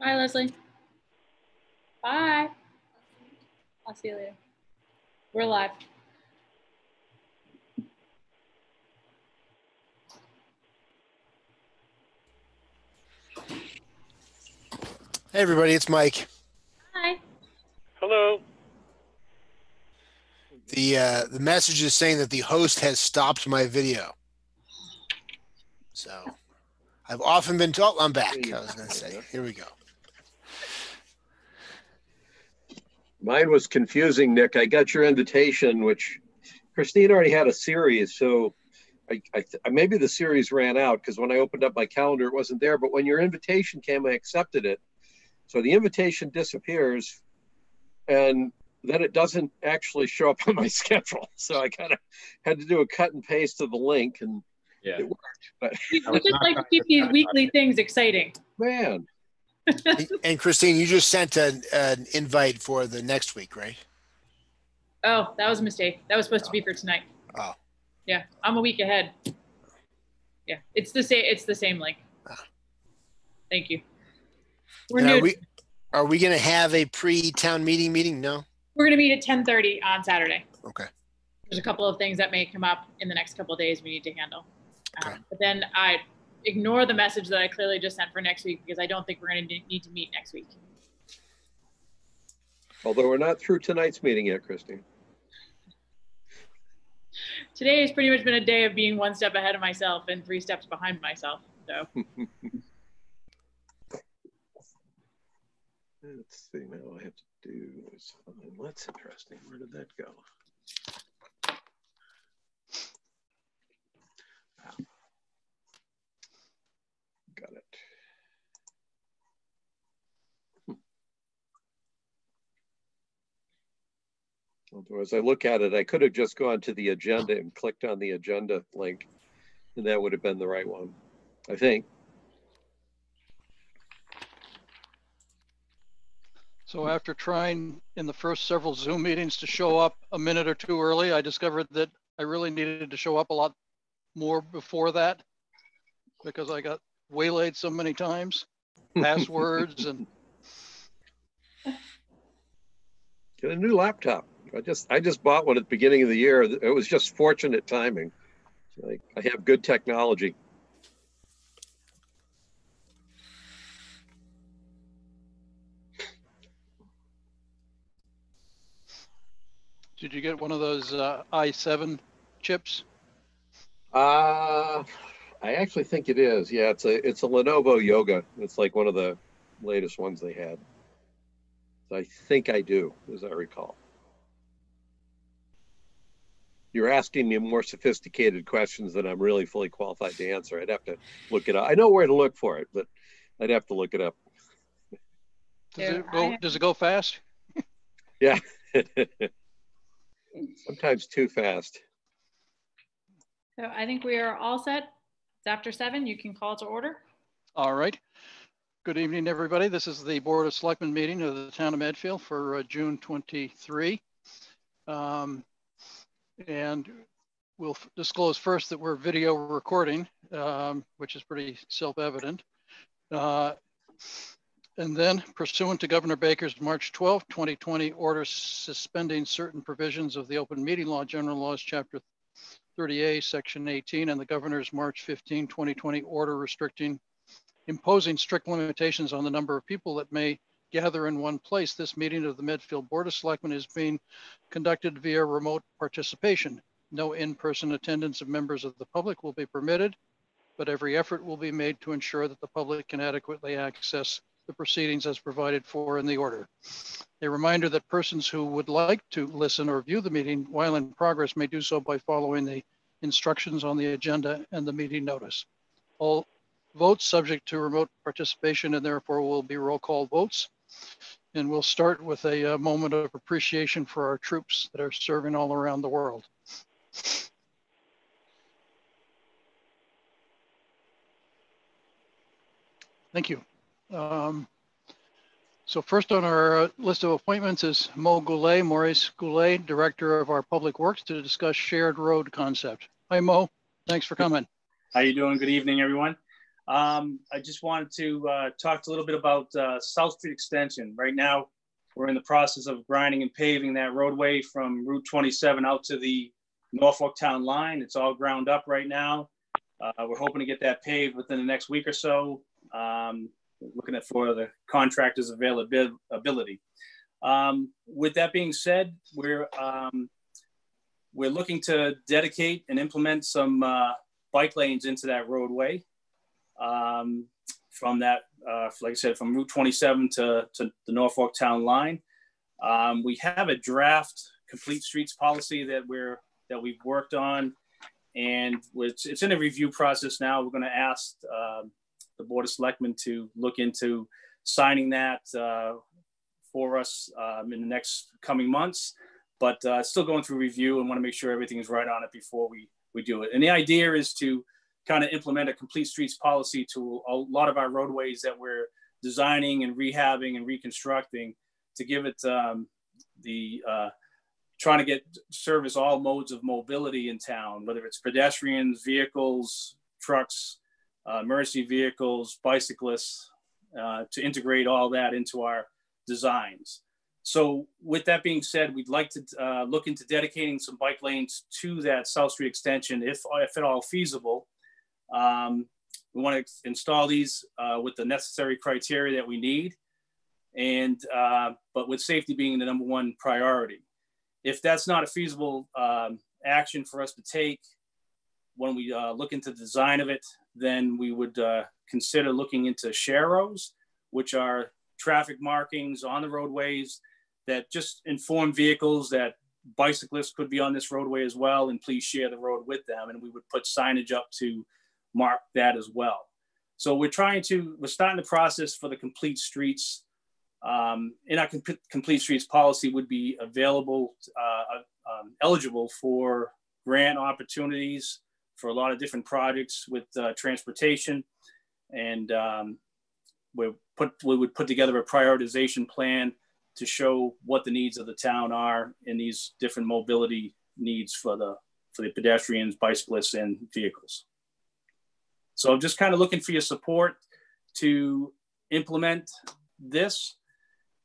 Bye, Leslie. Bye. I'll see you later. We're live. Hey everybody, it's Mike. Hi. Hello. The uh, the message is saying that the host has stopped my video. So I've often been told I'm back. I was gonna say. Here we go. Mine was confusing, Nick. I got your invitation, which Christine already had a series, so I, I th- maybe the series ran out because when I opened up my calendar, it wasn't there. But when your invitation came, I accepted it. So the invitation disappears, and then it doesn't actually show up on my schedule. So I kind of had to do a cut and paste of the link, and Yeah. it worked. But We we just like to keep these weekly things exciting. man, And, Christine, you just sent an, an invite for the next week, right? Oh, that was a mistake. That was supposed to be for tonight. Oh. Yeah, I'm a week ahead. Yeah, it's the same. It's the same link. Ah. Thank you. We're And new. are we are we gonna have a pre-town meeting meeting? No. We're gonna meet at 10:30 on Saturday. Okay. There's a couple of things that may come up in the next couple of days we need to handle. Um, Okay. but then I ignore the message that I clearly just sent for next week because I don't think we're gonna need to meet next week. although we're not through tonight's meeting yet, Christine. Today has pretty much been a day of being one step ahead of myself and three steps behind myself. So Let's see, now I have to do that's interesting. Where did that go? Ah. Got it. Hmm. Although as I look at it, I could have just gone to the agenda and clicked on the agenda link, and that would have been the right one, I think. So after trying in the first several Zoom meetings to show up a minute or two early, I discovered that I really needed to show up a lot more before that because I got waylaid so many times, passwords and Get a new laptop. I just I just bought one at the beginning of the year. It was just fortunate timing. Like I have good technology. did you get one of those uh, i7 chips? Uh I actually think it is. Yeah, it's a it's a Lenovo Yoga. It's like one of the latest ones they had. I think I do, as I recall. You're asking me more sophisticated questions than I'm really fully qualified to answer. I'd have to look it up. I know where to look for it, but I'd have to look it up. Does it go, does it go fast? Yeah. Sometimes too fast. So I think we are all set. It's after seven. You can call to order. All right. Good evening, everybody. This is the Board of Selectmen meeting of the town of Medfield for uh, June 23. Um, And we'll disclose first that we're video recording, um, which is pretty self-evident. Uh, And then pursuant to Governor Baker's March 12, 2020 order suspending certain provisions of the Open Meeting Law, General Laws, Chapter 30A, Section 18, and the Governor's March 15, 2020 order restricting imposing strict limitations on the number of people that may gather in one place. This meeting of the Medfield Board of Selectmen is being conducted via remote participation. No in-person attendance of members of the public will be permitted, but every effort will be made to ensure that the public can adequately access the proceedings as provided for in the order. A reminder that persons who would like to listen or view the meeting while in progress may do so by following the instructions on the agenda and the meeting notice. All votes subject to remote participation and therefore will be roll call votes. And we'll start with a uh, moment of appreciation for our troops that are serving all around the world. Thank you. Um, So first on our uh, list of appointments is Mo Goulet, Maurice Goulet, Director of our Public Works to discuss shared road concept. Hi Mo, thanks for coming. How you doing? Good evening, everyone. Um, I just wanted to uh, talk a little bit about uh, South Street Extension. Right now, we're in the process of grinding and paving that roadway from Route 27 out to the Norfolk Town line. It's all ground up right now. Uh, we're hoping to get that paved within the next week or so. Um, looking at for the contractor's availability. Um, with that being said, we're um, we're looking to dedicate and implement some uh, bike lanes into that roadway um, from that, uh, like I said, from Route 27 to, to the Norfolk Town line. Um, we have a draft complete streets policy that we're that we've worked on, and it's, it's in a review process now. We're going to ask um, the Board of Selectmen to look into signing that uh, for us um, in the next coming months. But uh, still going through review and want to make sure everything is right on it before we we do it. And the idea is to kind of implement a complete streets policy to a lot of our roadways that we're designing and rehabbing and reconstructing to give it um, the uh, trying to get service all modes of mobility in town, whether it's pedestrians, vehicles, trucks, uh, emergency vehicles, bicyclists, uh, to integrate all that into our designs. So with that being said, we'd like to uh, look into dedicating some bike lanes to that South Street extension, if, if at all feasible. Um, we want to install these uh, with the necessary criteria that we need, and uh, but with safety being the number one priority. If that's not a feasible um, action for us to take when we uh, look into the design of it, then we would uh, consider looking into sharrows, which are traffic markings on the roadways that just inform vehicles that bicyclists could be on this roadway as well and please share the road with them and we would put signage up to mark that as well so we're trying to we're starting the process for the complete streets um, in our com- complete streets policy would be available uh, um, eligible for grant opportunities for a lot of different projects with uh, transportation and um, we put we would put together a prioritization plan to show what the needs of the town are in these different mobility needs for the for the pedestrians, bicyclists, and vehicles. So I'm just kind of looking for your support to implement this.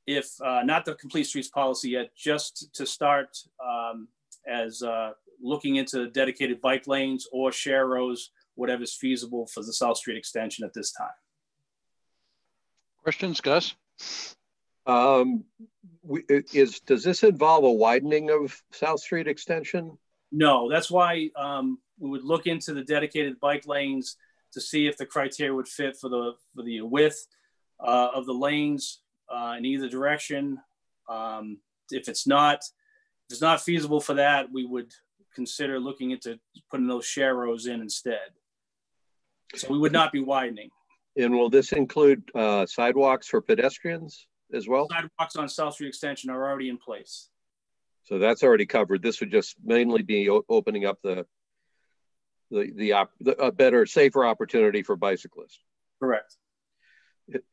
If uh, not the complete streets policy yet, just to start um, as uh, looking into dedicated bike lanes or share sharrows, whatever's feasible for the South Street extension at this time. Questions, Gus? Um, we, is does this involve a widening of South Street extension? No, that's why um, we would look into the dedicated bike lanes to see if the criteria would fit for the for the width uh, of the lanes uh, in either direction. Um, if it's not if it's not feasible for that, we would consider looking into putting those sharrows in instead. So we would not be widening. And will this include uh, sidewalks for pedestrians as well? Sidewalks on South Street Extension are already in place. So that's already covered. This would just mainly be opening up the the the, op, the a better, safer opportunity for bicyclists. Correct.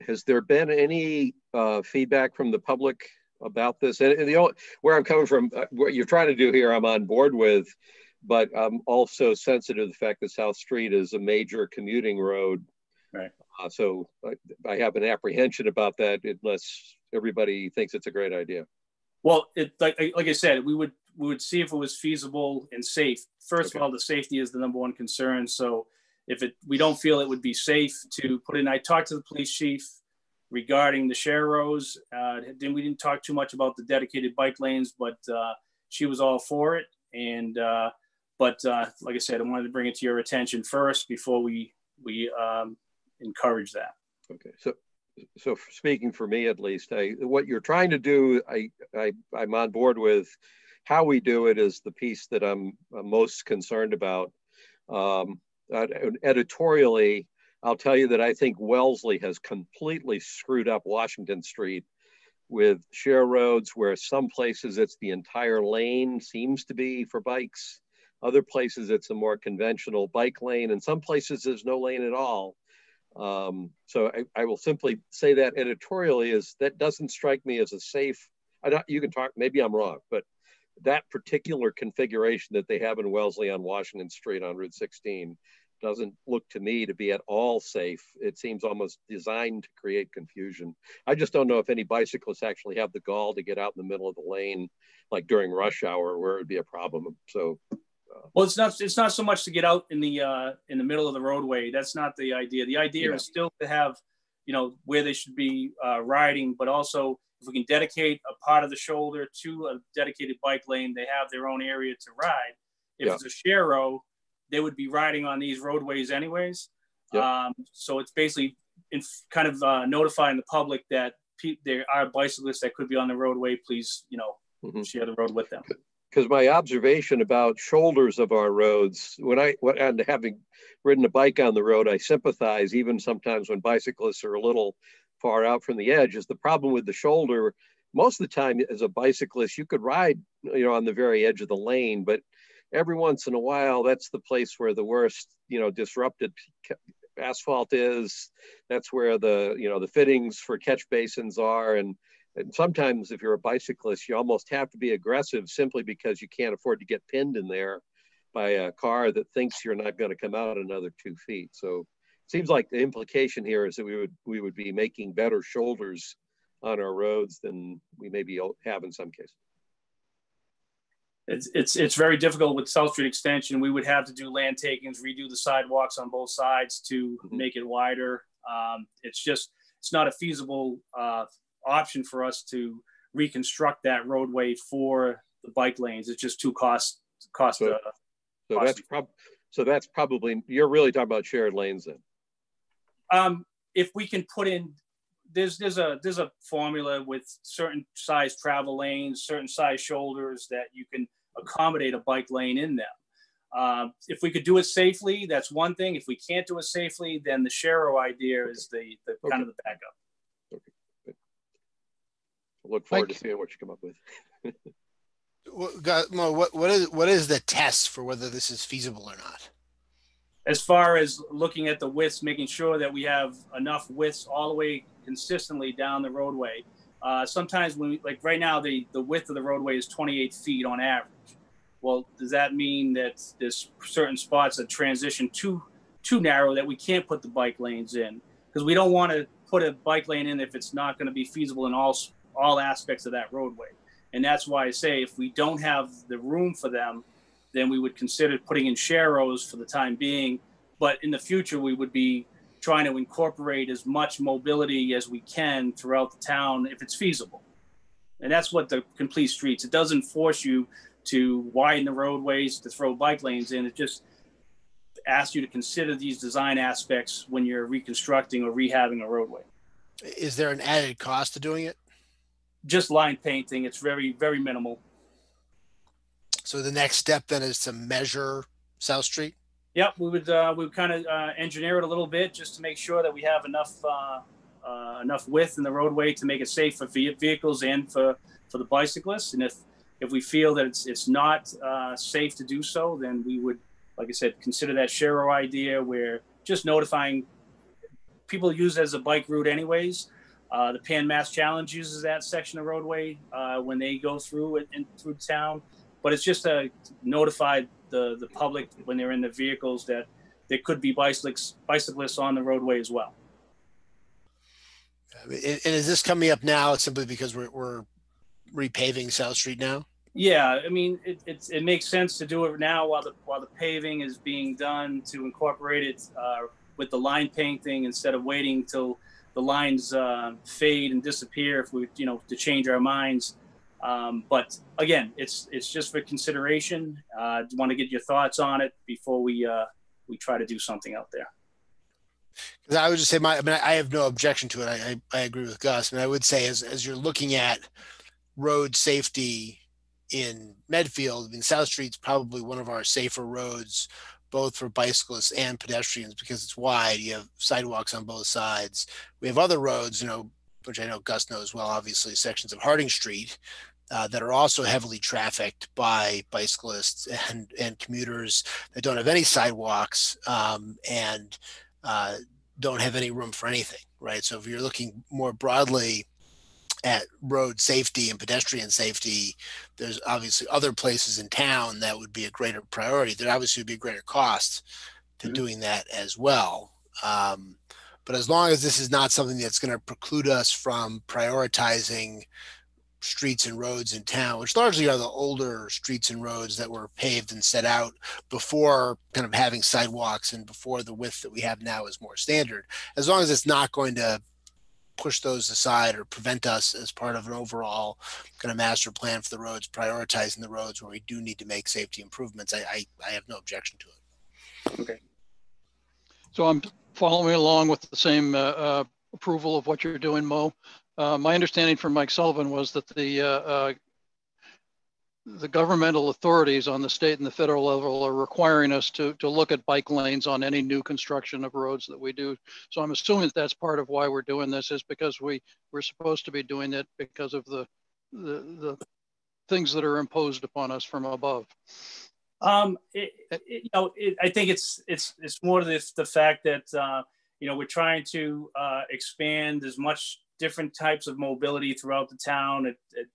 Has there been any uh, feedback from the public about this? And, and the only, where I'm coming from, uh, what you're trying to do here, I'm on board with, but I'm also sensitive to the fact that South Street is a major commuting road Right. Uh, so I, I, have an apprehension about that unless everybody thinks it's a great idea. Well, it, like, like I said, we would we would see if it was feasible and safe. First okay. of all, the safety is the number one concern. So if it we don't feel it would be safe to put in, I talked to the police chief regarding the sharrows. Uh, then we didn't talk too much about the dedicated bike lanes, but uh, she was all for it. And uh, but uh, like I said, I wanted to bring it to your attention first before we we um, encourage that. Okay, so so speaking for me at least, I, what you're trying to do, I, I I'm on board with. How we do it is the piece that I'm, most concerned about. Um, editorially, I'll tell you that I think Wellesley has completely screwed up Washington Street with sharrows where some places it's the entire lane seems to be for bikes. Other places it's a more conventional bike lane, and some places there's no lane at all. Um, so I, I, will simply say that editorially is that doesn't strike me as a safe. I don't, you can talk. Maybe I'm wrong, but that particular configuration that they have in Wellesley on Washington Street on Route 16 doesn't look to me to be at all safe. It seems almost designed to create confusion. I just don't know if any bicyclists actually have the gall to get out in the middle of the lane, like during rush hour, where it'd be a problem. So, uh, Well, it's not, it's not so much to get out in the, uh, in the middle of the roadway. That's not the idea. The idea Yeah. is still to have, you know, where they should be, uh, riding, but also if we can dedicate a part of the shoulder to a dedicated bike lane, they have their own area to ride. If Yeah. it's a sharrow, they would be riding on these roadways anyways. Yeah. Um, so it's basically in kind of, uh, notifying the public that pe- there are bicyclists that could be on the roadway, please, you know, Mhm. share the road with them. because my observation about shoulders of our roads, when I, when, and having ridden a bike on the road, I sympathize even sometimes when bicyclists are a little far out from the edge, is the problem with the shoulder. Most of the time, as a bicyclist, you could ride, you know, on the very edge of the lane, but every once in a while, that's the place where the worst, you know, disrupted asphalt is. That's where the, you know, the fittings for catch basins are. And and sometimes if you're a bicyclist, you almost have to be aggressive simply because you can't afford to get pinned in there by a car that thinks you're not going to come out another two feet. So seems like the implication here is that we would we would be making better shoulders on our roads than we maybe have in some cases. it's it's it's very difficult with South Street Extension. We would have to do land takings, redo the sidewalks on both sides to Mhm. make it wider. Um, it's just it's not a feasible uh, option for us to reconstruct that roadway for the bike lanes. It's just too cost cost. So- uh, So that's prob so that's probably you're really talking about shared lanes then. Um, if we can put in there's there's a there's a formula with certain size travel lanes, certain size shoulders that you can accommodate a bike lane in them. Um, if we could do it safely, that's one thing. If we can't do it safely, then the sharrow idea is the, the kind of the backup. I look forward Mike? to seeing what you come up with. What, got- Mo, what, what is what is the test for whether this is feasible or not? As far as looking at the widths, making sure that we have enough widths all the way consistently down the roadway. Uh, sometimes when we, like right now, the, the width of the roadway is 28 feet on average. Well, does that mean that there's certain spots that transition too too narrow that we can't put the bike lanes in? Because we don't want to put a bike lane in if it's not going to be feasible in all all aspects of that roadway. And that's why I say if we don't have the room for them, then we would consider putting in sharrows for the time being. But in the future, we would be trying to incorporate as much mobility as we can throughout the town if it's feasible. And that's what the complete streets. It doesn't force you to widen the roadways to throw bike lanes in. It just asks you to consider these design aspects when you're reconstructing or rehabbing a roadway. Is there an added cost to doing it? Just line painting, it's very, very minimal. So the next step then is to measure South Street. Yep, we would uh, we would kind of uh, engineer it a little bit just to make sure that we have enough uh, uh, enough width in the roadway to make it safe for vehicles and for, for the bicyclists. And if if we feel that it's it's not uh, safe to do so, then we would, like I said, consider that sharrow idea where just notifying people use it as a bike route anyways. Uh, the Pan Mass Challenge uses that section of roadway when they go through it in through town, but it's just to notify the the public when they're in the vehicles that there could be bicyclists bicyclists on the roadway as well. And and is this coming up now simply because we're, we're repaving South Street now? Yeah, I mean it, it it makes sense to do it now while the while the paving is being done to incorporate it uh, with the line painting instead of waiting till the lines uh, fade and disappear if we you know to change our minds. Um, but again, it's it's just for consideration. Uh, want to get your thoughts on it before we uh, we try to do something out there. 'Cause I would just say my, I mean, I have no objection to it. I, I, I agree with Gus. And I would say as, as you're looking at road safety in Medfield, I mean, South Street's probably one of our safer roads, both for bicyclists and pedestrians because it's wide. You have sidewalks on both sides. We have other roads, you know, which I know Gus knows well, obviously sections of Harding Street uh, that are also heavily trafficked by bicyclists and, and commuters that don't have any sidewalks. Um, and, uh, don't have any room for anything, right? So if you're looking more broadly at road safety and pedestrian safety, there's obviously other places in town that would be a greater priority. There obviously would be a greater cost to Mhm. doing that as well. Um, but as long as this is not something that's going to preclude us from prioritizing streets and roads in town, which largely are the older streets and roads that were paved and set out before kind of having sidewalks and before the width that we have now is more standard. As long as it's not going to push those aside or prevent us as part of an overall kind of master plan for the roads, prioritizing the roads where we do need to make safety improvements, I, I, I have no objection to it. Okay. So I'm following along with the same uh, uh, approval of what you're doing, Mo. Uh, My understanding from Mike Sullivan was that the uh, uh, the governmental authorities on the state and the federal level are requiring us to, to look at bike lanes on any new construction of roads that we do. So I'm assuming that that's part of why we're doing this is because we, we're supposed to be doing it because of the, the, the things that are imposed upon us from above. Um, it, it, you know, it, I think it's it's it's more the the fact that uh, you know we're trying to uh, expand as much different types of mobility throughout the town. It, it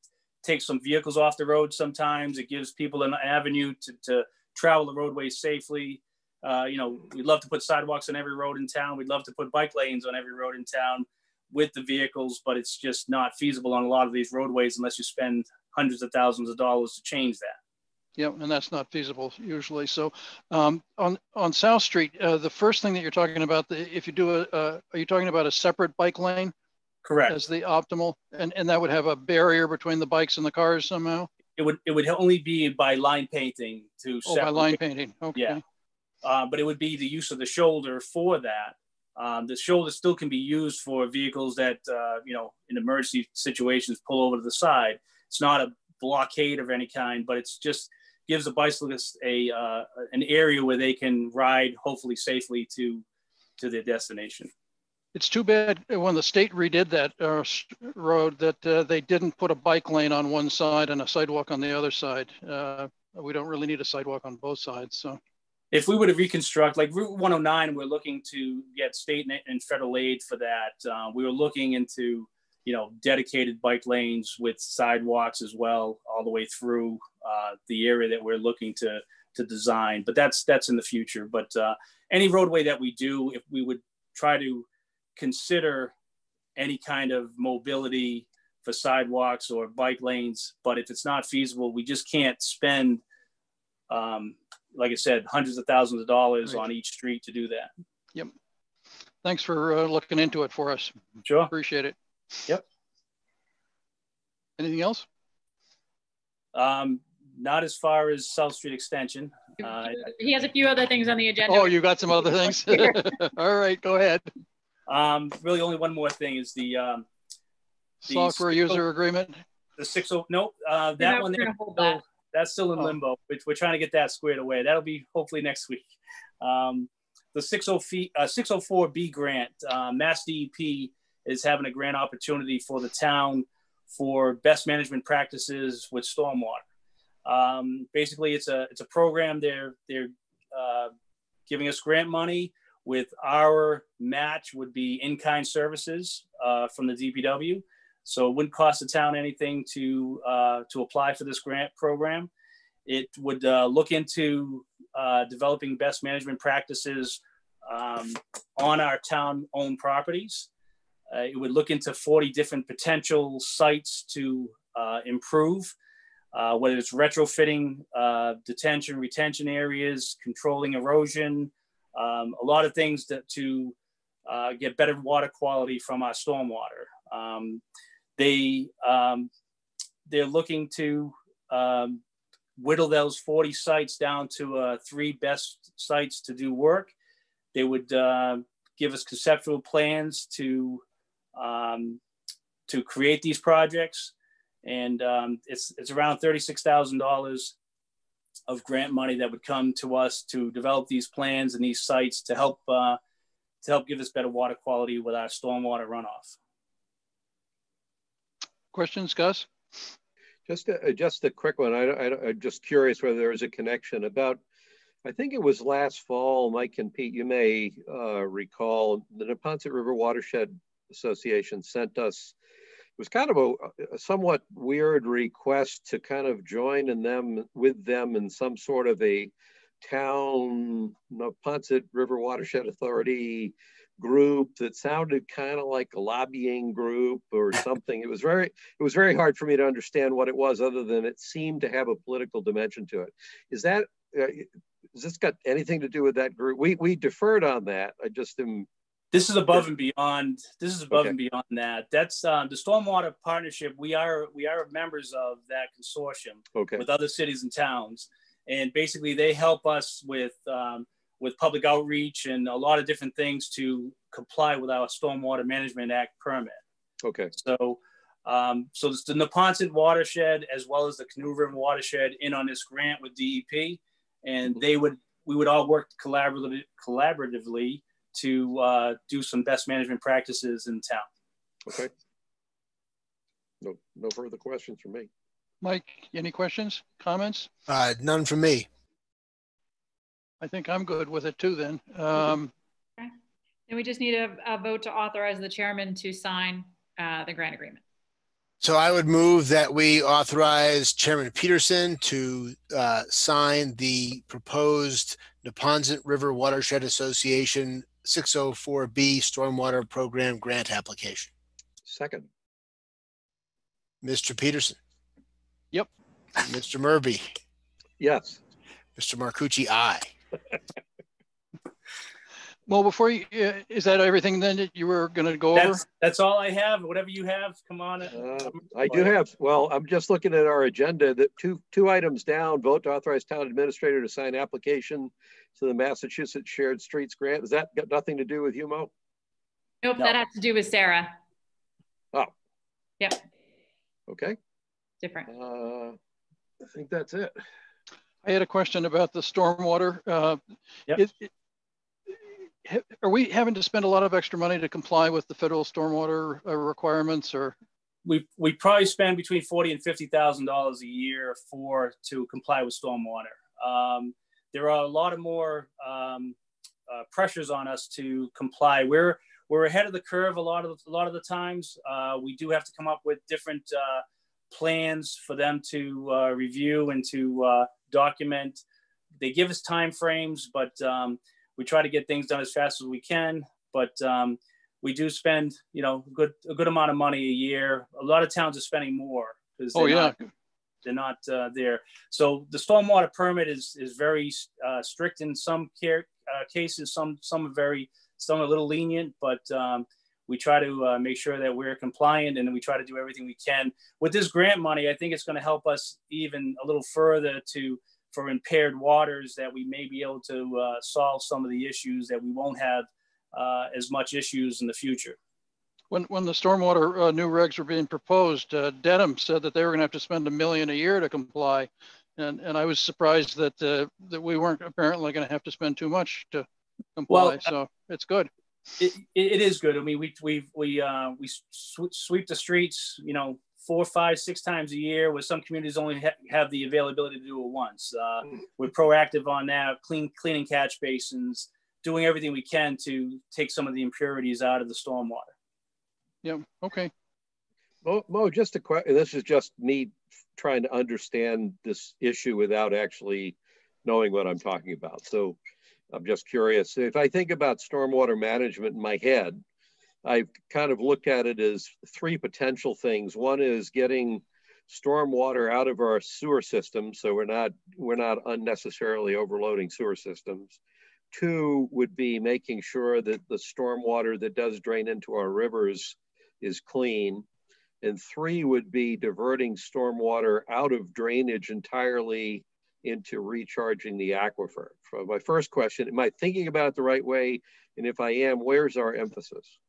takes some vehicles off the road sometimes. It gives people an avenue to, to travel the roadways safely. Uh, you know, we'd love to put sidewalks on every road in town. We'd love to put bike lanes on every road in town with the vehicles, but it's just not feasible on a lot of these roadways unless you spend hundreds of thousands of dollars to change that. Yep, and that's not feasible usually. So um, on on South Street, uh, the first thing that you're talking about, the, if you do a, uh, are you talking about a separate bike lane Correct. as the optimal, and and that would have a barrier between the bikes and the cars somehow? It would it would only be by line painting to Oh, by separate line painting. Okay. Yeah. uh, but it would be the use of the shoulder for that. Um, the shoulder still can be used for vehicles that, uh, you know, in emergency situations, pull over to the side. It's not a blockade of any kind, but it's just gives the bicyclist a uh, an area where they can ride, hopefully safely to to their destination. It's too bad when the state redid that uh, road that uh, they didn't put a bike lane on one side and a sidewalk on the other side. Uh, we don't really need a sidewalk on both sides. So if we were to reconstruct like Route 109, we're looking to get state and- federal aid for that. Uh, we were looking into, you know, dedicated bike lanes with sidewalks as well, all the way through uh, the area that we're looking to to design. But that's that's in the future. But uh, any roadway that we do, if we would try to consider any kind of mobility for sidewalks or bike lanes, but if it's not feasible, we just can't spend um, like I said, hundreds of thousands of dollars Right. on each street to do that. Yep. Thanks for uh, looking into it for us. Sure. Appreciate it. Yep. Anything else? Um, not as far as South Street Extension. Uh, He has a few other things on the agenda. Oh, you got some other things? All right, go ahead. Um, really, only one more thing is the um, The Software single- user agreement. the six oh no uh, that one there, gonna hold still- that. that's still in Oh. limbo. Which we're trying to get that squared away. That'll be hopefully next week. Um, the 60 fee, uh, 604B grant, uh, Mass DEP is having a grant opportunity for the town for best management practices with stormwater. Um, basically, it's a it's a program. They're they're uh, giving us grant money with our match would be in kind services uh, from the DPW. So it wouldn't cost the town anything to uh, to apply for this grant program. It would uh, look into uh, developing best management practices um, on our town-owned properties. Uh, it would look into 40 different potential sites to uh, improve, whether it's retrofitting detention, retention areas, controlling erosion, um, a lot of things that to uh, get better water quality from our stormwater. Um, they um, they're looking to um, whittle those 40 sites down to uh, three best sites to do work. They would uh, give us conceptual plans to um, to create these projects, and it's it's around thirty six thousand dollars of grant money that would come to us to develop these plans and these sites to help uh, to help give us better water quality with our stormwater runoff. Questions, Gus? Just a, just a quick one. I, I, I'm just curious whether there is a connection about, I think it was last fall, Mike and Pete, you may uh, recall, the Neponset River Watershed Association sent us, it was kind of a, a somewhat weird request to kind of join in them with them in some sort of a town, Neponset River Watershed Authority group that sounded kind of like a lobbying group or something. It was very, it was very hard for me to understand what it was other than it seemed to have a political dimension to it. Is that, uh, has this got anything to do with that group? We, we deferred on that. I just am This is above and beyond, this is above Okay. and beyond that. That's, um, the Stormwater Partnership, we are, we are members of that consortium. okay. with other cities and towns. And basically, they help us with um, with public outreach and a lot of different things to comply with our Stormwater Management Act permit. Okay. So, um, so it's the Neponset watershed as well as the Canoe River watershed in on this grant with DEP, and they would we would all work collaboratively collaboratively to uh, do some best management practices in town. Okay. No, no further questions from me. Mike, any questions, comments? Uh, none from me. I think I'm good with it too then. Um, Then we just need a, a vote to authorize the chairman to sign uh, the grant agreement. So I would move that we authorize Chairman Peterson to uh, sign the proposed Neponset River Watershed Association 604B Stormwater Program Grant Application. Second, Mr. Peterson? Yep. Mr. Murby? yes. Mr. Marcucci, aye. Well, before you, uh, is that everything then that you were going to go over? That's that's all I have. Whatever you have, come on. Uh, I do have, well, I'm just looking at our agenda, that two, two items down, vote to authorize town administrator to sign application to the Massachusetts Shared Streets Grant. Has that got nothing to do with Humo? Nope, No. that has to do with Sarah. Oh. Yep, Okay, different. uh, I think that's it. I had a question about the stormwater. Uh, Yep. it- it- ha- Are we having to spend a lot of extra money to comply with the federal stormwater uh, requirements or? we we probably spend between forty and fifty thousand dollars a year for to comply with stormwater. Um, there are a lot of more um, uh, pressures on us to comply. We're we're ahead of the curve a lot of a lot of the times. Uh, we do have to come up with different uh, plans for them to uh, review and to uh, document. They give us time frames, but um, we try to get things done as fast as we can. But um, we do spend, you know, a good a good amount of money a year. A lot of towns are spending more because Oh, yeah. they're not uh, there. So the stormwater permit is is very uh, strict in some care, uh, cases. Some some are very some are a little lenient, but um, we try to uh, make sure that we're compliant and we try to do everything we can. With this grant money, I think it's going to help us even a little further to for impaired waters that we may be able to uh, solve some of the issues that we won't have uh, as much issues in the future. When, when the stormwater uh, new regs were being proposed, uh, Dedham said that they were going to have to spend a million a year to comply. And, and I was surprised that, uh, that we weren't apparently going to have to spend too much to comply. Well, So it's good. it, it is good. I mean, we we we uh, we sw- sweep the streets, you know, four, five, six times a year. Where some communities only ha- have the availability to do it once. Uh, we're proactive on that, clean cleaning catch basins, doing everything we can to take some of the impurities out of the stormwater. Yeah. Okay. Mo, Mo, just a question. This is just me trying to understand this issue without actually knowing what I'm talking about. So I'm just curious. If I think about stormwater management in my head, I've kind of looked at it as three potential things. One is getting storm water out of our sewer system, so we're not we're not unnecessarily overloading sewer systems. Two would be making sure that the storm water that does drain into our rivers is clean. And three would be diverting storm water out of drainage entirely into recharging the aquifer. For my first question, am I thinking about it the right way? And if I am, where's our emphasis?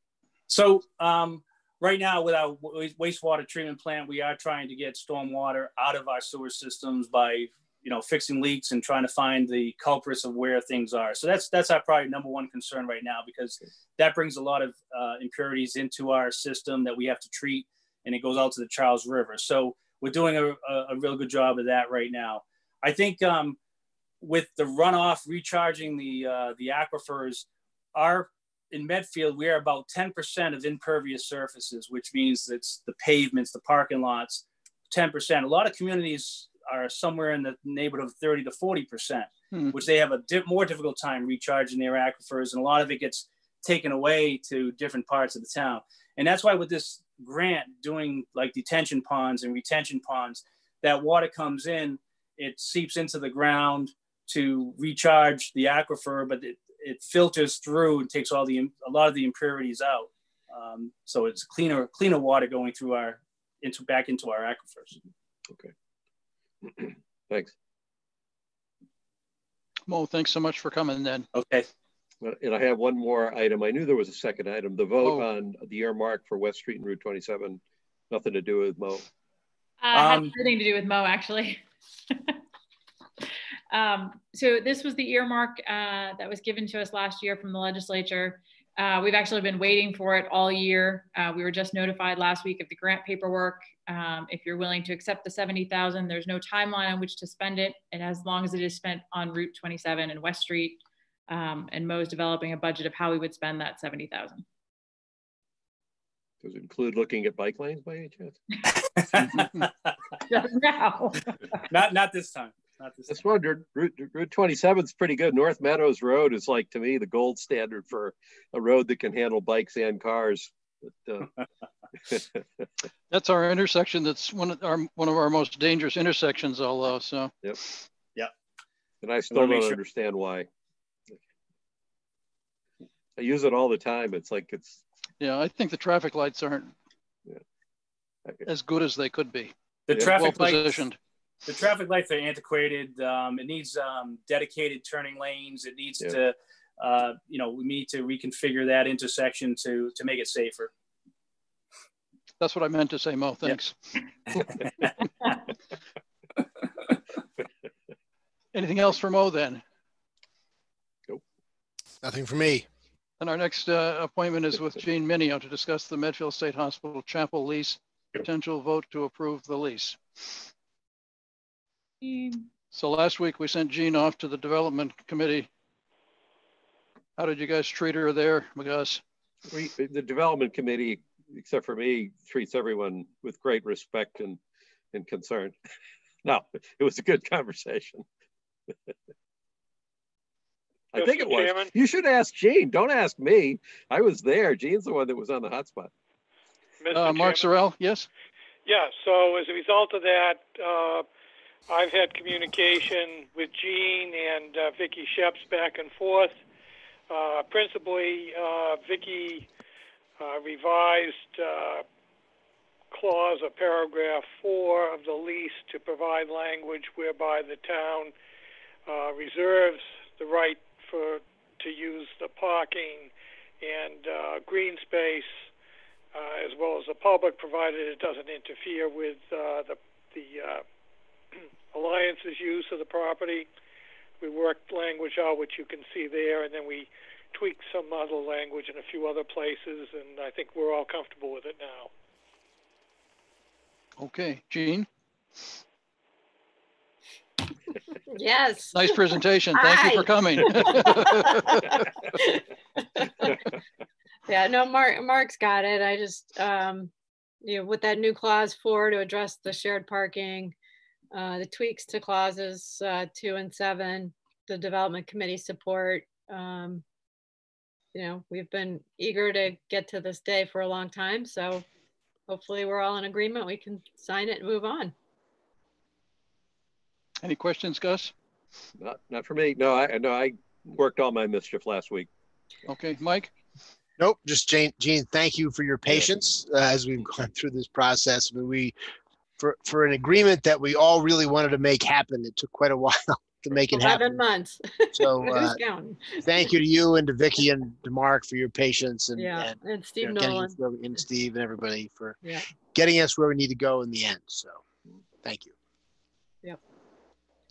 So um, right now, with our wastewater treatment plant, we are trying to get stormwater out of our sewer systems by you know fixing leaks and trying to find the culprits of where things are. So that's that's our probably number one concern right now because that brings a lot of uh, impurities into our system that we have to treat, and it goes out to the Charles River. So we're doing a, a, a real good job of that right now. I think um, with the runoff recharging the uh, the aquifers, our in Medfield, we are about 10% of impervious surfaces, which means it's the pavements, the parking lots, 10%. A lot of communities are somewhere in the neighborhood of 30 to 40 percent, Hmm. which they have a di- more difficult time recharging their aquifers, and a lot of it gets taken away to different parts of the town. And that's why with this grant doing like detention ponds and retention ponds, that water comes in, it seeps into the ground to recharge the aquifer, but it, it filters through and takes all the a lot of the impurities out. Um, so it's cleaner cleaner water going through our into back into our aquifers. Okay. thanks. Mo, thanks so much for coming then. Okay. And I have one more item. I knew there was a second item, the vote Oh. on the earmark for West Street and Route 27. Nothing to do with Mo. Uh, has Um, everything to do with Mo, actually. um, so this was the earmark uh, that was given to us last year from the legislature. Uh, we've actually been waiting for it all year. Uh, we were just notified last week of the grant paperwork. Um, if you're willing to accept the 70,000, there's no timeline on which to spend it. And as long as it is spent on Route 27 and West Street, um, and Mo's developing a budget of how we would spend that 70,000. Does it include looking at bike lanes by any chance? no. not not this time. Not this Just time. Route, Route 27 is pretty good. North Meadows Road is like, to me, the gold standard for a road that can handle bikes and cars. But, uh, That's our intersection. That's one of our, one of our most dangerous intersections although, so. Yep. Yeah. And I still wanna don't sure- understand why. I use it all the time. It's like it's Yeah, I think the traffic lights aren't as good as they could be. The Yeah. Well traffic lights. positioned. The traffic lights are antiquated. Um, it needs um, dedicated turning lanes. It needs Yeah. to, uh, you know, we need to reconfigure that intersection to to make it safer. That's what I meant to say, Mo. Thanks. Anything else for Mo then? Nothing for me. And our next uh, appointment is with Gene Minio to discuss the Medfield State Hospital Chapel lease. Potential vote to approve the lease. So last week we sent Jean off to the Development Committee. How did you guys treat her there, McGuss? we, the development committee, except for me, treats everyone with great respect and, and concern. No, it was a good conversation. I think it was. Chairman? You should ask Gene. Don't ask me. I was there. Gene's the one that was on the hotspot. Mr. Uh, Mark Chairman? Sorrell, yes? Yeah, so as a result of that, uh, I've had communication with Gene and uh, Vicky Sheps back and forth. Uh, principally, uh, Vicky uh, revised uh, clause or paragraph four of the lease to provide language whereby the town uh, reserves the right for to use the parking and uh, green space uh, as well as the public, provided it doesn't interfere with uh, the the uh, alliance's use of the property. We worked language out, which you can see there, and then we tweaked some other language in a few other places, and I think we're all comfortable with it now. Okay, Gene, Yes. nice presentation. Thank you for coming. Yeah, no, Mark, Mark's got it. I just, um, you know, with that new clause four to address the shared parking, uh, the tweaks to clauses, uh, two and seven, the development committee support, um, you know, we've been eager to get to this day for a long time, so hopefully we're all in agreement. We can sign it and move on. Any questions, Gus? Not, not for me. No, I no, I worked all my mischief last week. Okay, Mike? Nope, just Jane, Gene, thank you for your patience uh, as we've gone through this process. I mean, we, for, for an agreement that we all really wanted to make happen, it took quite a while to make it Eleven happen. months. So uh, thank you to you and to Vicky and to Mark for your patience and, Yeah, and and Steve getting Nolan. where we- and Steve and everybody for Yeah. getting us where we need to go in the end. So thank you.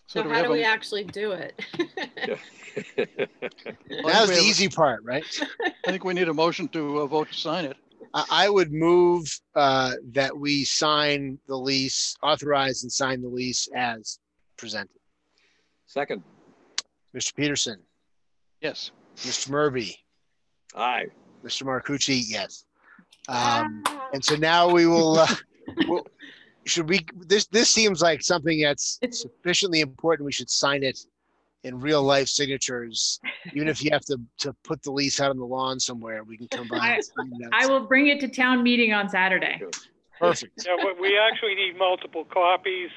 So So do how have do we a, actually do it? Well, That was the easy part, right? I think we need a motion to uh, vote to sign it. I, I would move uh, that we sign the lease, authorize and sign the lease as presented. Second, Mr. Peterson, Yes. Mr. Murby, aye. Mr. Marcucci, yes. Um, and so now we will, uh, we'll, should we, this, this seems like something that's It's- sufficiently important. We should sign it in real life signatures. Even if you have to, to put the lease out on the lawn somewhere, we can come by. I- and sign it I will bring it to town meeting on Saturday. Perfect. Yeah, but we actually need multiple copies.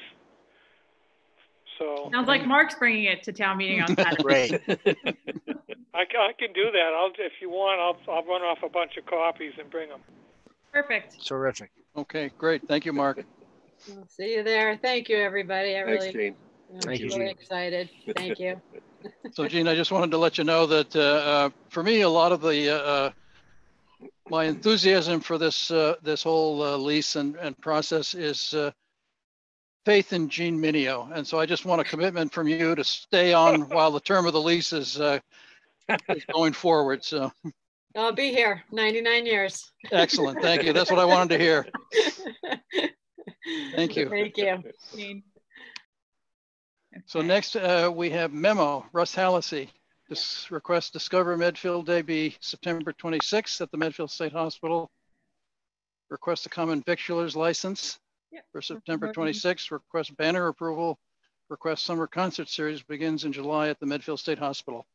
So Sounds like Mark's bringing it to town meeting on Saturday. Great. I, ca- I can do that. I'll, if you want, I'll, I'll run off a bunch of copies and bring them. Perfect. Terrific. Okay, great. Thank you, Mark. I'll See you there. Thank you, everybody. I Thanks, really, Gene. I'm Thank you, really excited. Thank you. So Gene, I just wanted to let you know that uh, uh, for me, a lot of the, uh, uh, my enthusiasm for this, uh, this whole uh, lease and, and process is uh, faith in Gene Minio. And so I just want a commitment from you to stay on while the term of the lease is, uh, is going forward. So I'll be here 99 years. excellent. Thank you. That's what I wanted to hear. Thank you. Thank you. Jean. So next, uh, we have memo, Russ Hallisey. This request Discover Medfield Day be September 26th at the Medfield State Hospital. Request a common victualer's license Yep, for September voting. 26th. Request banner approval. Request summer concert series begins in July at the Medfield State Hospital.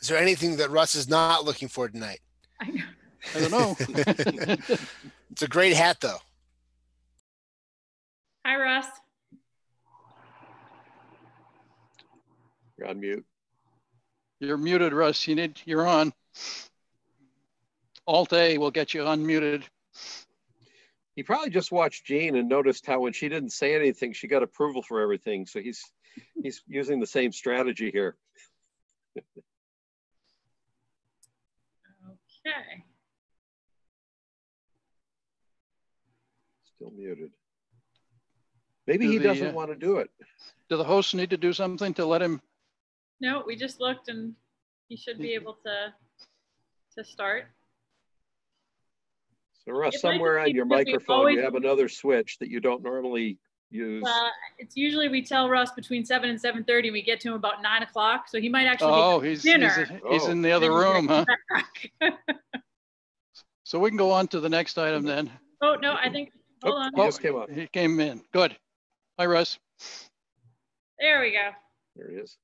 Is there anything that Russ is not looking for tonight? I know. I don't know. It's a great hat, though. Hi, Russ. You're on mute. You're muted, Russ. You need, you're on. Alt A will get you unmuted. He probably just watched Jean and noticed how when she didn't say anything, she got approval for everything. So he's he's using the same strategy here. Okay. Still muted. Maybe Do he the, doesn't uh, want to do it. Do the hosts need to do something to let him? No, we just looked and he should be able to, to start. So Russ, It might somewhere on your because we've microphone, always- you have another switch that you don't normally use. Uh, it's usually we tell Russ between seven and seven thirty. We get to him about nine o'clock, so he might actually. Oh, he's, he's, dinner. he's Oh. in the other room, huh? So we can go on to the next item then. oh no, I think. Hold on. He just came up. He came in. Good. Hi, Russ. There we go. There he is.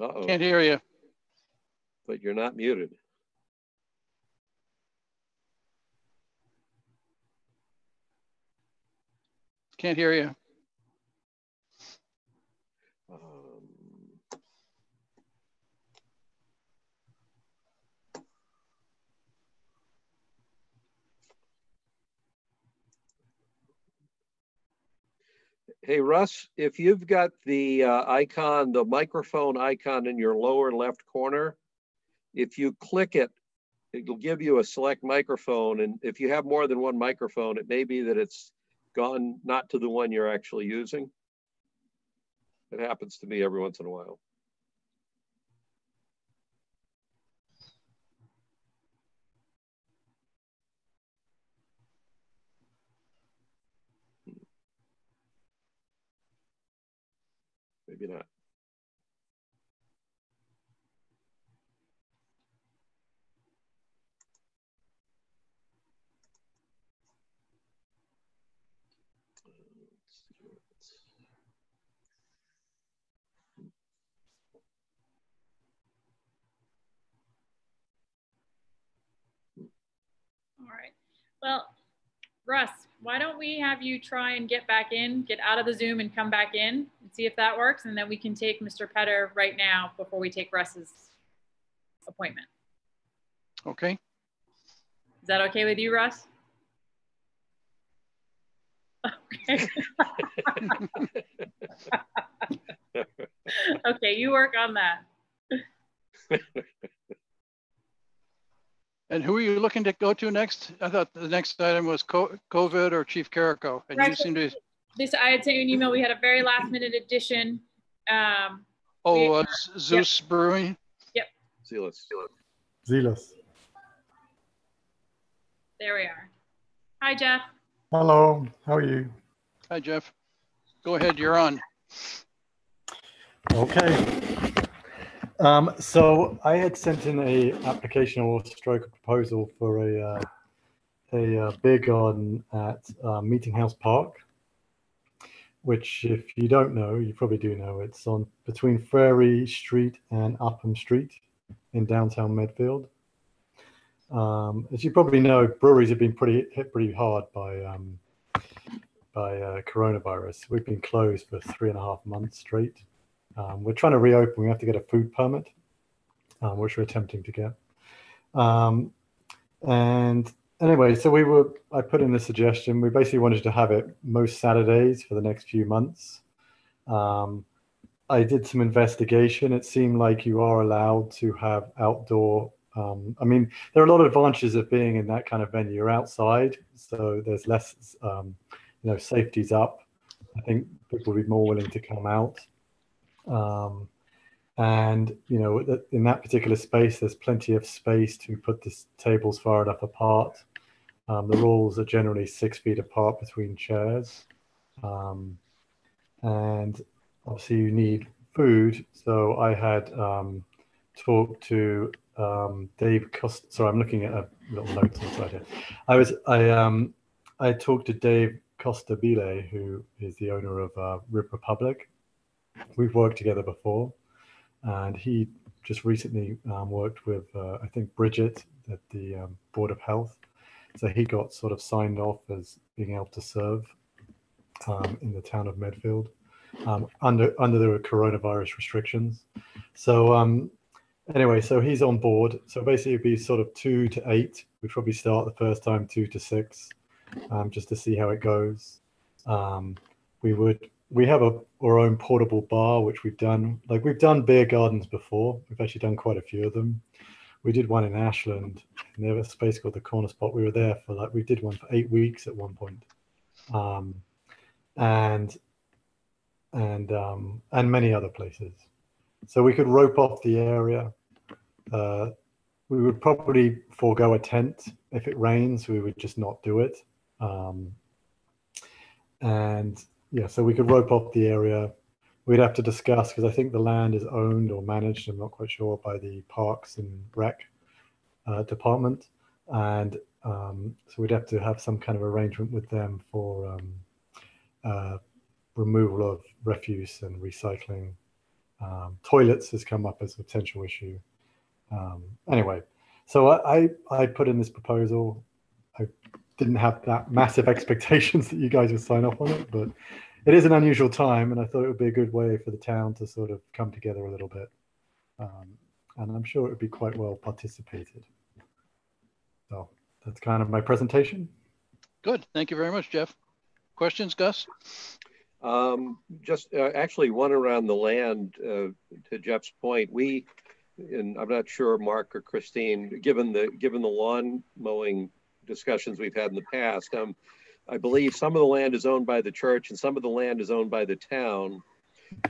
Uh-oh, Can't hear you. but you're not muted. Can't hear you. Hey, Russ, if you've got the uh, icon, the microphone icon in your lower left corner, if you click it, it'll give you a select microphone. And if you have more than one microphone, it may be that it's gone not to the one you're actually using. It happens to me every once in a while. Maybe not. All right. Well, Russ, why don't we have you try and get back in, get out of the Zoom and come back in and see if that works, and then we can take Mr. Petter right now before we take Russ's appointment. Okay. Is that okay with you, Russ? Okay. okay, you work on that. And who are you looking to go to next? I thought the next item was COVID or Chief Carrico. And you seem to, This I had sent you an email. We had a very last minute addition. Um, oh, uh, Zeus Brewing. Yep. Zealous. Zealous. there we are. Hi, Jeff. Hello, how are you? Hi, Jeff. Go ahead, you're on. Okay. Um, so I had sent in a application or stroke a proposal for a, uh, a uh, beer garden at uh, Meeting House Park, which, if you don't know, you probably do know. It's on between Frairy Street and Upham Street in downtown Medfield. Um, as you probably know, breweries have been pretty hit pretty hard by um, by uh, coronavirus. We've been closed for three and a half months straight. Um, we're trying to reopen. We have to get a food permit, um, which we're attempting to get. Um, and anyway, so we were. I put in a suggestion. We basically wanted to have it most Saturdays for the next few months. Um, I did some investigation. It seemed like you are allowed to have outdoor um, I mean, there are a lot of advantages of being in that kind of venue. You're outside, so there's less, um, you know, safety's up. I think people will be more willing to come out. Um, and, you know, in that particular space, there's plenty of space to put the tables far enough apart. Um, the rules are generally six feet apart between chairs. Um, and obviously, you need food. So I had um, talked to um, Dave Cost. Sorry, I'm looking at a little note inside here. I was I um I talked to Dave Costabile, who is the owner of uh, Republic. We've worked together before, and he just recently um, worked with uh, I think Bridget at the um, Board of Health. So he got sort of signed off as being able to serve um, in the town of Medfield um, under under the coronavirus restrictions. So um, anyway, so he's on board. So basically, it'd be sort of two to eight. We'd probably start the first time two to six, um, just to see how it goes. We would we have a our own portable bar, which we've done. Like we've done beer gardens before. We've actually done quite a few of them. We did one in Ashland, was a space called the Corner Spot. We were there for like we did one for eight weeks at one point, um, and and um, and many other places. So we could rope off the area uh, we would probably forego a tent if it rains. We would just not do it. Um, and yeah, so we could rope off the area. We'd have to discuss because I think the land is owned or managed. I'm not quite sure by the Parks and Rec uh, department, and um, so we'd have to have some kind of arrangement with them for um, uh, removal of refuse and recycling. Um, toilets has come up as a potential issue. Um, anyway, so I, I, I put in this proposal. I didn't have that massive expectations that you guys would sign off on it, but it is an unusual time, and I thought it would be a good way for the town to sort of come together a little bit. Um, and I'm sure it would be quite well participated. So that's kind of my presentation. Good. Thank you very much, Jeff. Questions, Gus? Um, just uh, actually one around the land. Uh, to Jeff's point, we and I'm not sure Mark or Christine, given the given the lawn mowing discussions we've had in the past, um, I believe some of the land is owned by the church and some of the land is owned by the town.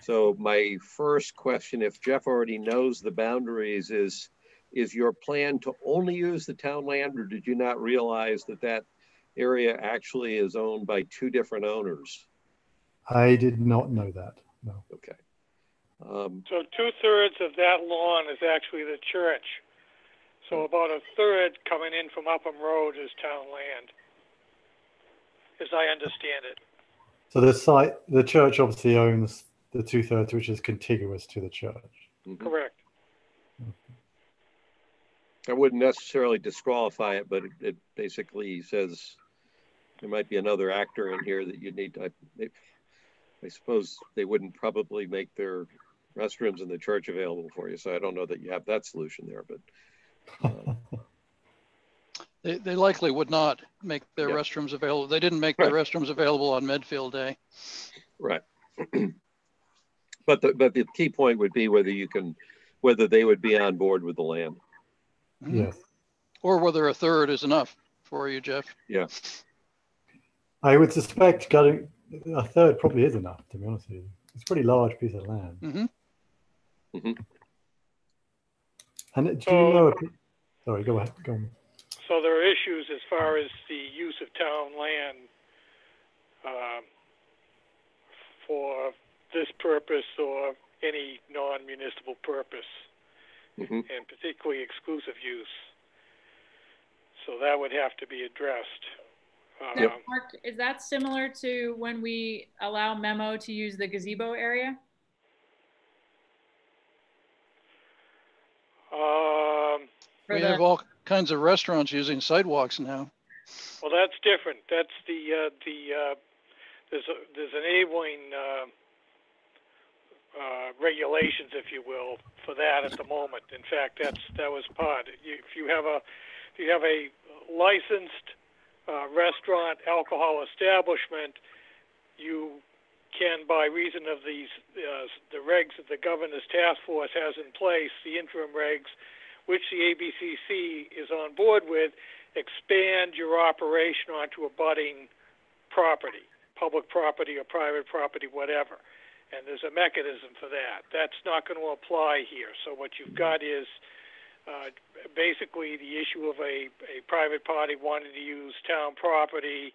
So my first question, if Jeff already knows the boundaries, is is your plan to only use the town land, or did you not realize that that area actually is owned by two different owners? I did not know that. No. Okay. Um, so two thirds of that lawn is actually the church. So about a third coming in from Upham Road is town land, as I understand it. So the site, the church obviously owns the two thirds, which is contiguous to the church. Mm-hmm. Correct. I wouldn't necessarily disqualify it, but it, it, basically says there might be another actor in here that you need to. I, I suppose they wouldn't probably make their restrooms in the church available for you. So I don't know that you have that solution there, but. They, they likely would not make their yep. restrooms available. They didn't make right. their restrooms available on Medfield Day. Right. but the but the key point would be whether you can, whether they would be on board with the land. Mm-hmm. Yes. Or whether a third is enough for you, Jeff. Yeah. I would suspect getting a third probably is enough, to be honest with you. It's a pretty large piece of land. Mm-hmm. Mm-hmm. And do you know? If, sorry, go ahead. Go on. So there are issues as far as the use of town land um, for this purpose or any non-municipal purpose, mm-hmm. and particularly exclusive use. So that would have to be addressed. Now, Um, Mark, is that similar to when we allow Memo to use the gazebo area? Um, For We the- have all kinds of restaurants using sidewalks now. well, that's different. That's the, uh, the, uh, there's a, there's enabling, uh, uh, regulations, if you will, for that at the moment. In fact, that's, that was part. If you have a, if you have a licensed, uh, restaurant alcohol establishment, you can, by reason of these, uh, the regs that the governor's task force has in place, the interim regs, which the ABCC is on board with, expand your operation onto a budding property, public property or private property, whatever. And there's a mechanism for that. That's not going to apply here. So what you've got is uh, basically the issue of a, a private party wanting to use town property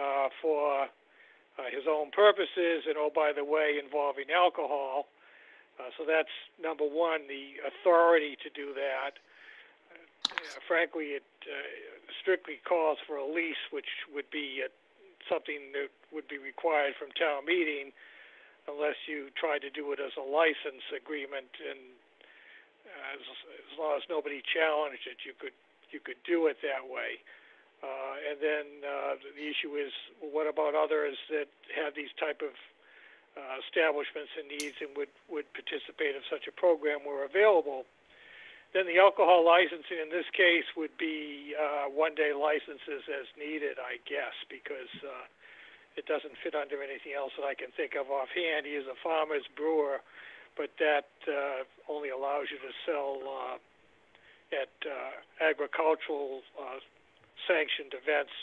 uh, for uh, his own purposes, and oh, by the way, involving alcohol. Uh, so that's number one, the authority to do that. Uh, frankly, it uh, strictly calls for a lease, which would be uh, something that would be required from town meeting unless you tried to do it as a license agreement and as, as long as nobody challenged it, you could you could do it that way. Uh, and then uh, the issue is, what about others that have these type of uh, establishments and needs and would, would participate if such a program were available? Then the alcohol licensing in this case would be uh, one-day licenses as needed, I guess, because uh, it doesn't fit under anything else that I can think of offhand. He is a farmer's brewer, but that uh, only allows you to sell uh, at uh, agricultural uh, sanctioned events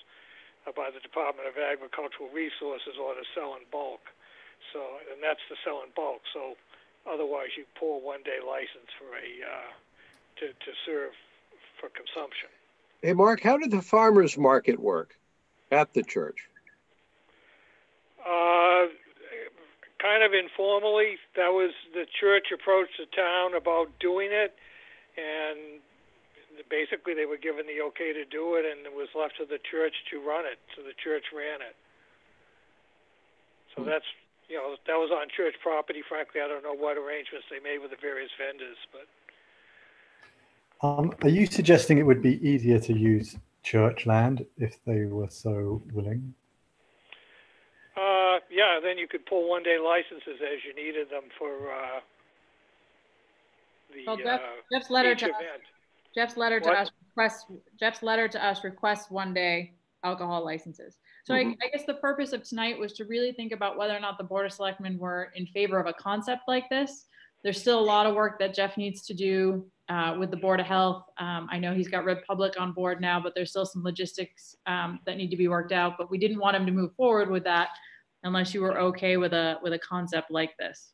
uh, by the Department of Agricultural Resources or to sell in bulk. So, and that's to sell in bulk. So, otherwise, you pull one day license for a uh, to to serve for consumption. Hey, Mark, how did the farmers market work at the church? Uh, kind of informally, that was the church approached the town about doing it, and basically they were given the okay to do it, and it was left to the church to run it. So the church ran it. So that's you know that was on church property. Frankly, I don't know what arrangements they made with the various vendors, but Um, are you suggesting it would be easier to use church land if they were so willing? uh, yeah, then you could pull one day licenses as you needed them for uh, the Well, Jeff- uh, Jeff's letter each to us. Jeff's letter to us requests, Jeff's letter to us requests one day alcohol licenses. So I, Mhm. I guess the purpose of tonight was to really think about whether or not the Board of Selectmen were in favor of a concept like this. There's still a lot of work that Jeff needs to do uh, with the Board of Health. Um, I know he's got Republic on board now, but there's still some logistics um, that need to be worked out. But we didn't want him to move forward with that unless you were okay with a with a concept like this.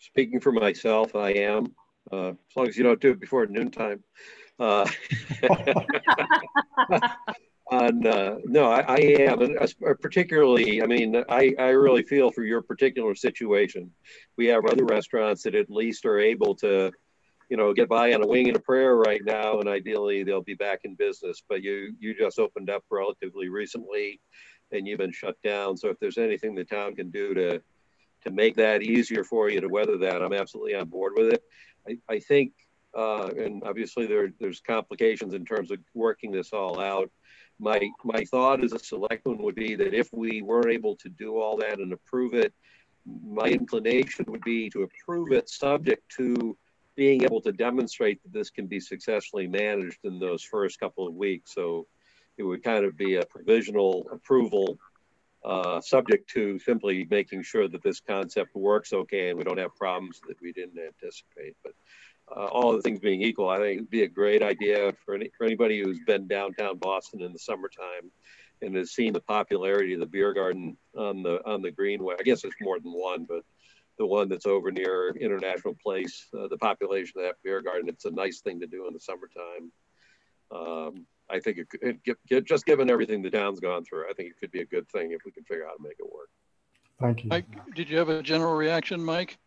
Speaking for myself, I am, uh, as long as you don't do it before noontime. Uh, And, uh, no, I, I am, and uh, particularly, I mean, I, I really feel for your particular situation. We have other restaurants that at least are able to, you know, get by on a wing and a prayer right now, and ideally they'll be back in business. But you, you just opened up relatively recently, and you've been shut down. So if there's anything the town can do to, to make that easier for you to weather that, I'm absolutely on board with it. I, I think, uh, and obviously there, there's complications in terms of working this all out my my thought as a selectman would be that if we weren't able to do all that and approve it, my inclination would be to approve it subject to being able to demonstrate that this can be successfully managed in those first couple of weeks. So it would kind of be a provisional approval uh, subject to simply making sure that this concept works okay and we don't have problems that we didn't anticipate. But uh, all the things being equal, I think it'd be a great idea for, any, for anybody who's been downtown Boston in the summertime and has seen the popularity of the beer garden on the on the Greenway. I guess it's more than one, but the one that's over near International Place, uh, the population of that beer garden, it's a nice thing to do in the summertime. Um, I think it, could- it, get, get, just given everything the town's gone through, I think it could be a good thing if we can figure out how to make it work. Thank you. Mike, did you have a general reaction, Mike?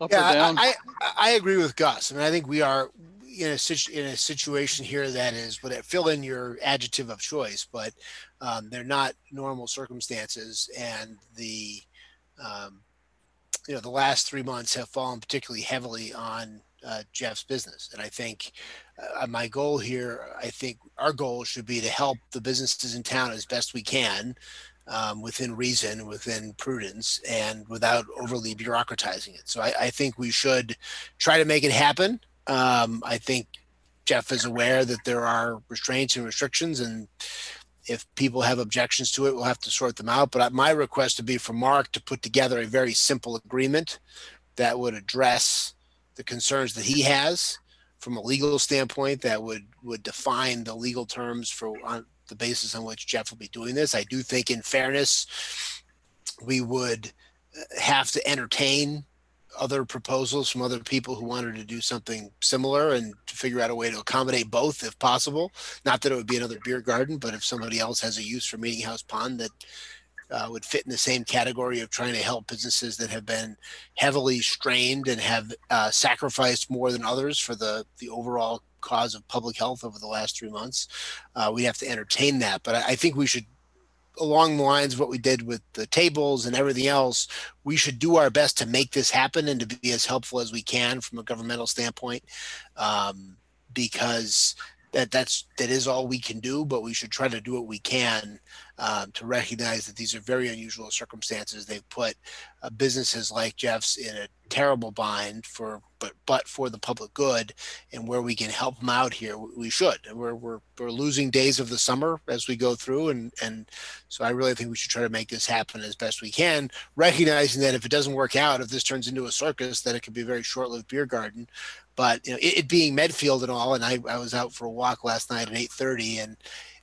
Up or Yeah, down? I, I, I agree with Gus. I mean, I think we are, in a situ- in a situation here that is, but fill in your adjective of choice, but um, they're not normal circumstances, and the um, you know the last three months have fallen particularly heavily on uh, Jeff's business, and I think uh, my goal here, I think our goal should be to help the businesses in town as best we can. Um, within reason, within prudence, and without overly bureaucratizing it. So I, I think we should try to make it happen. Um, I think Jeff is aware that there are restraints and restrictions, and if people have objections to it, we'll have to sort them out. But my request would be for Mark to put together a very simple agreement that would address the concerns that he has from a legal standpoint that would would define the legal terms for on the basis on which Jeff will be doing this. I do think in fairness, we would uh, have to entertain other proposals from other people who wanted to do something similar and to figure out a way to accommodate both if possible. Not that it would be another beer garden, but if somebody else has a use for Meeting House Pond that uh, would fit in the same category of trying to help businesses that have been heavily strained and have uh, sacrificed more than others for the the overall cause of public health over the last three months. Uh, we have to entertain that, but I, I think we should along the lines of what we did with the tables and everything else, we should do our best to make this happen and to be as helpful as we can from a governmental standpoint, um, because that that's that is all we can do. But we should try to do what we can um, to recognize that these are very unusual circumstances. They've put uh, businesses like Jeff's in a terrible bind for, but but for the public good, and where we can help them out here, we should. We're we're we're losing days of the summer as we go through, and and so I really think we should try to make this happen as best we can, recognizing that if it doesn't work out, if this turns into a circus, that it could be a very short-lived beer garden. But you know, it, it being Medfield and all, and I, I was out for a walk last night at 8:30, and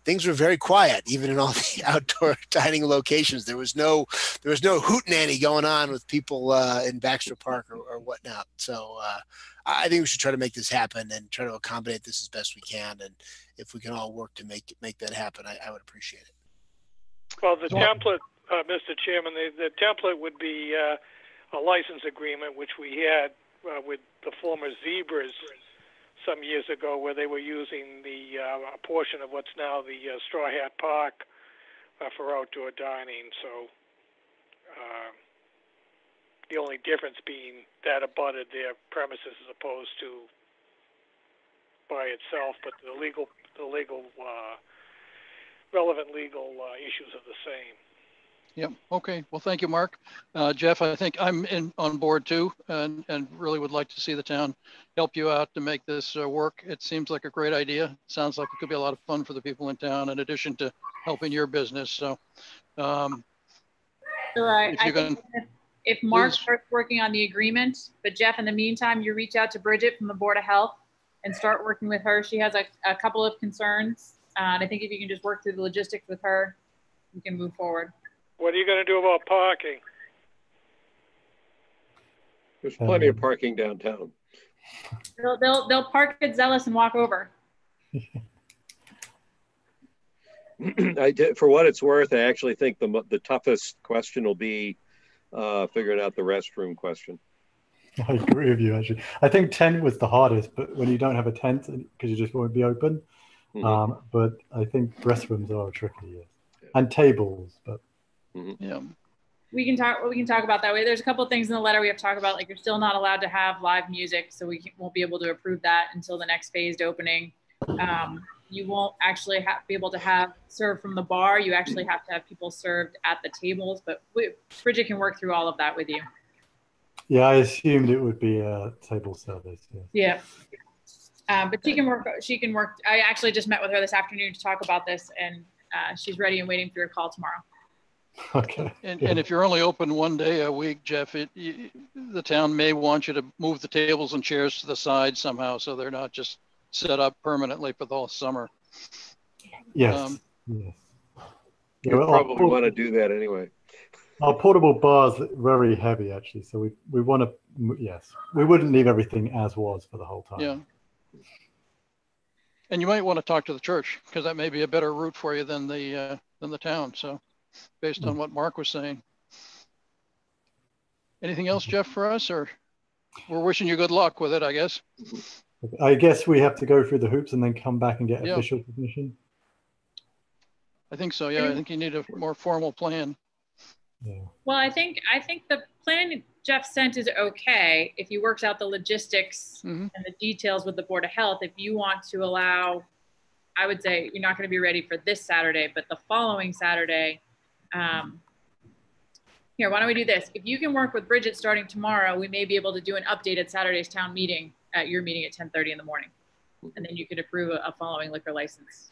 things were very quiet, even in all the outdoor dining locations. There was no there was no hootenanny going on with people uh, in Baxter Park or, or whatnot. So uh, I think we should try to make this happen and try to accommodate this as best we can. And if we can all work to make make that happen, I, I would appreciate it. Well, the template, uh, Mr. Chairman, the, the template would be uh, a license agreement, which we had uh, with the former Zebras some years ago where they were using the uh, a portion of what's now the uh, Straw Hat Park uh, for outdoor dining. So uh, the only difference being that abutted their premises as opposed to by itself, but the legal the legal uh, relevant legal uh, issues are the same. Yep. Okay. Well, thank you, Mark. Uh, Jeff, I think I'm in on board too, and, and really would like to see the town help you out to make this uh, work. It seems like a great idea. Sounds like it could be a lot of fun for the people in town, in addition to helping your business. So, um, right. If, if Mark please. starts working on the agreement, but Jeff, in the meantime, you reach out to Bridget from the Board of Health and start working with her. She has a, a couple of concerns, uh, and I think if you can just work through the logistics with her, we can move forward. What are you going to do about parking? There's plenty um, of parking downtown. They'll, they'll, they'll park at Zealous and walk over. I did, for what it's worth, I actually think the the toughest question will be uh, figuring out the restroom question. I agree with you. Actually, I think tent was the hardest, but when you don't have a tent because you just won't be open. Mm-hmm. Um, but I think restrooms are tricky, yes. yeah. and tables. But Mm-hmm. Yeah. We can talk. We can talk about that way. There's a couple things in the letter we have to talk about. Like you're still not allowed to have live music, so we won't be able to approve that until the next phased opening. Um, you won't actually have, be able to have serve from the bar. You actually have to have people served at the tables. But we, Bridget can work through all of that with you. Yeah, I assumed it would be a table service. Yeah. Um, but she can work. She can work. I actually just met with her this afternoon to talk about this, and uh, she's ready and waiting for your call tomorrow. Okay. And, and if you're only open one day a week, Jeff, it, you, the town may want you to move the tables and chairs to the side somehow so they're not just set up permanently for the whole summer. Yes. Um, yes. You yeah, probably want to do that anyway. Our portable bars very heavy actually, so we we want to yes, we wouldn't leave everything as was for the whole time. Yeah. And you might want to talk to the church because that may be a better route for you than the uh, than the town. So based on what Mark was saying. Anything else, Jeff, for us, or we're wishing you good luck with it, I guess. I guess we have to go through the hoops and then come back and get Yeah. official permission. I think so, yeah. I think you need a more formal plan. Yeah. Well, I think, I think the plan Jeff sent is okay if he works out the logistics Mhm. and the details with the Board of Health. If you want to allow, I would say you're not going to be ready for this Saturday, but the following Saturday. Um, here, why don't we do this? If you can work with Bridget starting tomorrow, we may be able to do an update at Saturday's town meeting at your meeting at 10:30 in the morning. And then you could approve a, a following liquor license.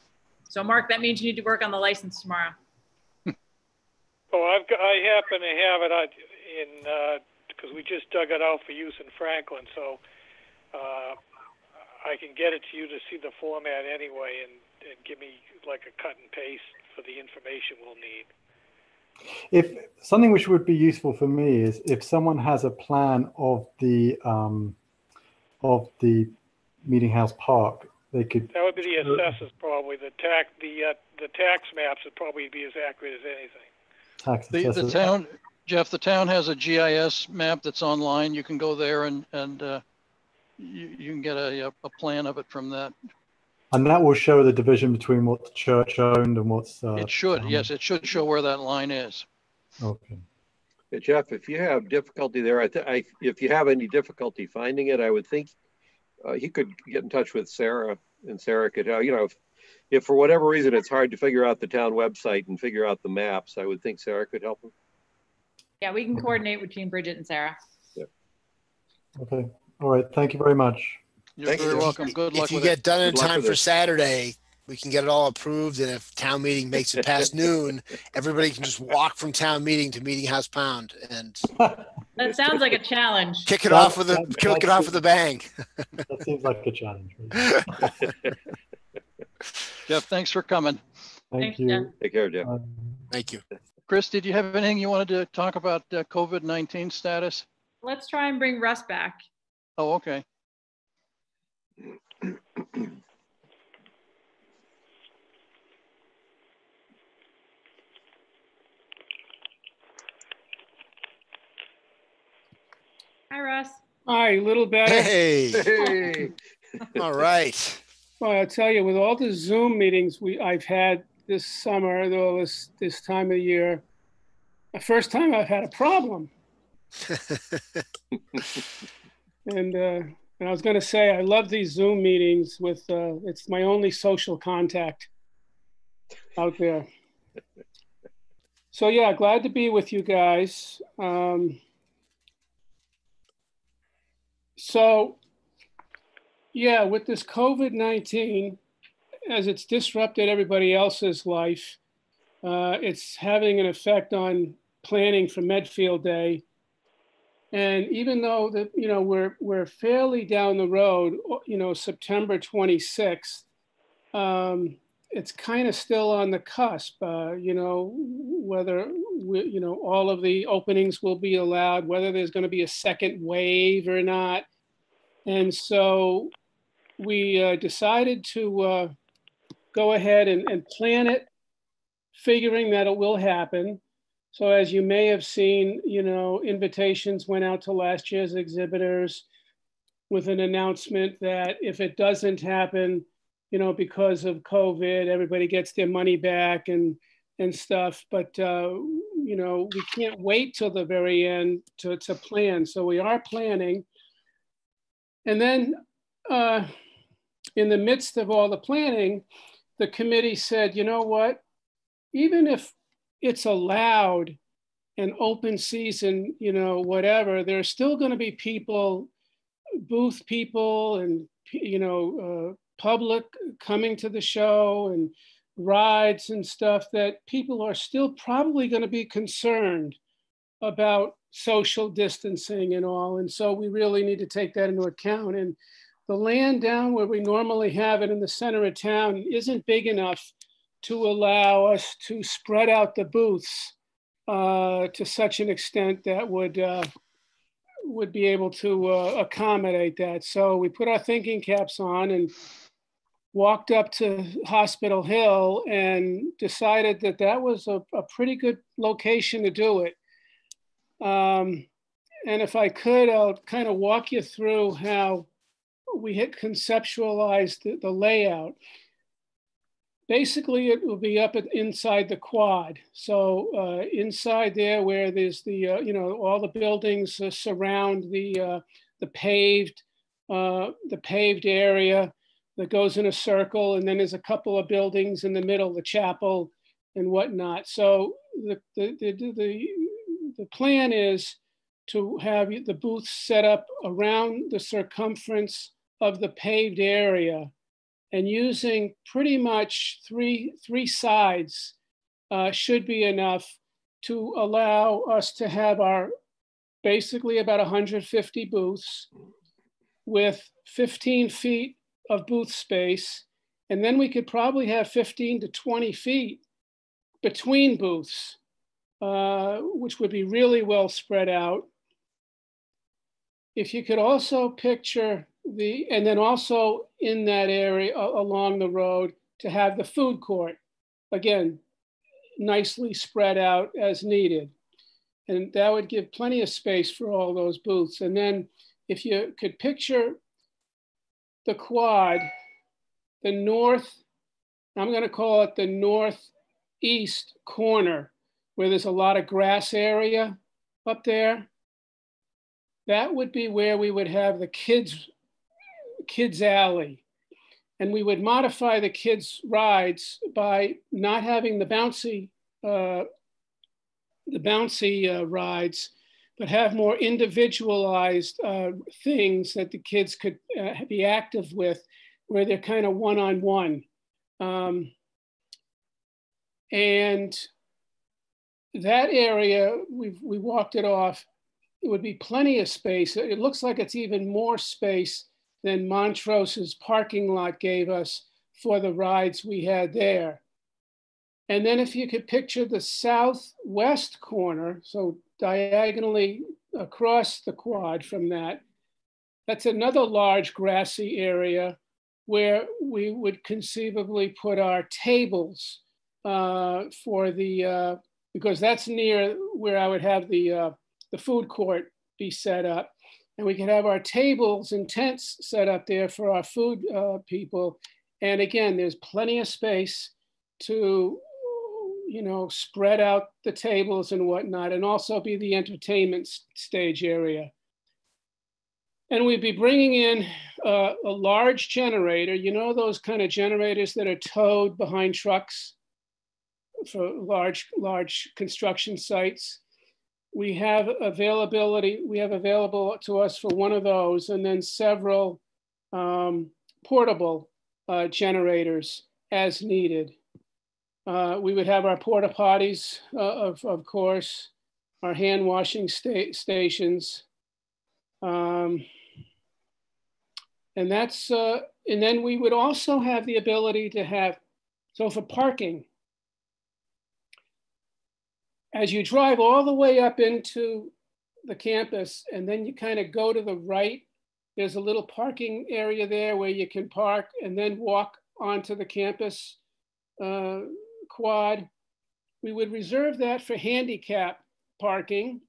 So Mark, that means you need to work on the license tomorrow. Oh, I've got, I happen to have it in, uh, because we just dug it out for use in Franklin, so, uh, I can get it to you to see the format anyway and, and give me like a cut and paste for the information we'll need. If something which would be useful for me is if someone has a plan of the um, of the meeting house park, they could. That would be the assessors probably, the tax, the, uh, the tax maps would probably be as accurate as anything. Tax The, the assessors- town, Jeff, the town has a GIS map that's online. You can go there and, and, uh, you, you can get a, a plan of it from that. And that will show the division between what's church owned and what's. Uh, It should, town- yes, it should show where that line is. Okay. Hey, Jeff, if you have difficulty there, I, th- I, if you have any difficulty finding it, I would think uh, he could get in touch with Sarah and Sarah could, uh, you know, if, if for whatever reason it's hard to figure out the town website and figure out the maps, I would think Sarah could help him. Yeah, we can coordinate between Bridget and Sarah. Okay. All right. Thank you very much. You're Thank very you. welcome. Good luck If you with it. get done in Good luck time with for it. Saturday, we can get it all approved. And if town meeting makes it past noon, everybody can just walk from town meeting to Meeting House Pond and That sounds like a challenge. kick it That- off with a that- kick it off with a bang. That seems like a challenge. Jeff, thanks for coming. Thank Thanks, you. Jeff. Take care, Jeff. Um, Thank you. Chris, did you have anything you wanted to talk about uh, COVID-19 status? Let's try and bring Russ back. Oh, okay. Hi, Russ. Hi, a little better. Hey, Hey, all right. Well, I'll tell you, with all the Zoom meetings we I've had this summer, though this this time of year, the first time I've had a problem. And uh, and I was going to say I love these Zoom meetings. With uh, it's my only social contact out there. So yeah, glad to be with you guys. Um, so yeah, with this COVID 19, as it's disrupted everybody else's life, uh, it's having an effect on planning for Medfield Day. And even though that you know we're we're fairly down the road, you know September 26th, um, it's kind of still on the cusp. Uh, you know whether we, you know all of the openings will be allowed, whether there's going to be a second wave or not. And so we uh, decided to uh, go ahead and, and plan it, figuring that it will happen. So as you may have seen, you know, invitations went out to last year's exhibitors with an announcement that if it doesn't happen, you know, because of COVID, everybody gets their money back and and stuff. But uh, you know, we can't wait till the very end to, to plan. So we are planning. And then uh, in the midst of all the planning, the committee said, you know what? Even if it's allowed an open season, you know, whatever, there's still going to be people, booth people, and you know, uh, public coming to the show and rides and stuff that people are still probably going to be concerned about social distancing and all. And so we really need to take that into account. And the land down where we normally have it in the center of town isn't big enough to allow us to spread out the booths uh, to such an extent that would uh, would be able to uh, accommodate that. So we put our thinking caps on and walked up to Hospital Hill and decided that that was a, a pretty good location to do it. Um, and if I could, I'll kind of walk you through how we had conceptualized the, the layout. Basically, it will be up at, inside the quad. So uh, inside there, where there's the uh, you know all the buildings uh, surround the uh, the paved uh, the paved area that goes in a circle, and then there's a couple of buildings in the middle, the chapel and whatnot. So the the the, the, the plan is to have the booths set up around the circumference of the paved area and using pretty much three, three sides uh, should be enough to allow us to have our basically about 150 booths with 15 feet of booth space. And then we could probably have 15 to 20 feet between booths, uh, which would be really well spread out. If you could also picture the, and then also in that area along the road to have the food court, again, nicely spread out as needed. And that would give plenty of space for all those booths. And then if you could picture the quad, the north, I'm gonna call it the northeast corner where there's a lot of grass area up there. That would be where we would have the kids kids alley. And we would modify the kids rides by not having the bouncy, uh, the bouncy uh, rides, but have more individualized uh, things that the kids could uh, be active with, where they're kind of one-on-one. Um, and that area, we've we walked it off. It would be plenty of space. It looks like it's even more space than Montrose's parking lot gave us for the rides we had there. And then if you could picture the southwest corner, so diagonally across the quad from that, that's another large grassy area where we would conceivably put our tables uh, for the, uh, because that's near where I would have the, uh, the food court be set up and we could have our tables and tents set up there for our food uh, people. And again, there's plenty of space to, you know, spread out the tables and whatnot, and also be the entertainment stage area. And we'd be bringing in uh, a large generator, you know, those kind of generators that are towed behind trucks for large, large construction sites we have availability, we have available to us for one of those and then several um, portable uh, generators as needed. Uh, we would have our porta potties, uh, of, of course, our hand washing sta stations. Um, and that's, uh, and then we would also have the ability to have, so for parking, as you drive all the way up into the campus and then you kind of go to the right, there's a little parking area there where you can park and then walk onto the campus uh, quad. We would reserve that for handicap parking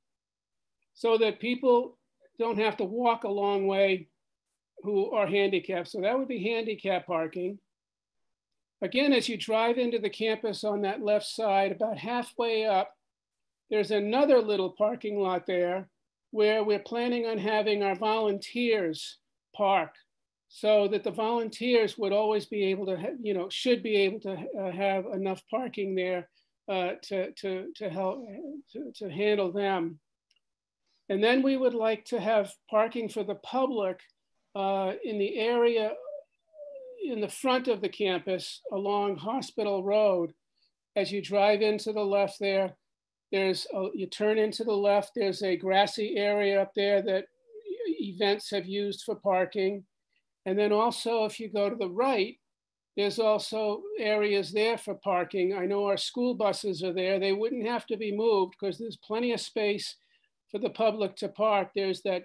so that people don't have to walk a long way who are handicapped. So that would be handicap parking. Again, as you drive into the campus on that left side, about halfway up, there's another little parking lot there where we're planning on having our volunteers park so that the volunteers would always be able to, you know, should be able to uh, have enough parking there uh, to, to, to help, to, to handle them. And then we would like to have parking for the public uh, in the area in the front of the campus along Hospital Road. As you drive into the left there, there's, a, you turn into the left, there's a grassy area up there that events have used for parking. And then also if you go to the right, there's also areas there for parking. I know our school buses are there. They wouldn't have to be moved because there's plenty of space for the public to park. There's that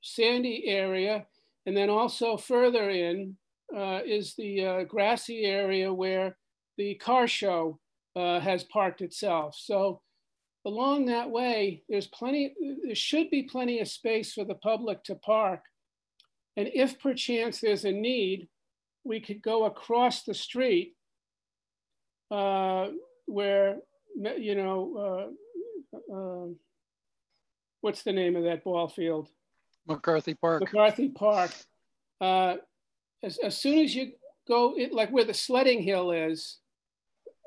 sandy area. And then also further in uh, is the uh, grassy area where the car show uh, has parked itself. So along that way, there's plenty, there should be plenty of space for the public to park. And if perchance there's a need, we could go across the street uh, where, you know, uh, uh, what's the name of that ball field? McCarthy Park. McCarthy Park. Uh, as, as soon as you go, it, like where the sledding hill is,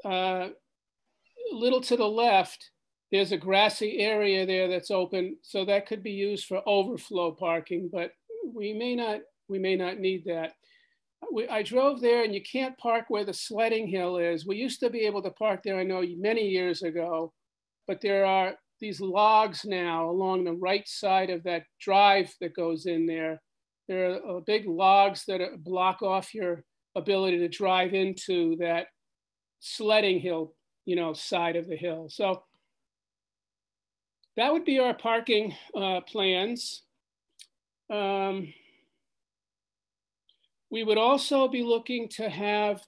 uh, a little to the left, there's a grassy area there that's open, so that could be used for overflow parking, but we may not, we may not need that. We, I drove there and you can't park where the sledding hill is. We used to be able to park there, I know many years ago, but there are these logs now along the right side of that drive that goes in there. There are uh, big logs that block off your ability to drive into that sledding hill, you know, side of the hill. So that would be our parking uh, plans. Um, we would also be looking to have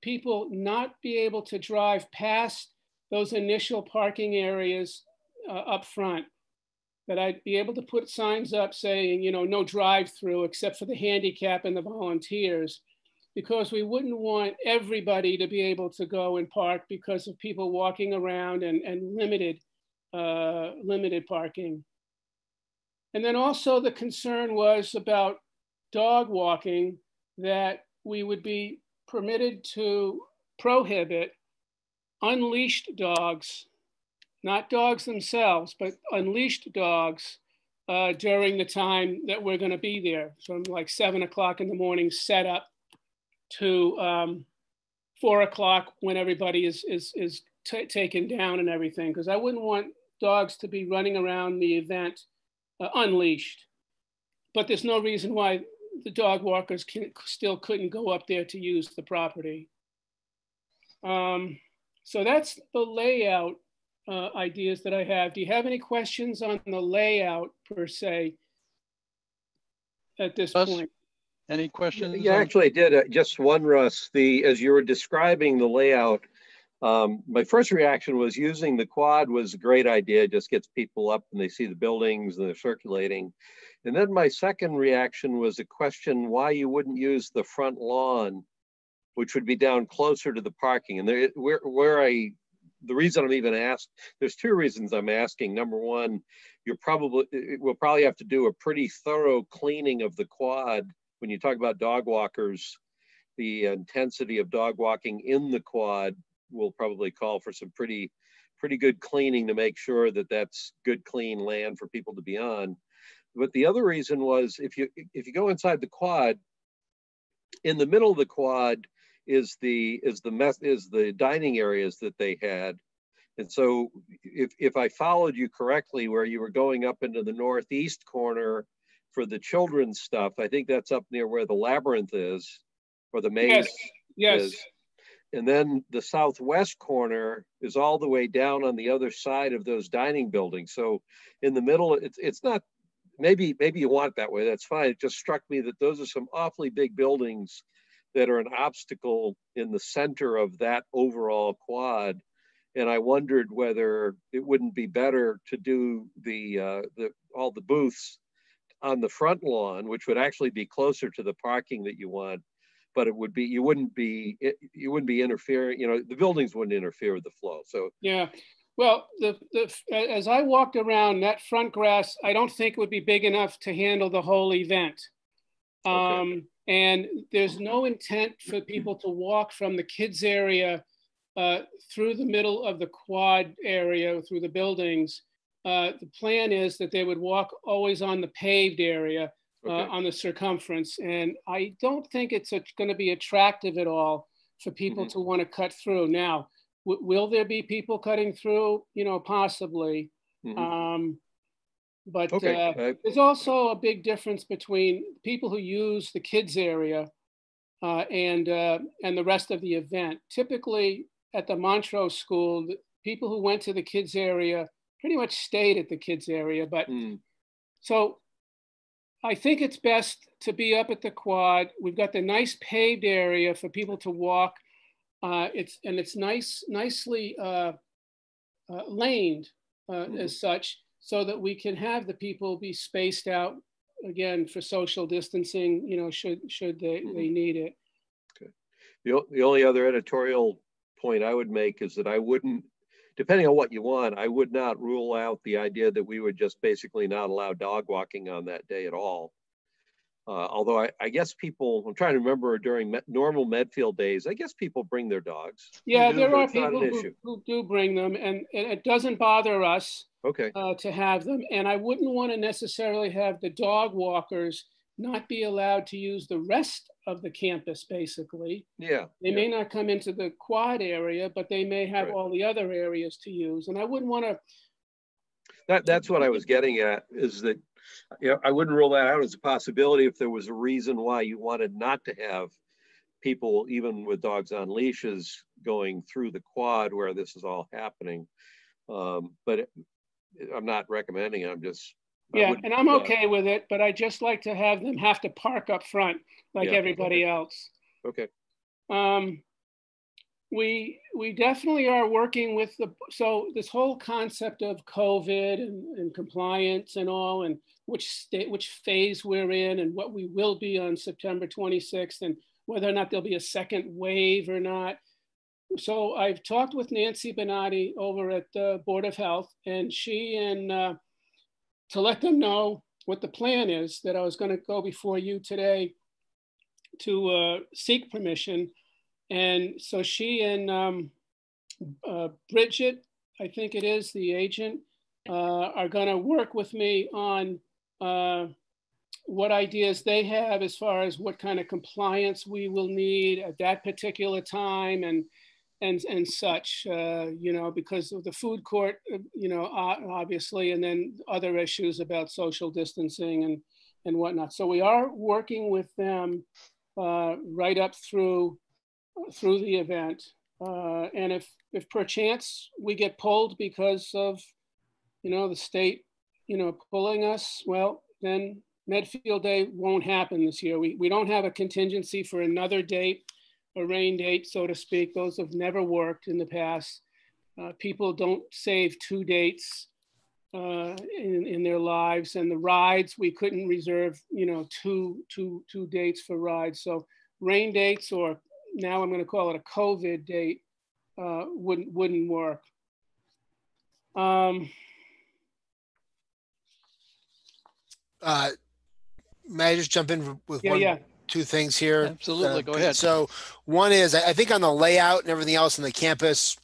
people not be able to drive past those initial parking areas uh, up front. That I'd be able to put signs up saying, you know, no drive through except for the handicap and the volunteers, because we wouldn't want everybody to be able to go and park because of people walking around and, and limited, uh, limited parking. And then also the concern was about dog walking that we would be permitted to prohibit unleashed dogs, not dogs themselves, but unleashed dogs uh, during the time that we're going to be there, from like seven o'clock in the morning set up to um, four o'clock when everybody is is is taken down and everything. Because I wouldn't want dogs to be running around the event uh, unleashed. But there's no reason why the dog walkers can, still couldn't go up there to use the property. Um, so that's the layout uh, ideas that I have. Do you have any questions on the layout per se at this Russ, point? Any questions? Yeah, on- actually I did. Uh, Just one, Russ. The, as you were describing the layout, um, my first reaction was using the quad was a great idea. It just gets people up and they see the buildings and they're circulating. And then my second reaction was a question why you wouldn't use the front lawn, which would be down closer to the parking. And there, where, where I, the reason I'm even asked, there's two reasons I'm asking. Number one, you're probably, we'll probably have to do a pretty thorough cleaning of the quad. When you talk about dog walkers, the intensity of dog walking in the quad will probably call for some pretty, pretty good cleaning to make sure that that's good, clean land for people to be on. But the other reason was if you if you go inside the quad, in the middle of the quad is the is the mess is the dining areas that they had. And so if if I followed you correctly, where you were going up into the northeast corner for the children's stuff, I think that's up near where the labyrinth is, or the maze Yes, yes. is. And then the southwest corner is all the way down on the other side of those dining buildings. So in the middle, it's it's not maybe maybe you want it that way. That's fine. It just struck me that those are some awfully big buildings that are an obstacle in the center of that overall quad. And I wondered whether it wouldn't be better to do the uh, the all the booths on the front lawn, which would actually be closer to the parking that you want. But it would be you wouldn't be it, you wouldn't be interfering. You know, the buildings wouldn't interfere with the flow. So Yeah. Well, the, the, as I walked around that front grass, I don't think it would be big enough to handle the whole event. Um, and there's no intent for people to walk from the kids area uh, through the middle of the quad area, through the buildings. Uh, the plan is that they would walk always on the paved area uh, Okay. on the circumference. And I don't think it's going to be attractive at all for people Mhm. to want to cut through. Now, w- will there be people cutting through? You know, possibly. mhm. Um, but okay, uh, I- there's also a big difference between people who use the kids area uh, and uh, and the rest of the event. Typically, at the Montrose School, the people who went to the kids area pretty much stayed at the kids area. But mm, so I think it's best to be up at the quad. We've got the nice paved area for people to walk. Uh, it's and it's nice, nicely uh, uh, laned uh, Mhm. as such, so that we can have the people be spaced out again, for social distancing, you know, should, should they, they need it. Okay. The, the only other editorial point I would make is that I wouldn't, depending on what you want, I would not rule out the idea that we would just basically not allow dog walking on that day at all. Uh, although I, I guess people, I'm trying to remember during me- normal Medfield days, I guess people bring their dogs. Yeah, do, there are people who, who do bring them and it, it doesn't bother us Okay, uh, to have them. And I wouldn't want to necessarily have the dog walkers not be allowed to use the rest of the campus, basically. yeah. They yeah. may not come into the quad area, but they may have Right. all the other areas to use. And I wouldn't want to, That, that's what I was getting at, is that, you know, I wouldn't rule that out as a possibility if there was a reason why you wanted not to have people, even with dogs on leashes, going through the quad where this is all happening. Um, but it- I'm not recommending, it, I'm just. Yeah, and I'm yeah, okay with it, but I just like to have them have to park up front like Yeah, everybody else. Okay, Um, we we definitely are working with the so this whole concept of COVID and, and compliance and all, and which state which phase we're in, and what we will be on September 26th, and whether or not there'll be a second wave or not. So I've talked with Nancy Benatti over at the Board of Health, and she and uh, to let them know what the plan is. That I was going to go before you today to uh, seek permission and so she and um, uh, Bridget, I think it is the agent, uh, are going to work with me on uh, what ideas they have as far as what kind of compliance we will need at that particular time and and and such. Uh, you know, because of the food court, uh, you know, obviously, and then other issues about social distancing and and whatnot. So we are working with them uh, right up through through the event. Uh, and if, if perchance we get pulled because of, you know, the state, you know, pulling us, well, then Medfield Day won't happen this year. We, we don't have a contingency for another date, a rain date, so to speak. Those have never worked in the past. Uh, people don't save two dates uh, in, in their lives and the rides, we couldn't reserve, you know, two, two, two dates for rides. So rain dates or now I'm going to call it a COVID date, uh, wouldn't wouldn't work. Um, Uh, may I just jump in with yeah, one, yeah, two things here? Absolutely, Uh, go ahead. So one is, I I think on the layout and everything else on the campus,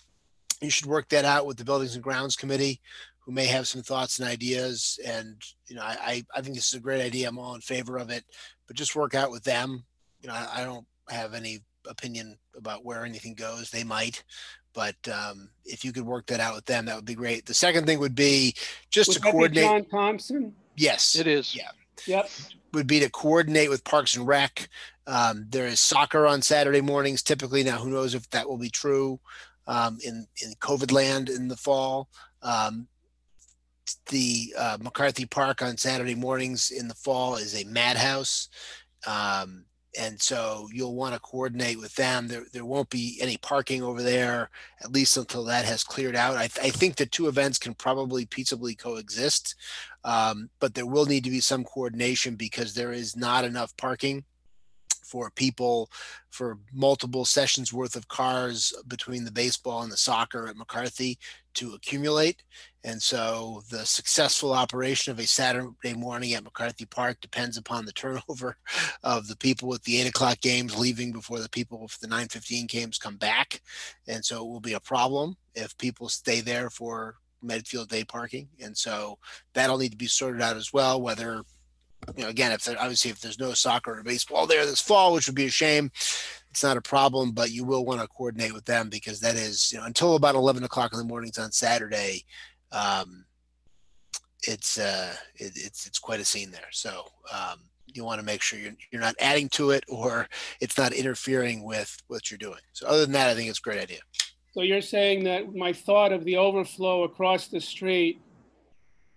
you should work that out with the Buildings and Grounds Committee, who may have some thoughts and ideas. And, you know, I, I, I think this is a great idea. I'm all in favor of it, but just work out with them. You know, I, I don't have any opinion about where anything goes. They might, but um, if you could work that out with them, that would be great. The second thing would be just Would to that be coordinate. John Thompson. Yes It is. Yeah. Yep. would be to coordinate with Parks and Rec. Um, there is soccer on Saturday mornings typically. Now, who knows if that will be true um, in in COVID land in the fall. Um, the uh, McCarthy Park on Saturday mornings in the fall is a madhouse. Um, and so you'll want to coordinate with them. There, there won't be any parking over there, at least until that has cleared out. I, th- I think the two events can probably peaceably coexist, um, but there will need to be some coordination because there is not enough parking for people for multiple sessions worth of cars between the baseball and the soccer at McCarthy to accumulate. And so the successful operation of a Saturday morning at McCarthy Park depends upon the turnover of the people with the eight o'clock games leaving before the people with the nine fifteen games come back. And so it will be a problem if people stay there for Medfield Day parking. And so that'll need to be sorted out as well, whether you know, again, if there, obviously if there's no soccer or baseball there this fall, which would be a shame, it's not a problem. But you will want to coordinate with them because that is, you know, until about eleven o'clock in the mornings on Saturday, um, it's uh, it, it's it's quite a scene there. So um, you want to make sure you're you're not adding to it or it's not interfering with what you're doing. So other than that, I think it's a great idea. So you're saying that my thought of the overflow across the street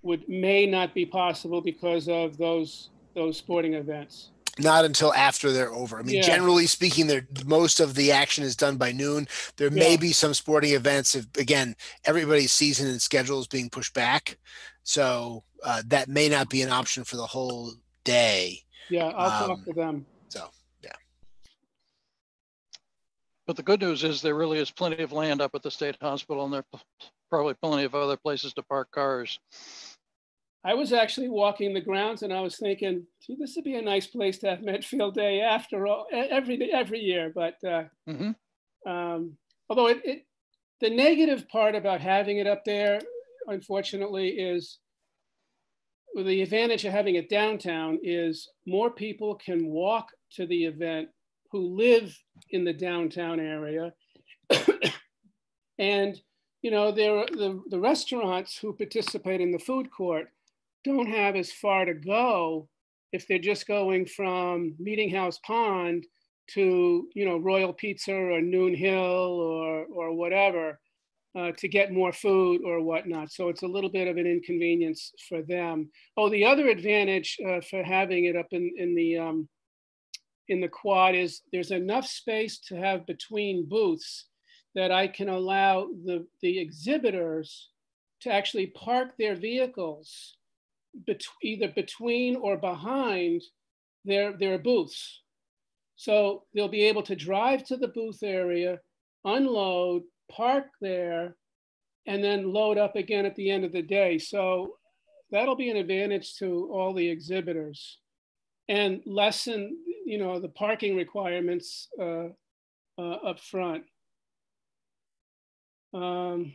would may not be possible because of those those sporting events. Not until after they're over. I mean, Yeah. generally speaking, there most of the action is done by noon. There may Yeah. be some sporting events if again everybody's season and schedule is being pushed back, so uh, that may not be an option for the whole day. Yeah, I'll Um, talk to them. So yeah, But the good news is there really is plenty of land up at the state hospital and there are probably plenty of other places to park cars. I was actually walking the grounds and I was thinking, gee, this would be a nice place to have Medfield Day after all, every, every year. But uh, hmm um, although it, it, the negative part about having it up there, unfortunately, is well, the advantage of having it downtown is more people can walk to the event who live in the downtown area. and, you know, there are the, the restaurants who participate in the food court don't have as far to go if they're just going from Meeting House Pond to you know Royal Pizza or Noon Hill or or whatever uh, to get more food or whatnot. So it's a little bit of an inconvenience for them. Oh, the other advantage uh, for having it up in in the um, in the quad is there's enough space to have between booths that I can allow the the exhibitors to actually park their vehicles bet- either between or behind their their booths. So they'll be able to drive to the booth area, unload, park there, and then load up again at the end of the day. So that'll be an advantage to all the exhibitors and lessen, you know, the parking requirements uh, uh, up front. Um,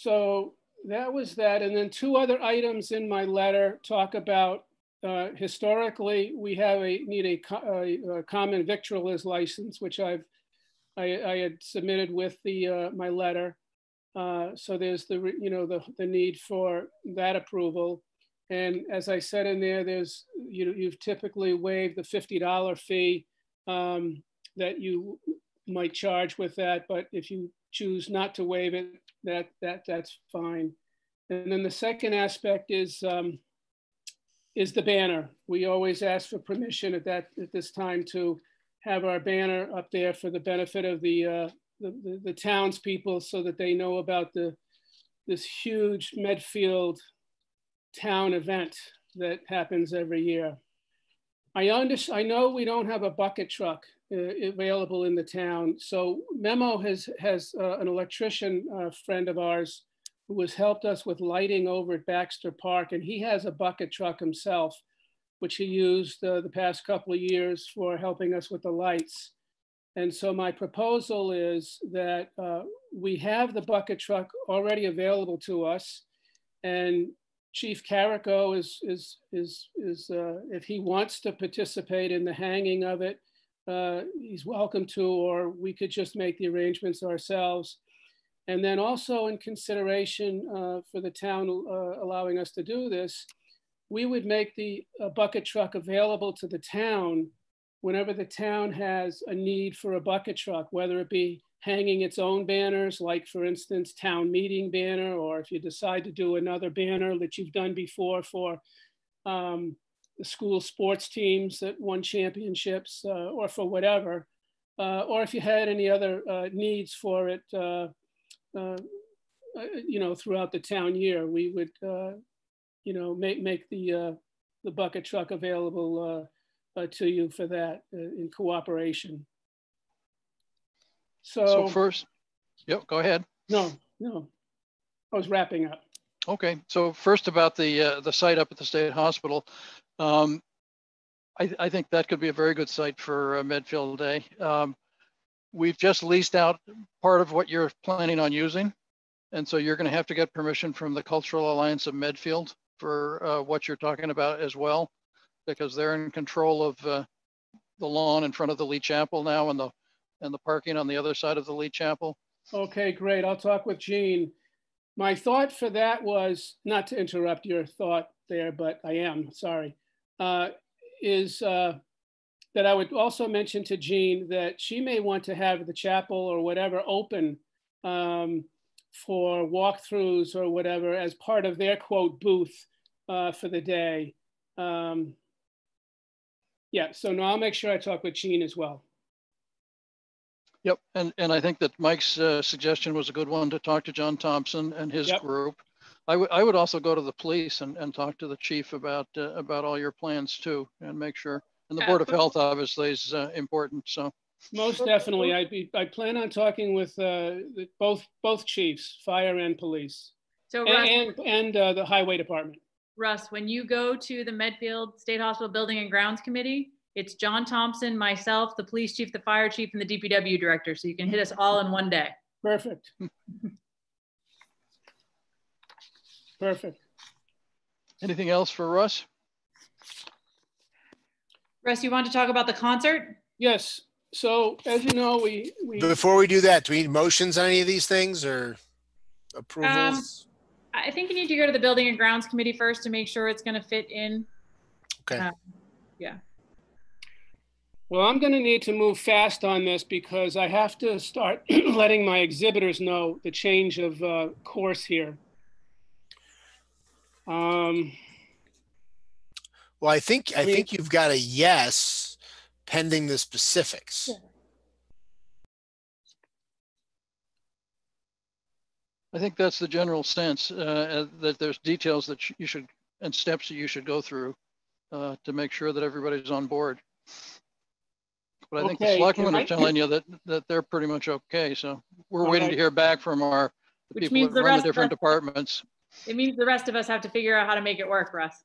so that was that. And then two other items in my letter talk about uh, historically, we have a need a, a, a common victualers license, which I've I, I had submitted with the uh, my letter. Uh, so there's the you know the the need for that approval. And as I said in there, there's you know you've typically waived the fifty dollar fee um, that you might charge with that, but if you choose not to waive it, that that that's fine. And then the second aspect is um, is the banner. We always ask for permission at that at this time to have our banner up there for the benefit of the uh, the, the, the townspeople so that they know about the this huge Medfield town event that happens every year. I under, I know we don't have a bucket truck available in the town. So Memo has, has uh, an electrician uh, friend of ours who has helped us with lighting over at Baxter Park. And he has a bucket truck himself, which he used uh, the past couple of years for helping us with the lights. And so my proposal is that uh, we have the bucket truck already available to us. And Chief Carrico is, is, is, is uh, if he wants to participate in the hanging of it, uh, he's welcome to, or we could just make the arrangements ourselves. And then also in consideration uh, for the town uh, allowing us to do this, we would make the bucket truck available to the town whenever the town has a need for a bucket truck, whether it be hanging its own banners, like for instance, town meeting banner, or if you decide to do another banner that you've done before for um, the school sports teams that won championships uh, or for whatever, uh, or if you had any other uh, needs for it, uh, uh, uh, you know, throughout the town year, we would, you know, make, make the, the bucket truck available to you for that in cooperation. So, So first, yep, go ahead. no, no, I was wrapping up. Okay, so first about the uh, the site up at the state hospital, um, I, I think that could be a very good site for uh, Medfield Day. Um, we've just leased out part of what you're planning on using, and so you're going to have to get permission from the Cultural Alliance of Medfield for uh, what you're talking about as well, because they're in control of uh, the lawn in front of the Lee Chapel now and the and the parking on the other side of the Lee Chapel. Okay, great. I'll talk with Jean. My thought for that was not to interrupt your thought there, but I am sorry. Uh, is uh, that I would also mention to Jean that she may want to have the chapel or whatever open um, for walkthroughs or whatever as part of their quote booth uh, for the day. Um, yeah, so now I'll make sure I talk with Jean as well. Yep, and, and I think that Mike's uh, suggestion was a good one to talk to John Thompson and his Yep. group. I would, I would also go to the police and, and talk to the chief about, uh, about all your plans too, and make sure. And the Board of Health obviously is uh, important, so. Most definitely. I'd be, I plan on talking with uh, both, both chiefs, fire and police, So and, Russ, and, and uh, the highway department. Russ, when you go to the Medfield State Hospital Building and Grounds Committee, it's John Thompson, myself, the police chief, the fire chief, and the DPW director. So you can hit us all in one day. Perfect. Perfect. Anything else for Russ? Russ, you want to talk about the concert? Yes. So as you know, we, we, Before we do that, do we need motions on any of these things or approvals? I think you need to go to the Building and Grounds Committee first to make sure it's going to fit in. Okay. uh, well, I'm going to need to move fast on this because I have to start letting my exhibitors know the change of uh, course here. Um, Well, I think, I I mean- think you've got a yes pending the specifics. I think that's the general sense, uh, uh, that there's details that you should, and steps that you should go through uh, to make sure that everybody's on board. But I think the Okay, selectmen are telling you that, that they're pretty much okay, so we're All waiting to hear back from our, the Which people means that the run the different us- departments. It means the rest of us have to figure out how to make it work, Russ.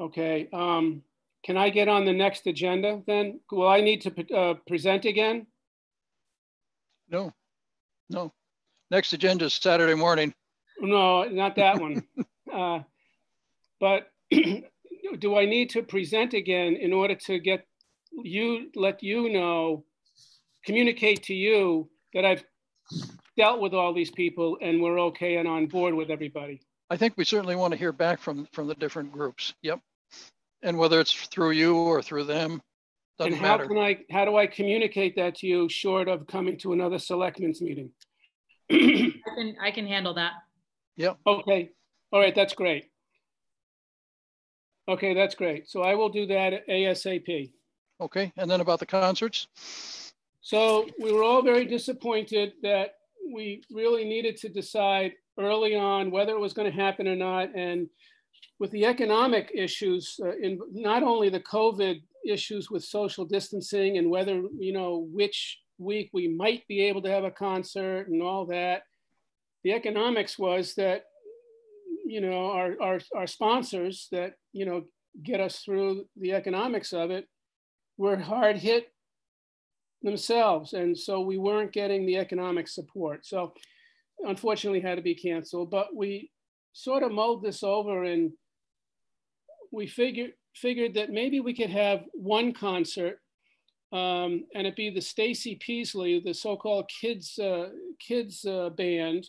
okay. Um, can I get on the next agenda then? Will I need to uh, present again? No, no. Next agenda is Saturday morning. No, not that one. Uh, But do I need to present again in order to get you, let you know, communicate to you that I've dealt with all these people and we're okay and on board with everybody? I think we certainly want to hear back from, from the different groups. Yep. And whether it's through you or through them, And doesn't and how matter. can I, how do I communicate that to you short of coming to another selectmen's meeting? I can, I can handle that. Yep. Okay, all right, that's great. Okay, that's great. So I will do that ASAP. Okay, and then about the concerts? So we were all very disappointed that we really needed to decide early on whether it was going to happen or not. And with the economic issues, uh, in not only the COVID issues with social distancing and whether, you know, which week we might be able to have a concert and all that, the economics was that, you know, our, our, our sponsors that, you know, get us through the economics of it were hard hit themselves. And so we weren't getting the economic support. So unfortunately had to be canceled, but we sort of mulled this over and we figured, figured that maybe we could have one concert um, and it be the Stacey Peasley, the so-called kids, uh, kids uh, band,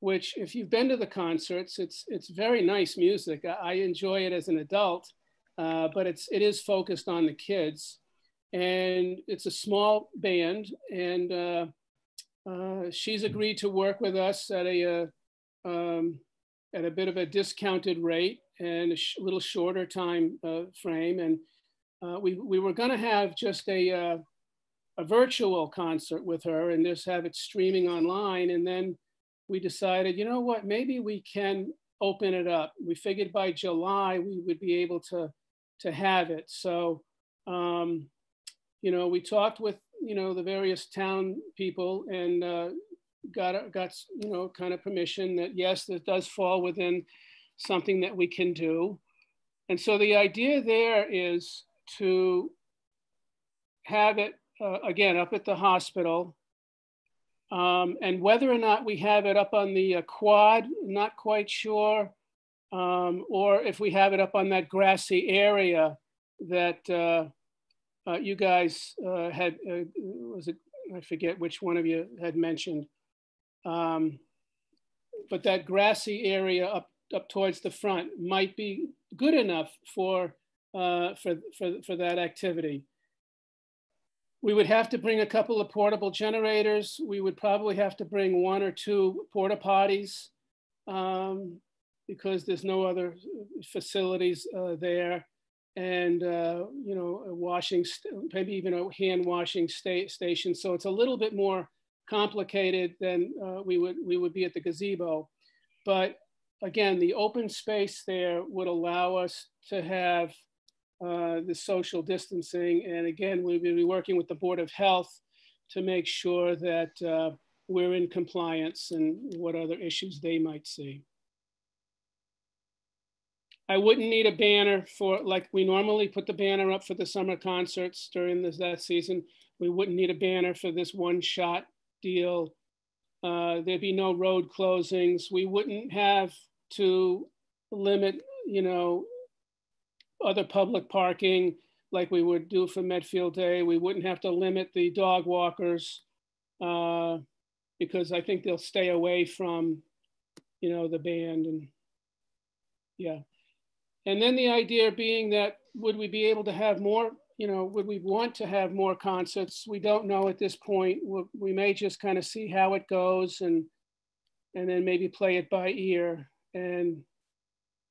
which if you've been to the concerts, it's, it's very nice music. I, I enjoy it as an adult, uh, but it's, it is focused on the kids and it's a small band and uh, uh, she's agreed to work with us at a uh, um, at a bit of a discounted rate and a sh- little shorter time uh, frame. And uh, we, we were going to have just a, uh, a virtual concert with her and just have it streaming online. And then we decided you know what maybe we can open it up. We figured by july we would be able to to have it. So um, you know, we talked with, you know, the various town people and uh, got, got, you know, kind of permission that yes, this does fall within something that we can do. And so the idea there is to have it, uh, again, up at the hospital. Um, and whether or not we have it up on the uh, quad, not quite sure. Um, or if we have it up on that grassy area that uh, uh, you guys uh, had, uh, was it, I forget which one of you had mentioned. Um, but that grassy area up, up towards the front might be good enough for, uh, for, for, for that activity. We would have to bring a couple of portable generators. We would probably have to bring one or two porta potties um, because there's no other facilities uh, there. And, uh, you know, washing, maybe even a hand washing sta- station. So it's a little bit more complicated than uh, we would we would be at the gazebo. But again, the open space there would allow us to have uh, the social distancing. And again, we would be working with the Board of Health to make sure that uh, we're in compliance and what other issues they might see. I wouldn't need a banner for, like we normally put the banner up for the summer concerts during this, that season. We wouldn't need a banner for this one shot deal. Uh, there'd be no road closings. We wouldn't have to limit, you know, other public parking like we would do for Medfield Day. We wouldn't have to limit the dog walkers uh, because I think they'll stay away from, you know, the band and yeah. And then the idea being that would we be able to have more, you know, would we want to have more concerts? We don't know at this point. We, we may just kind of see how it goes and and then maybe play it by ear and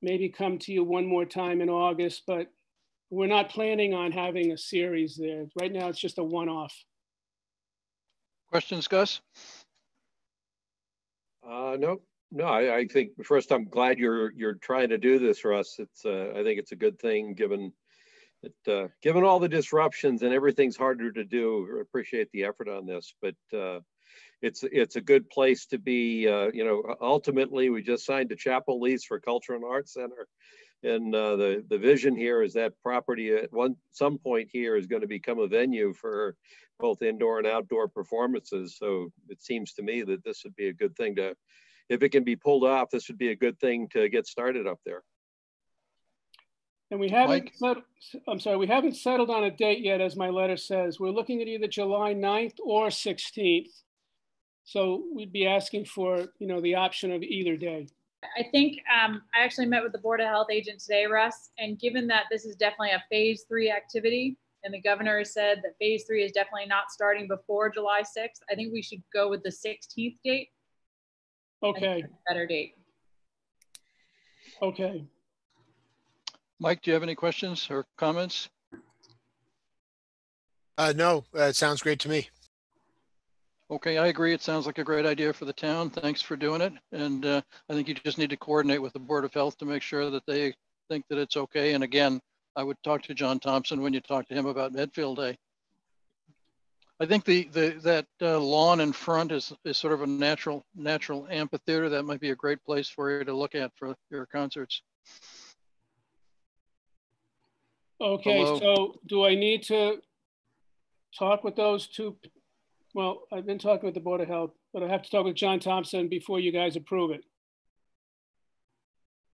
maybe come to you one more time in August, but we're not planning on having a series there. Right now, it's just a one-off. Questions, Gus? Uh, no, no, I, I think first, I'm glad you're, you're trying to do this, Russ. It's, uh, I think it's a good thing, given uh, given all the disruptions and everything's harder to do, I appreciate the effort on this, but, uh, it's, it's a good place to be, uh, you know, ultimately, we just signed a chapel lease for Culture and Arts Center. And, uh, the, the vision here is that property at one, some point here is going to become a venue for both indoor and outdoor performances. So it seems to me that this would be a good thing to, if it can be pulled off, this would be a good thing to get started up there. And we haven't, settled, I'm sorry, we haven't settled on a date yet, as my letter says. We're looking at either July 9th or 16th. So we'd be asking for, you know, the option of either day. I think um, I actually met with the Board of Health agent today, Russ, and given that this is definitely a phase three activity, and the governor has said that phase three is definitely not starting before July 6th, I think we should go with the 16th date. I think Okay, Better date. okay. Mike, do you have any questions or comments? Uh, no, uh, it sounds great to me. Okay, I agree. It sounds like a great idea for the town. Thanks for doing it. And uh, I think you just need to coordinate with the Board of Health to make sure that they think that it's okay. And again, I would talk to John Thompson when you talk to him about Medfield Day. I think the, the that uh, lawn in front is, is sort of a natural natural amphitheater. That might be a great place for you to look at for your concerts. Okay, Hello? so do I need to talk with those two? Well, I've been talking with the Board of Health, but I have to talk with John Thompson before you guys approve it.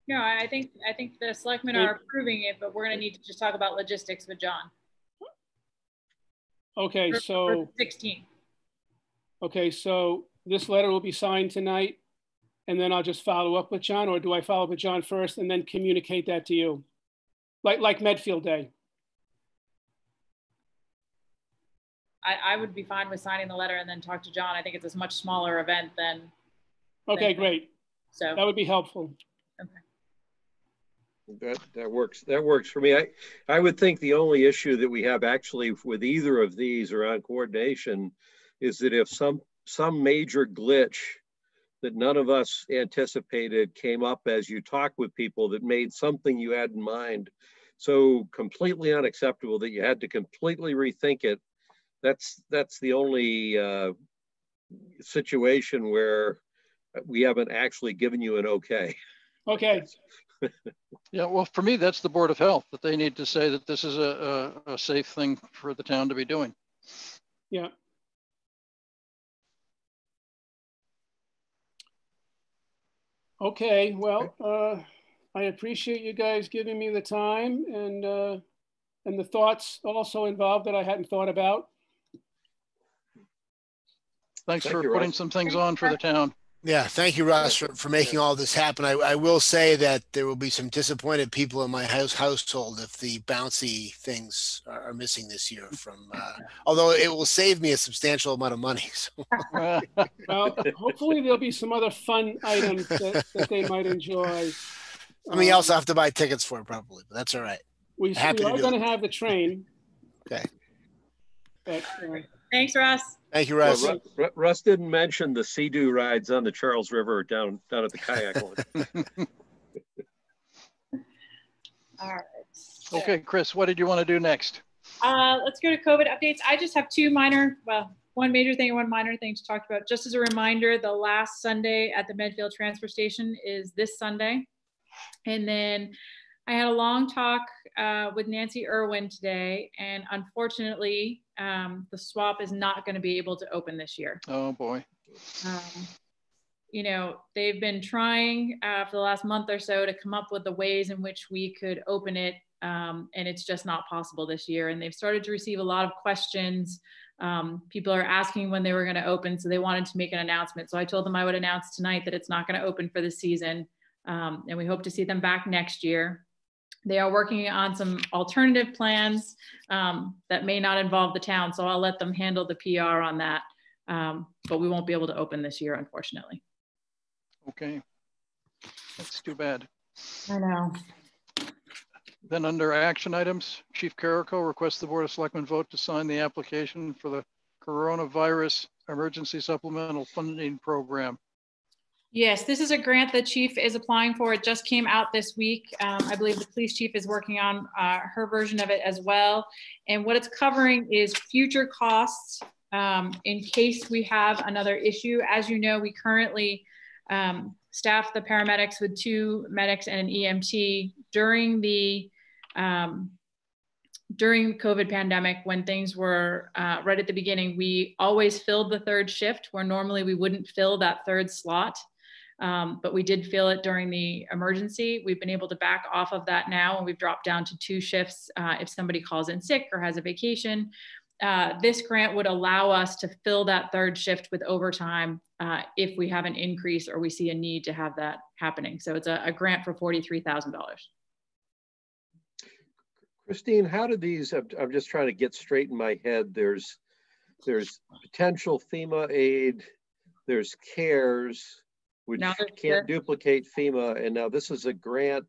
No, I I think, I think the selectmen are approving it, but we're gonna need to just talk about logistics with John. Okay, for- so, the 16th. okay, so this letter will be signed tonight and then I'll just follow up with John, or do I follow up with John first and then communicate that to you? Like, like Medfield Day? I, I would be fine with signing the letter and then talk to John. I think it's a much smaller event than, Okay, Thank you. great. so. That would be helpful. That, that works. That works for me. I, I would think the only issue that we have actually with either of these around coordination is that if some, some major glitch that none of us anticipated came up as you talk with people that made something you had in mind so completely unacceptable that you had to completely rethink it. That's, that's the only uh, situation where we haven't actually given you an okay. Okay, Yeah, well, for me, that's the Board of Health, that they need to say that this is a, a, a safe thing for the town to be doing. yeah. Okay, well, uh, I appreciate you guys giving me the time and, uh, and the thoughts also involved that I hadn't thought about. Thanks Thank for you, putting Russ. some things on for the town. Yeah, thank you, Russ, for, for making all this happen. I, I will say that there will be some disappointed people in my house household if the bouncy things are, are missing this year from, uh, although it will save me a substantial amount of money. So, Well, hopefully there'll be some other fun items that, that they might enjoy. I mean, you Um, also have to buy tickets for it probably, but that's all right. We, we to are do going to have the train. Okay. But, uh, Thanks, Russ. Thank you, Well, Russ. Ru- Ru- Russ didn't mention the Sea-Doo rides on the Charles River down, down at the kayak launch. All right. Okay, Chris, what did you want to do next? Uh, let's go to COVID updates. I just have two minor, well, one major thing and one minor thing to talk about. Just as a reminder, the last Sunday at the Medfield Transfer Station is this Sunday. And then I had a long talk uh, with Nancy Irwin today, and unfortunately, um, the swap is not going to be able to open this year. Oh, boy. Um, you know, they've been trying uh, for the last month or so to come up with the ways in which we could open it, um, and it's just not possible this year. And they've started to receive a lot of questions. Um, people are asking when they were going to open, so they wanted to make an announcement. So I told them I would announce tonight that it's not going to open for the season, um, and we hope to see them back next year. They are working on some alternative plans um, that may not involve the town, so I'll let them handle the PR on that. Um, but we won't be able to open this year, unfortunately. Okay. That's too bad. I know. Then under action items, Chief Carrico requests the Board of Selectmen vote to sign the application for the Coronavirus Emergency Supplemental Funding Program. Yes, this is a grant the chief is applying for. It just came out this week. Um, I believe the police chief is working on uh, her version of it as well. And what it's covering is future costs um, in case we have another issue. As you know, we currently um, staff the paramedics with two medics and an EMT during the um, during COVID pandemic, when things were uh, right at the beginning, we always filled the third shift where normally we wouldn't fill that third slot. Um, but we did feel it during the emergency. We've been able to back off of that now, and we've dropped down to two shifts uh, if somebody calls in sick or has a vacation. Uh, this grant would allow us to fill that third shift with overtime uh, if we have an increase or we see a need to have that happening. So it's a, a grant for $43,000. Christine, how do these, I'm, I'm just trying to get straight in my head. There's, there's potential FEMA aid, there's CARES, which Now can't duplicate FEMA, and now this is a grant.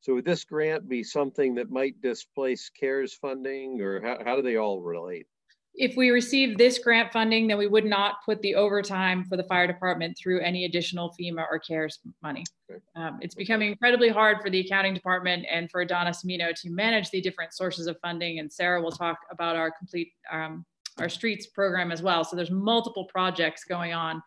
So would this grant be something that might displace CARES funding, or how, how do they all relate? If we receive this grant funding, then we would not put the overtime for the fire department through any additional FEMA or CARES money. Okay. Um, it's becoming incredibly hard for the accounting department and for Donna Semino to manage the different sources of funding. And Sarah will talk about our complete, um, our streets program as well. So there's multiple projects going on.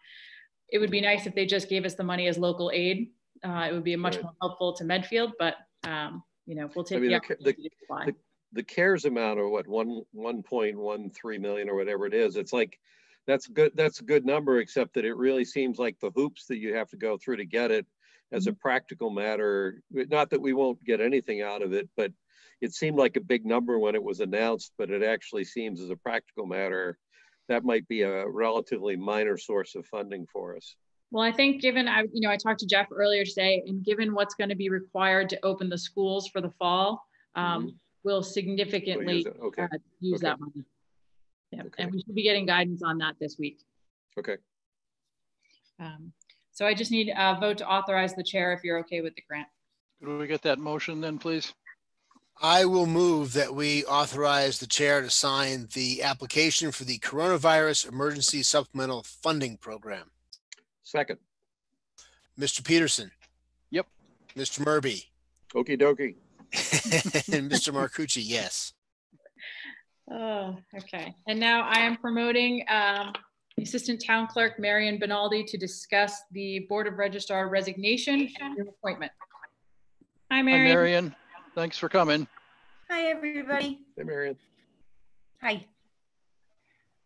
It would be nice if they just gave us the money as local aid. Uh, it would be much Right. more helpful to Medfield, but, um, you know, we'll take mean, the the the- opportunity to apply. The CARES amount or what, one, one point one three million or whatever it is, it's like, that's good, that's a good number, except that it really seems like the hoops that you have to go through to get it as a practical matter, not that we won't get anything out of it, but it seemed like a big number when it was announced, but it actually seems as a practical matter, that might be a relatively minor source of funding for us. Well, I think given I, you know, I talked to Jeff earlier today, and given what's going to be required to open the schools for the fall, um, we'll We'll significantly use it. Okay, uh, use Okay. that money. Yeah, Okay. and we should be getting guidance on that this week. okay. Um, so I just need a vote to authorize the chair if you're okay with the grant. Could we get that motion then, please? I will move that we authorize the chair to sign the application for the Coronavirus Emergency Supplemental Funding Program. Second, Mr. Peterson. Yep. Mr. Murby. okey dokey. And Mr. Marcucci, yes. Oh, okay. And now I am promoting um, the Assistant Town Clerk, Marion Benaldi, to discuss the Board of Registrar resignation and new appointment. Hi, Hi, Marion. Marion. Thanks for coming. Hi, everybody. Hey, Marion. Hi.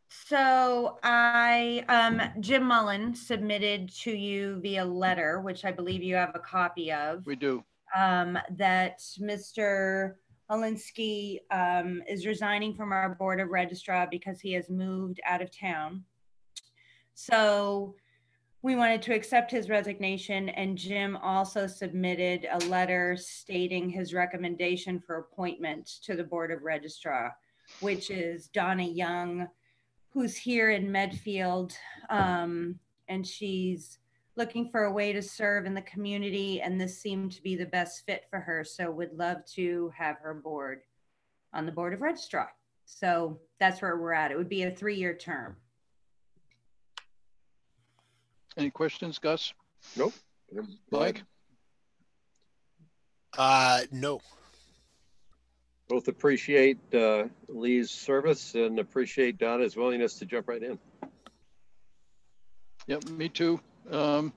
So I, um, Jim Mullen submitted to you via letter, which I believe you have a copy of, We do. um, that Mr. Alinsky, um, is resigning from our Board of Registrar because he has moved out of town. So we wanted to accept his resignation and Jim also submitted a letter stating his recommendation for appointment to the Board of Registrar, which is Donna Young, who's here in Medfield. Um, and she's looking for a way to serve in the community, and this seemed to be the best fit for her. So would love to have her board on the board of registrar. So that's where we're at. It would be a three-year term. Any questions, Gus? Nope. Mike? Uh, no. Both appreciate uh, Lee's service and appreciate Donna's willingness to jump right in. Yep, me too. Um,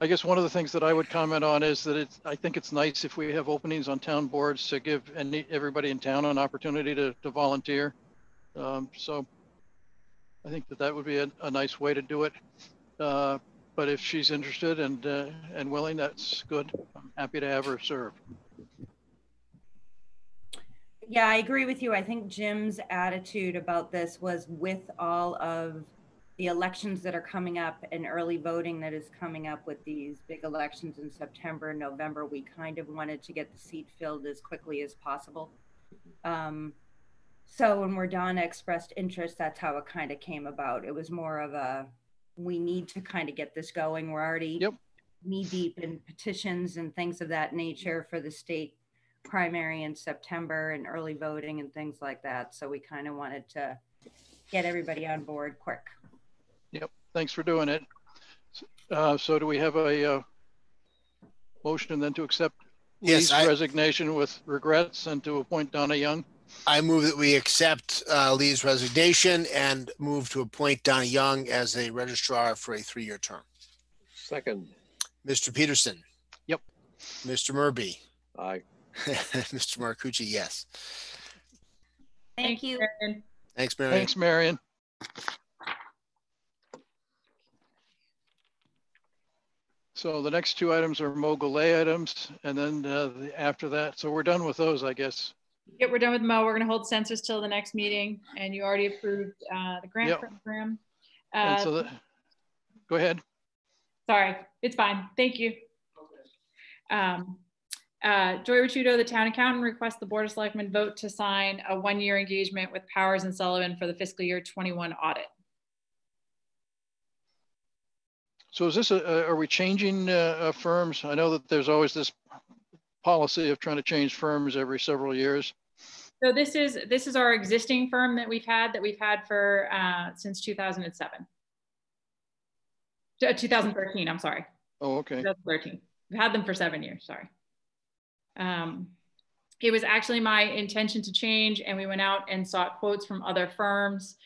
I guess one of the things that I would comment on is that it's, I think it's nice if we have openings on town boards to give any, everybody in town an opportunity to, to volunteer. Um, so I think that that would be a, a nice way to do it. Uh, but if she's interested and, uh, and willing, that's good. I'm happy to have her serve. Yeah, I agree with you. I think Jim's attitude about this was with all of the elections that are coming up and early voting that is coming up with these big elections in September and November, we kind of wanted to get the seat filled as quickly as possible. Um, so when Donna expressed interest, that's how it kind of came about. It was more of a, we need to kind of get this going. We're already Yep. knee deep in petitions and things of that nature for the state primary in September and early voting and things like that. So we kind of wanted to get everybody on board quick. Yep, thanks for doing it. Uh, so do we have a, uh, motion then to accept Yes, Lee's I, resignation with regrets and to appoint Donna Young? I move that we accept uh, Lee's resignation and move to appoint Donna Young as a registrar for a three-year term. Second, Mr. Peterson? Yep. Mr. Murby? aye. Mr. Marcucci, yes. Thank you. Marion. Thanks, Mary. Thanks, Marion. So the next two items are mogul items, and then uh, the- after that, so we're done with those, I guess. Yep, we're done with Mo. We're gonna hold census till the next meeting and you already approved, uh, the grant Yep. program. And Uh, so that, go ahead. Sorry, it's fine. Thank you. Um, uh, Joy Ricciuto, the town accountant, requests the Board of Selectmen vote to sign a one-year engagement with Powers and Sullivan for the fiscal year 21 audit. So is this, a- a- are we changing uh, uh, firms? I know that there's always this policy of trying to change firms every several years. So this is, this is our existing firm that we've had, that we've had for, uh, since 2007. Uh, 2013, I'm sorry. Oh, okay. 2013. We've had them for seven years, sorry. Um, it was actually my intention to change and we went out and sought quotes from other firms.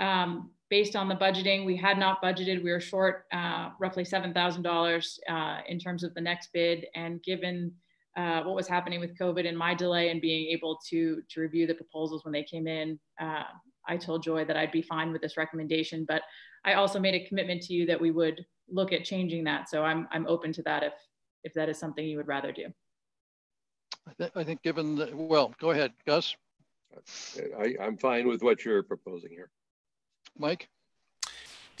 Um, based on the budgeting, we had not budgeted, we were short uh, roughly $7,000 uh, in terms of the next bid. And given uh, what was happening with COVID and my delay in being able to, to review the proposals when they came in, uh, I told Joy that I'd be fine with this recommendation, but I also made a commitment to you that we would look at changing that. So I'm, I'm open to that if, if that is something you would rather do. I thi- I think given, the well, go ahead, Gus, I, I'm fine with what you're proposing here. Mike?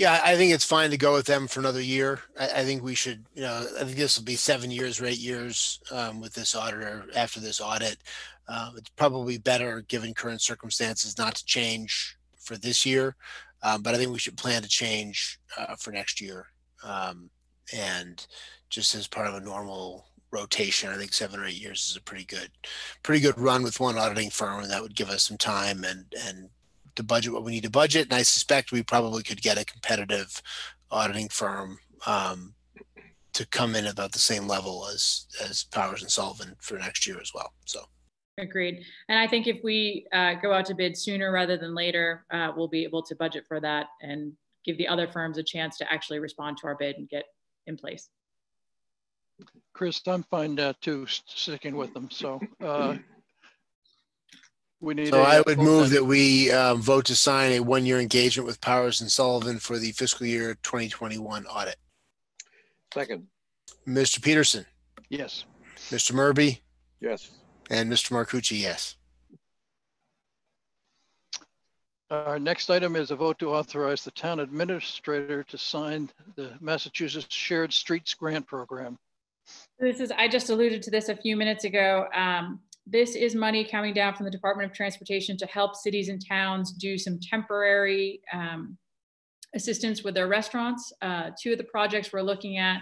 Yeah, I think it's fine to go with them for another year. I, I think we should, you know, I think this will be seven years or eight years um, with this auditor after this audit. Uh, it's probably better, given current circumstances, not to change for this year. Um, but I think we should plan to change uh, for next year. Um, and just as part of a normal rotation, I think seven or eight years is a pretty good, pretty good run with one auditing firm, and that would give us some time and and to budget what we need to budget. And I suspect we probably could get a competitive auditing firm um, to come in about the same level as as Powers and Sullivan for next year as well. So Agreed. And I think if we uh, go out to bid sooner rather than later, uh, we'll be able to budget for that and give the other firms a chance to actually respond to our bid and get in place. Chris, I'm fine uh, too, sticking with them, so. We need. so a, I would move then. that we um, vote to sign a one year engagement with Powers and Sullivan for the fiscal year 2021 audit. Second, Mr. Peterson, Yes, Mr. Murby, yes. and Mr. Marcucci, yes. our next item is a vote to authorize the town administrator to sign the Massachusetts Shared Streets Grant Program. This is, I just alluded to this a few minutes ago. Um, this is money coming down from the Department of Transportation to help cities and towns do some temporary um, assistance with their restaurants. Uh, two of the projects we're looking at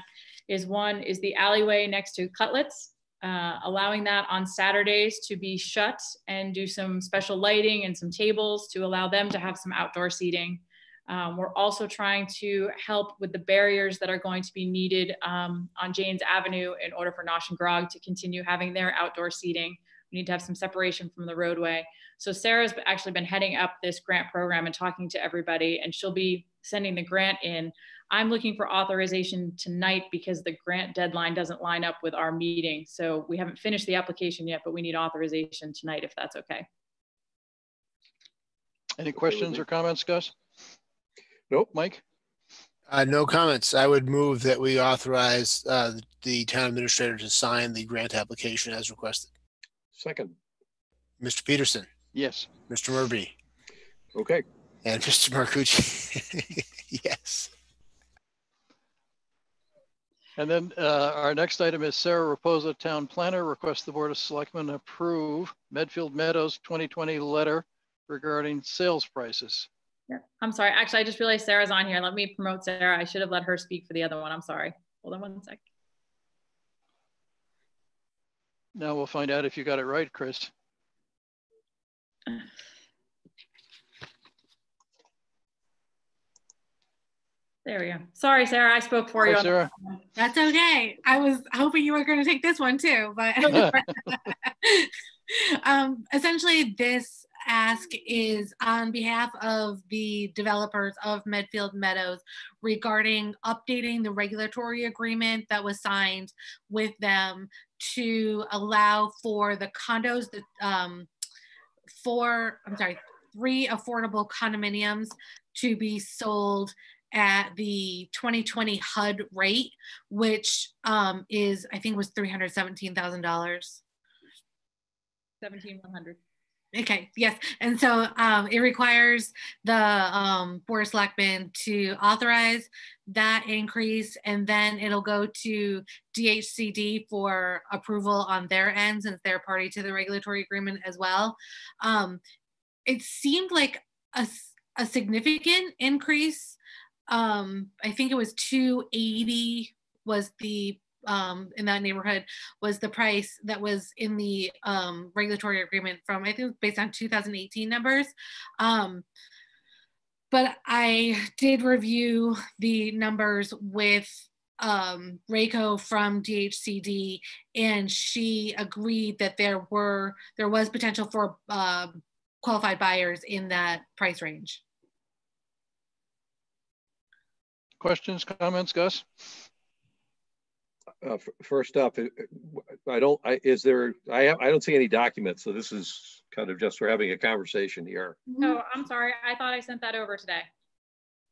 is one is the alleyway next to Cutlets, uh, allowing that on Saturdays to be shut and do some special lighting and some tables to allow them to have some outdoor seating. Um, we're also trying to help with the barriers that are going to be needed um, on Janes Avenue in order for Nosh and Grog to continue having their outdoor seating. We need to have some separation from the roadway. So Sarah's actually been heading up this grant program and talking to everybody, and she'll be sending the grant in. I'm looking for authorization tonight because the grant deadline doesn't line up with our meeting. So we haven't finished the application yet, but we need authorization tonight if that's okay. Any questions or comments, Gus? Nope. Mike? Uh, no comments. I would move that we authorize uh, the town administrator to sign the grant application as requested. Second. Mr. Peterson, Yes. Mr. Murby. Okay. and Mr. Marcucci. yes. And then uh, our next item is Sarah Raposa, Town Planner, requests the Board of Selectmen approve Medfield Meadows 2020 letter regarding sales prices. Yeah. I'm sorry. Actually, I just realized Sarah's on here. Let me promote Sarah. I should have let her speak for the other one. I'm sorry. Hold on one sec. Now we'll find out if you got it right, Chris. There we go. Sorry, Sarah. I spoke for Hi, you. on Sarah. That's okay. I was hoping you were going to take this one too, but um, essentially, this ask is on behalf of the developers of Medfield Meadows regarding updating the regulatory agreement that was signed with them to allow for the condos that um, four, I'm sorry, three affordable condominiums to be sold at the 2020 HUD rate, which um, is, I think was $317,000. 17100. Okay, yes. And so um, it requires the um, Board of Selectmen to authorize that increase, and then it'll go to DHCD for approval on their end, since they're party to the regulatory agreement as well. Um, it seemed like a, a significant increase. Um, I think it was 280 was the um, in that neighborhood was the price that was in the um, regulatory agreement from I think based on 2018 numbers. Um, but I did review the numbers with um, Reiko from DHCD, and she agreed that there were there was potential for um qualified buyers in that price range. Questions, comments, Gus? Uh, f- first up, I don't, I, is there, I have, I don't see any documents, so this is kind of just, we're having a conversation here. No, I'm sorry. I thought I sent that over today.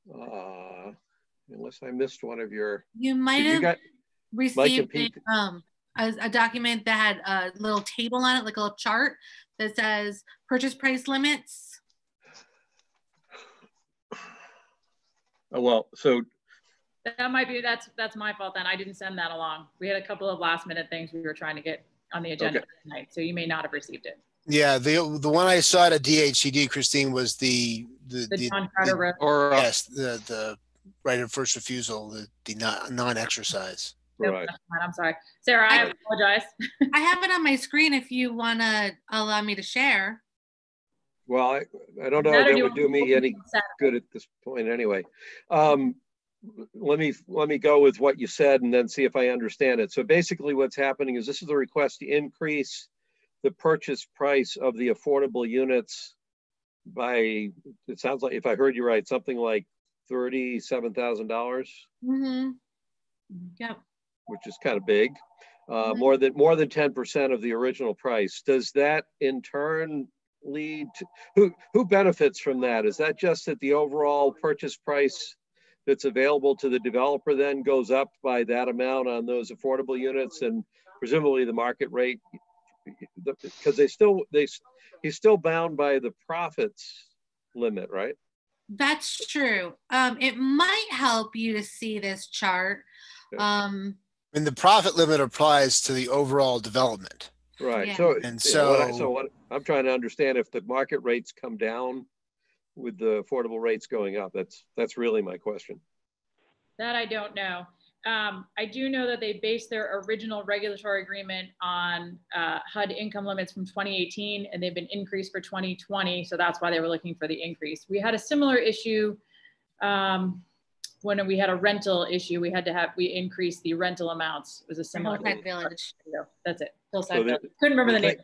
Uh, unless I missed one of your, You might Did you have got- received Pete- a, um, a, a document that had a little table on it, like a little chart that says purchase price limits. oh, well, so, That might be, that's, that's my fault then. I didn't send that along. We had a couple of last minute things we were trying to get on the agenda Okay. tonight, so you may not have received it. Yeah, the the one I saw at a DHCD, Christine, was the the, The the, John the- Road. Or uh, yes the the right of first refusal, the the non non-exercise. Nope, right. I'm sorry. Sarah, I I- apologize. I have it on my screen if you want to allow me to share. Well, I, I don't know, That that would do me any good at this point anyway. Um, let me, let me go with what you said and then see if I understand it. So basically what's happening is this is a request to increase the purchase price of the affordable units by, it sounds like, if I heard you right, something like thirty-seven thousand dollars, Mm-hmm. Yep. which is kind of big. Uh, Mhm. more than, more than ten percent of the original price. Does that in turn lead to, who, who benefits from that? Is that just that the overall purchase price that's available to the developer then goes up by that amount on those affordable units and presumably the market rate? Because they still, they, he's still bound by the profits limit, right? That's true. Um, it might help you to see this chart. Okay. Um, And the profit limit applies to the overall development. Right, Yeah. so. And yeah, what I- so- So what, I'm trying to understand if the market rates come down, with the affordable rates going up? That's that's really my question. That I don't know. Um, I do know that they based their original regulatory agreement on uh, HUD income limits from 2018, and they've been increased for 2020. So that's why they were looking for the increase. We had a similar issue um, when we had a rental issue. We had to have we increased the rental amounts. It was a similar. Hillside Village. That's it. Hillside So Village. Couldn't remember the name.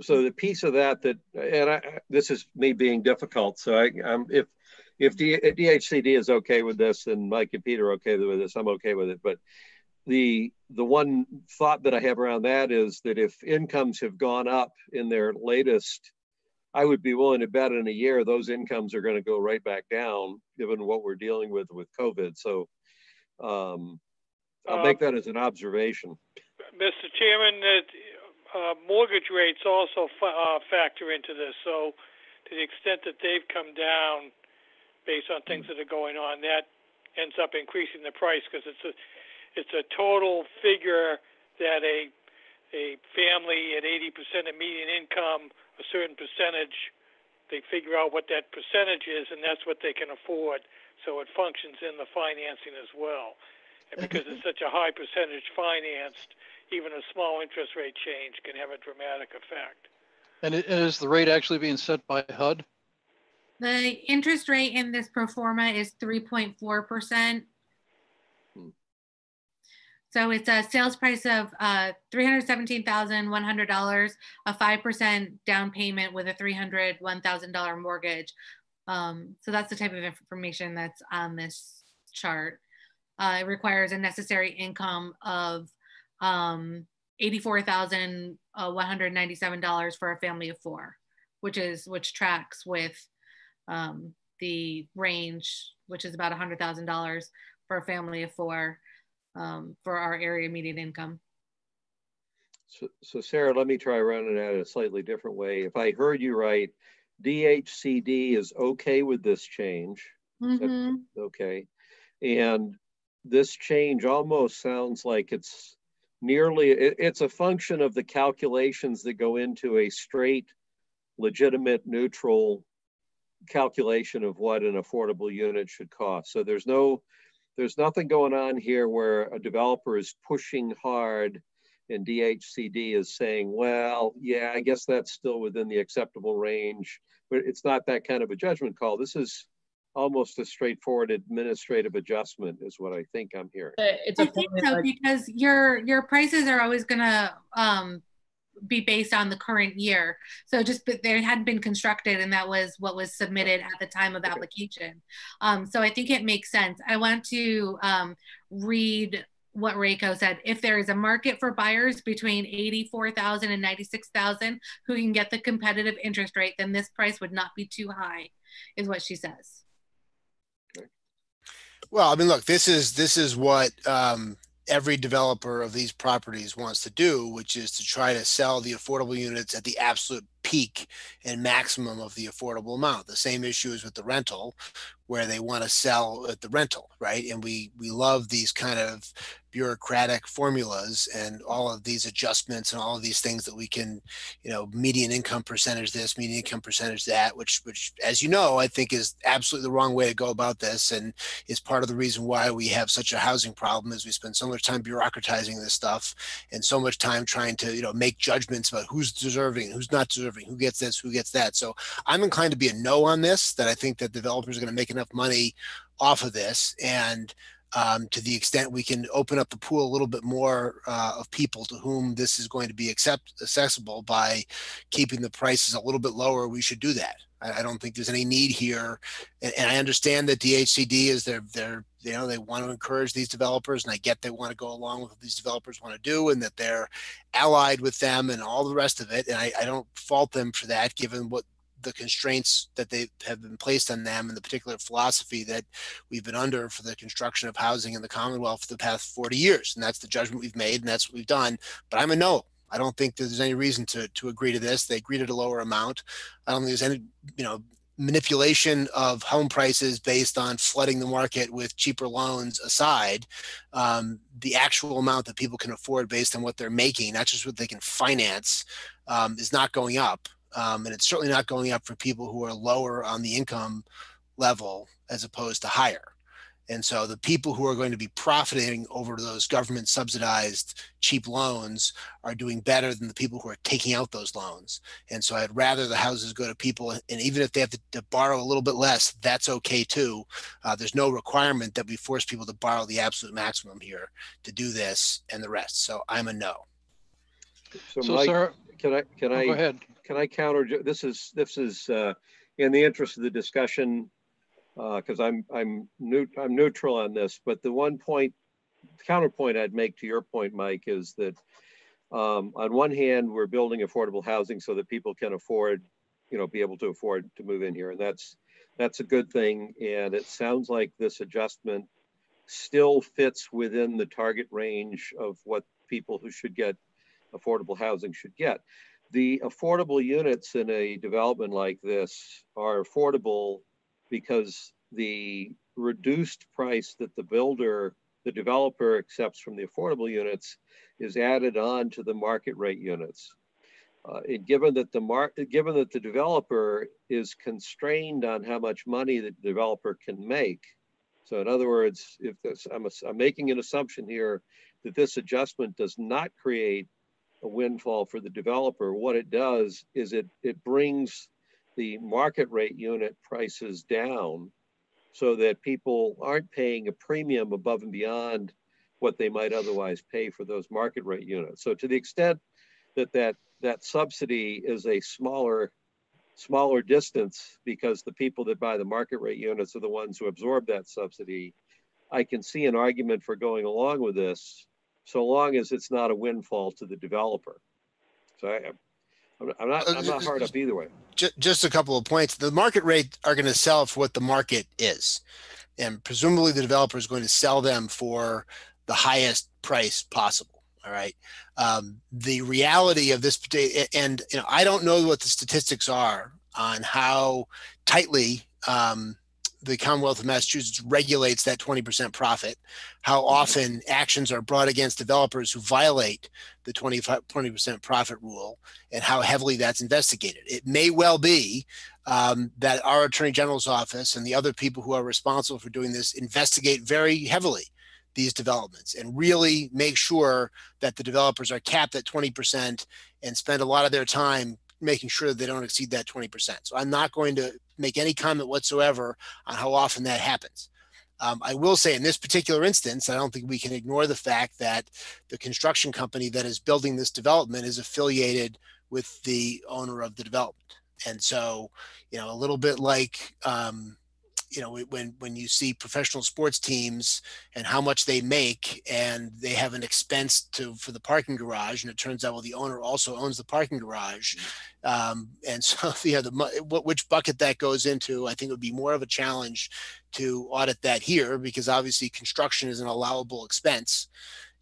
So the piece of that that, and I, this is me being difficult. So I, um, if if the DHCD is okay with this, and Mike and Peter are okay with this, I'm okay with it. But the the one thought that I have around that is that if incomes have gone up in their latest, I would be willing to bet in a year those incomes are going to go right back down, given what we're dealing with with COVID. So um, I'll Uh, make that as an observation. Mr. Chairman, uh, mortgage rates also fa- uh, factor into this. So, to the extent that they've come down based on things that are going on, that ends up increasing the price because it's a it's a total figure that a a family at 80% of median income, a certain percentage, they figure out what that percentage is, and that's what they can afford. So it functions in the financing as well. And because it's such a high percentage financed, even a small interest rate change can have a dramatic effect. And is the rate actually being set by HUD? The interest rate in this pro forma is three point four percent. Hmm. So it's a sales price of uh, three hundred seventeen thousand one hundred dollars, a five percent down payment with a three hundred one thousand dollar mortgage. Um, so that's the type of information that's on this chart. Uh, it requires a necessary income of um, eighty-four thousand one hundred ninety-seven dollars for a family of four, which is which tracks with um, the range, which is about hundred thousand dollars for a family of four um, for our area median income. So, so Sarah, let me try running at it a slightly different way. If I heard you right, DHCD is okay with this change. Mhm. Okay. And this change almost sounds like it's nearly, it, it's a function of the calculations that go into a straight, legitimate, neutral calculation of what an affordable unit should cost. So there's no, there's nothing going on here where a developer is pushing hard and DHCD is saying, well, yeah, I guess that's still within the acceptable range, but it's not that kind of a judgment call. This is almost a straightforward administrative adjustment is what I think I'm hearing. It's I a think so formula. because your your prices are always gonna um, be based on the current year. So just but they hadn't been constructed, and that was what was submitted at the time of application. Um, so I think it makes sense. I want to um, read what Rayco said. If there is a market for buyers between 84,000 and 96,000 who can get the competitive interest rate, then this price would not be too high, is what she says. Well, I mean, look, this is this is what um, every developer of these properties wants to do, which is to try to sell the affordable units at the absolute peak and maximum of the affordable amount. The same issue is with the rental, where they want to sell at the rental, right? And we we love these kind of bureaucratic formulas and all of these adjustments and all of these things that we can, you know, median income percentage this, median income percentage that, which which as you know, I think is absolutely the wrong way to go about this and is part of the reason why we have such a housing problem is we spend so much time bureaucratizing this stuff and so much time trying to, you know, make judgments about who's deserving, who's not deserving, who gets this, who gets that. So I'm inclined to be a no on this, that I think that developers are going to make enough money off of this. And um, to the extent we can open up the pool a little bit more uh, of people to whom this is going to be accept accessible by keeping the prices a little bit lower, we should do that. I, I don't think there's any need here, and, and I understand that DHCD is their their you know they want to encourage these developers, and I get they want to go along with what these developers want to do, and that they're allied with them and all the rest of it, and I, I don't fault them for that, given what the constraints that they have been placed on them and the particular philosophy that we've been under for the construction of housing in the Commonwealth for the past 40 years. And that's the judgment we've made and that's what we've done. But I'm a no. I don't think there's any reason to, to agree to this. They agreed at a lower amount. I don't think there's any, you know, manipulation of home prices based on flooding the market with cheaper loans aside, um, the actual amount that people can afford based on what they're making, not just what they can finance, um, is not going up. Um, and it's certainly not going up for people who are lower on the income level as opposed to higher. And so the people who are going to be profiting over those government subsidized cheap loans are doing better than the people who are taking out those loans. And so I'd rather the houses go to people, and even if they have to, to borrow a little bit less, that's okay too. Uh, there's no requirement that we force people to borrow the absolute maximum here to do this and the rest. So I'm a no. So, So, Mike, sir, can I, can oh, I? go ahead. can I counter, this is, this is uh, in the interest of the discussion, because I'm, I'm new, I'm neutral on this, but the one point, counterpoint I'd make to your point, Mike, is that um, on one hand, we're building affordable housing so that people can afford, you know, be able to afford to move in here. And that's, that's a good thing. And it sounds like this adjustment still fits within the target range of what people who should get affordable housing should get the affordable units in a development like this are affordable because the reduced price that the builder, the developer accepts from the affordable units is added on to the market rate units. Uh, and given that the market, given that the developer is constrained on how much money the developer can make. So in other words, if this, I'm, I'm making an assumption here that this adjustment does not create a windfall for the developer. What it does is it, it brings the market rate unit prices down so that people aren't paying a premium above and beyond what they might otherwise pay for those market rate units. So to the extent that that, that subsidy is a smaller, smaller distance because the people that buy the market rate units are the ones who absorb that subsidy, I can see an argument for going along with this so long as it's not a windfall to the developer. So I, I'm, not, I'm not hard up either way. Just, just a couple of points. The market rate are going to sell for what the market is. And presumably the developer is going to sell them for the highest price possible. All right. Um, the reality of this, and you know, I don't know what the statistics are on how tightly um, the Commonwealth of Massachusetts regulates that 20% profit, how often actions are brought against developers who violate the 25, 20% profit rule, and how heavily that's investigated. It may well be um, that our Attorney General's office and the other people who are responsible for doing this investigate very heavily these developments and really make sure that the developers are capped at 20% and spend a lot of their time making sure that they don't exceed that 20%. So I'm not going to make any comment whatsoever on how often that happens. Um, I will say in this particular instance, I don't think we can ignore the fact that the construction company that is building this development is affiliated with the owner of the development. And so, you know, a little bit like, um, you know when when you see professional sports teams and how much they make and they have an expense to for the parking garage and it turns out well the owner also owns the parking garage um, and so yeah the which bucket that goes into i think it would be more of a challenge to audit that here because obviously construction is an allowable expense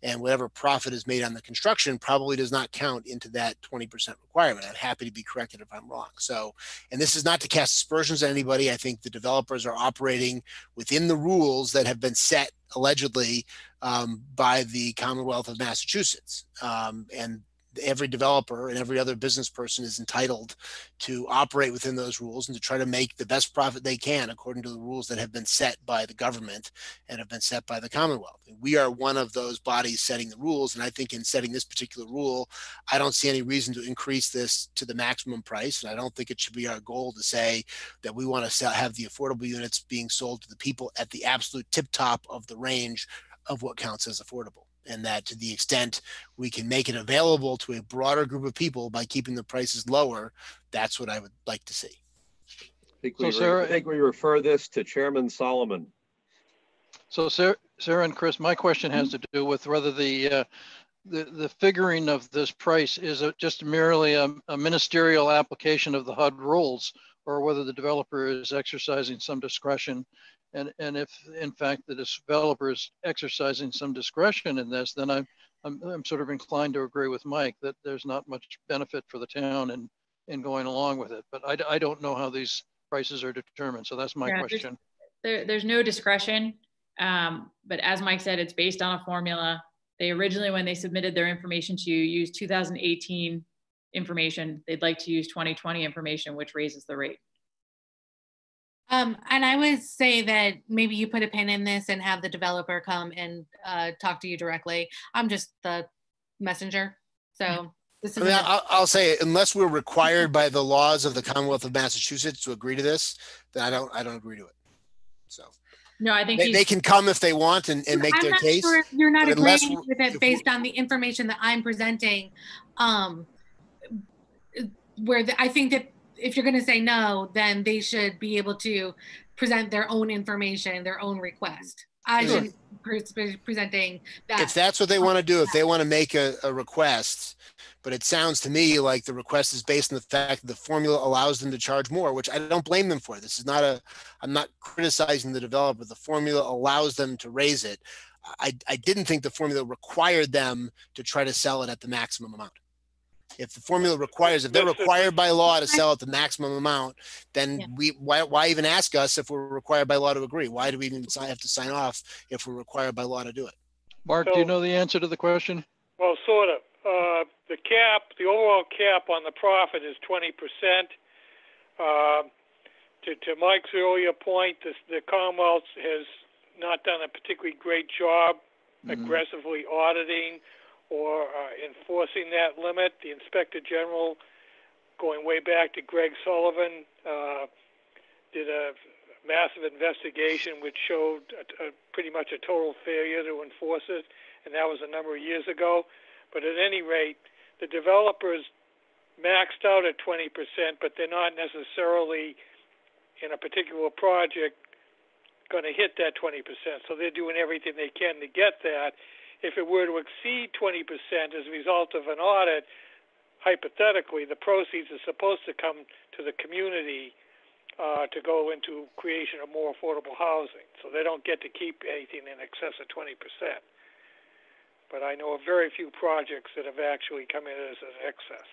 and whatever profit is made on the construction probably does not count into that 20% requirement. I'm happy to be corrected if I'm wrong. So, and this is not to cast aspersions on anybody. I think the developers are operating within the rules that have been set allegedly um, by the Commonwealth of Massachusetts. Um, and every developer and every other business person is entitled to operate within those rules and to try to make the best profit they can according to the rules that have been set by the government and have been set by the Commonwealth. We are one of those bodies setting the rules. And I think in setting this particular rule, I don't see any reason to increase this to the maximum price. And I don't think it should be our goal to say that we want to sell, have the affordable units being sold to the people at the absolute tip top of the range of what counts as affordable and that to the extent we can make it available to a broader group of people by keeping the prices lower, that's what I would like to see. I think we, so Sarah, I think we refer this to Chairman Solomon. So Sarah, Sarah and Chris, my question has to do with whether the uh, the, the figuring of this price is a, just merely a, a ministerial application of the HUD rules or whether the developer is exercising some discretion and, and if in fact the developer is exercising some discretion in this, then I'm, I'm, I'm sort of inclined to agree with Mike that there's not much benefit for the town in, in going along with it. But I, I don't know how these prices are determined. So that's my yeah, question. There's, there, there's no discretion. Um, but as Mike said, it's based on a formula. They originally, when they submitted their information to you, used 2018 information. They'd like to use 2020 information, which raises the rate. Um, and I would say that maybe you put a pin in this and have the developer come and uh, talk to you directly. I'm just the messenger. So this I mean, I'll, I'll say unless we're required by the laws of the Commonwealth of Massachusetts to agree to this, then I don't, I don't agree to it. So No, I think they, they can come if they want and, and make I'm their not case. sure You're not agreeing with it based on the information that I'm presenting. Um, where the, I think that if you're going to say no, then they should be able to present their own information, their own request. I Sure. should be presenting that. If that's what they want to do, if they want to make a, a request, but it sounds to me like the request is based on the fact that the formula allows them to charge more, which I don't blame them for. This is not a, I'm not criticizing the developer. The formula allows them to raise it. I, I didn't think the formula required them to try to sell it at the maximum amount. If the formula requires, if they're required by law to sell at the maximum amount, then Yeah. we, why, why even ask us if we're required by law to agree? Why do we even si- have to sign off if we're required by law to do it? Mark, do you So- know the answer to the question? Well, sort of. Uh, the cap, the overall cap on the profit is 20%. Uh, to, to Mike's earlier point, this, the Commonwealth has not done a particularly great job Mhm. aggressively auditing or uh, enforcing that limit. The Inspector General, going way back to Greg Sullivan, uh, did a massive investigation which showed a, a, pretty much a total failure to enforce it, and that was a number of years ago. But at any rate, the developers maxed out at 20%, but they're not necessarily in a particular project going to hit that 20%. So they're doing everything they can to get that. If it were to exceed 20% as a result of an audit, hypothetically, the proceeds are supposed to come to the community uh, to go into creation of more affordable housing. So they don't get to keep anything in excess of 20%. But I know of very few projects that have actually come in as an excess.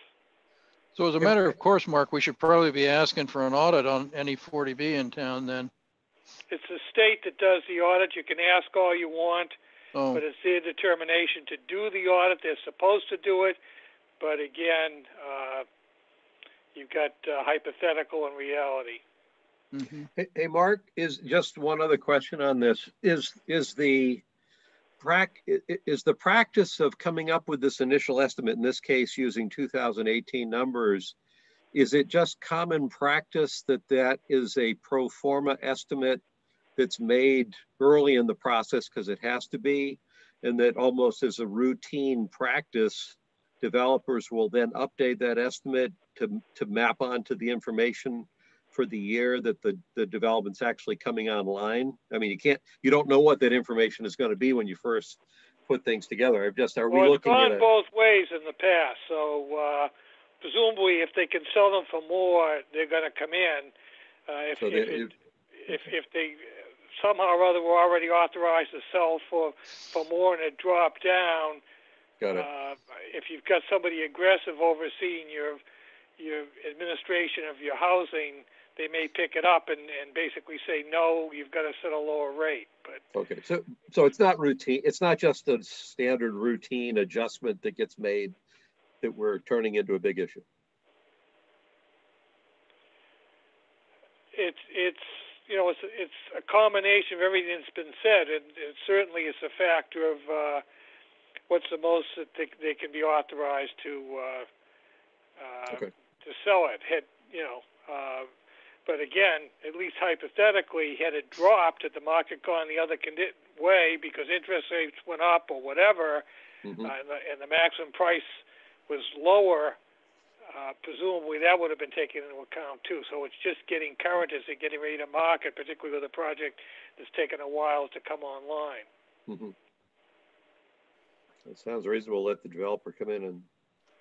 So as a matter of course, Mark, we should probably be asking for an audit on any 40B in town then. It's the state that does the audit. You can ask all you want, Oh, but it's their determination to do the audit. They're supposed to do it, but again, uh, you've got uh, hypothetical and reality. mhm. Hey, hey, Mark, is just one other question on this. Is, is the prac, i- i- is the practice of coming up with this initial estimate, in this case, using 2018 numbers, is it just common practice that that is a pro forma estimate that's made early in the process because it has to be? And that almost as a routine practice, developers will then update that estimate to, to map onto the information for the year that the, the development's actually coming online? I mean, you can't, you don't know what that information is going to be when you first put things together. I've just, are we Well, it's looking at gone both ways in the past, so uh, presumably if they can sell them for more, they're going to come in. Uh, if, So if, they- it, if, if they somehow or other were already authorized to sell for, for more and it dropped down, Got it. uh, if you've got somebody aggressive overseeing your your administration of your housing, they may pick it up and, and basically say, no, you've got to set a lower rate. But Okay, so, so it's not routine, it's not just a standard routine adjustment that gets made that we're turning into a big issue. it's it's you know it's it's a combination of everything that's been said, and it certainly is a factor of uh, what's the most that they, they can be authorized to uh, uh, Okay. to sell it. Had you know, uh, but again, at least hypothetically, had it dropped, had the market gone the other condi- way because interest rates went up or whatever, Mhm. uh, and, the, and the maximum price was lower, uh, presumably that would have been taken into account too. So it's just getting current as they're getting ready to market, particularly with a project that's taken a while to come online. Mhm. That sounds reasonable. Let the developer come in and,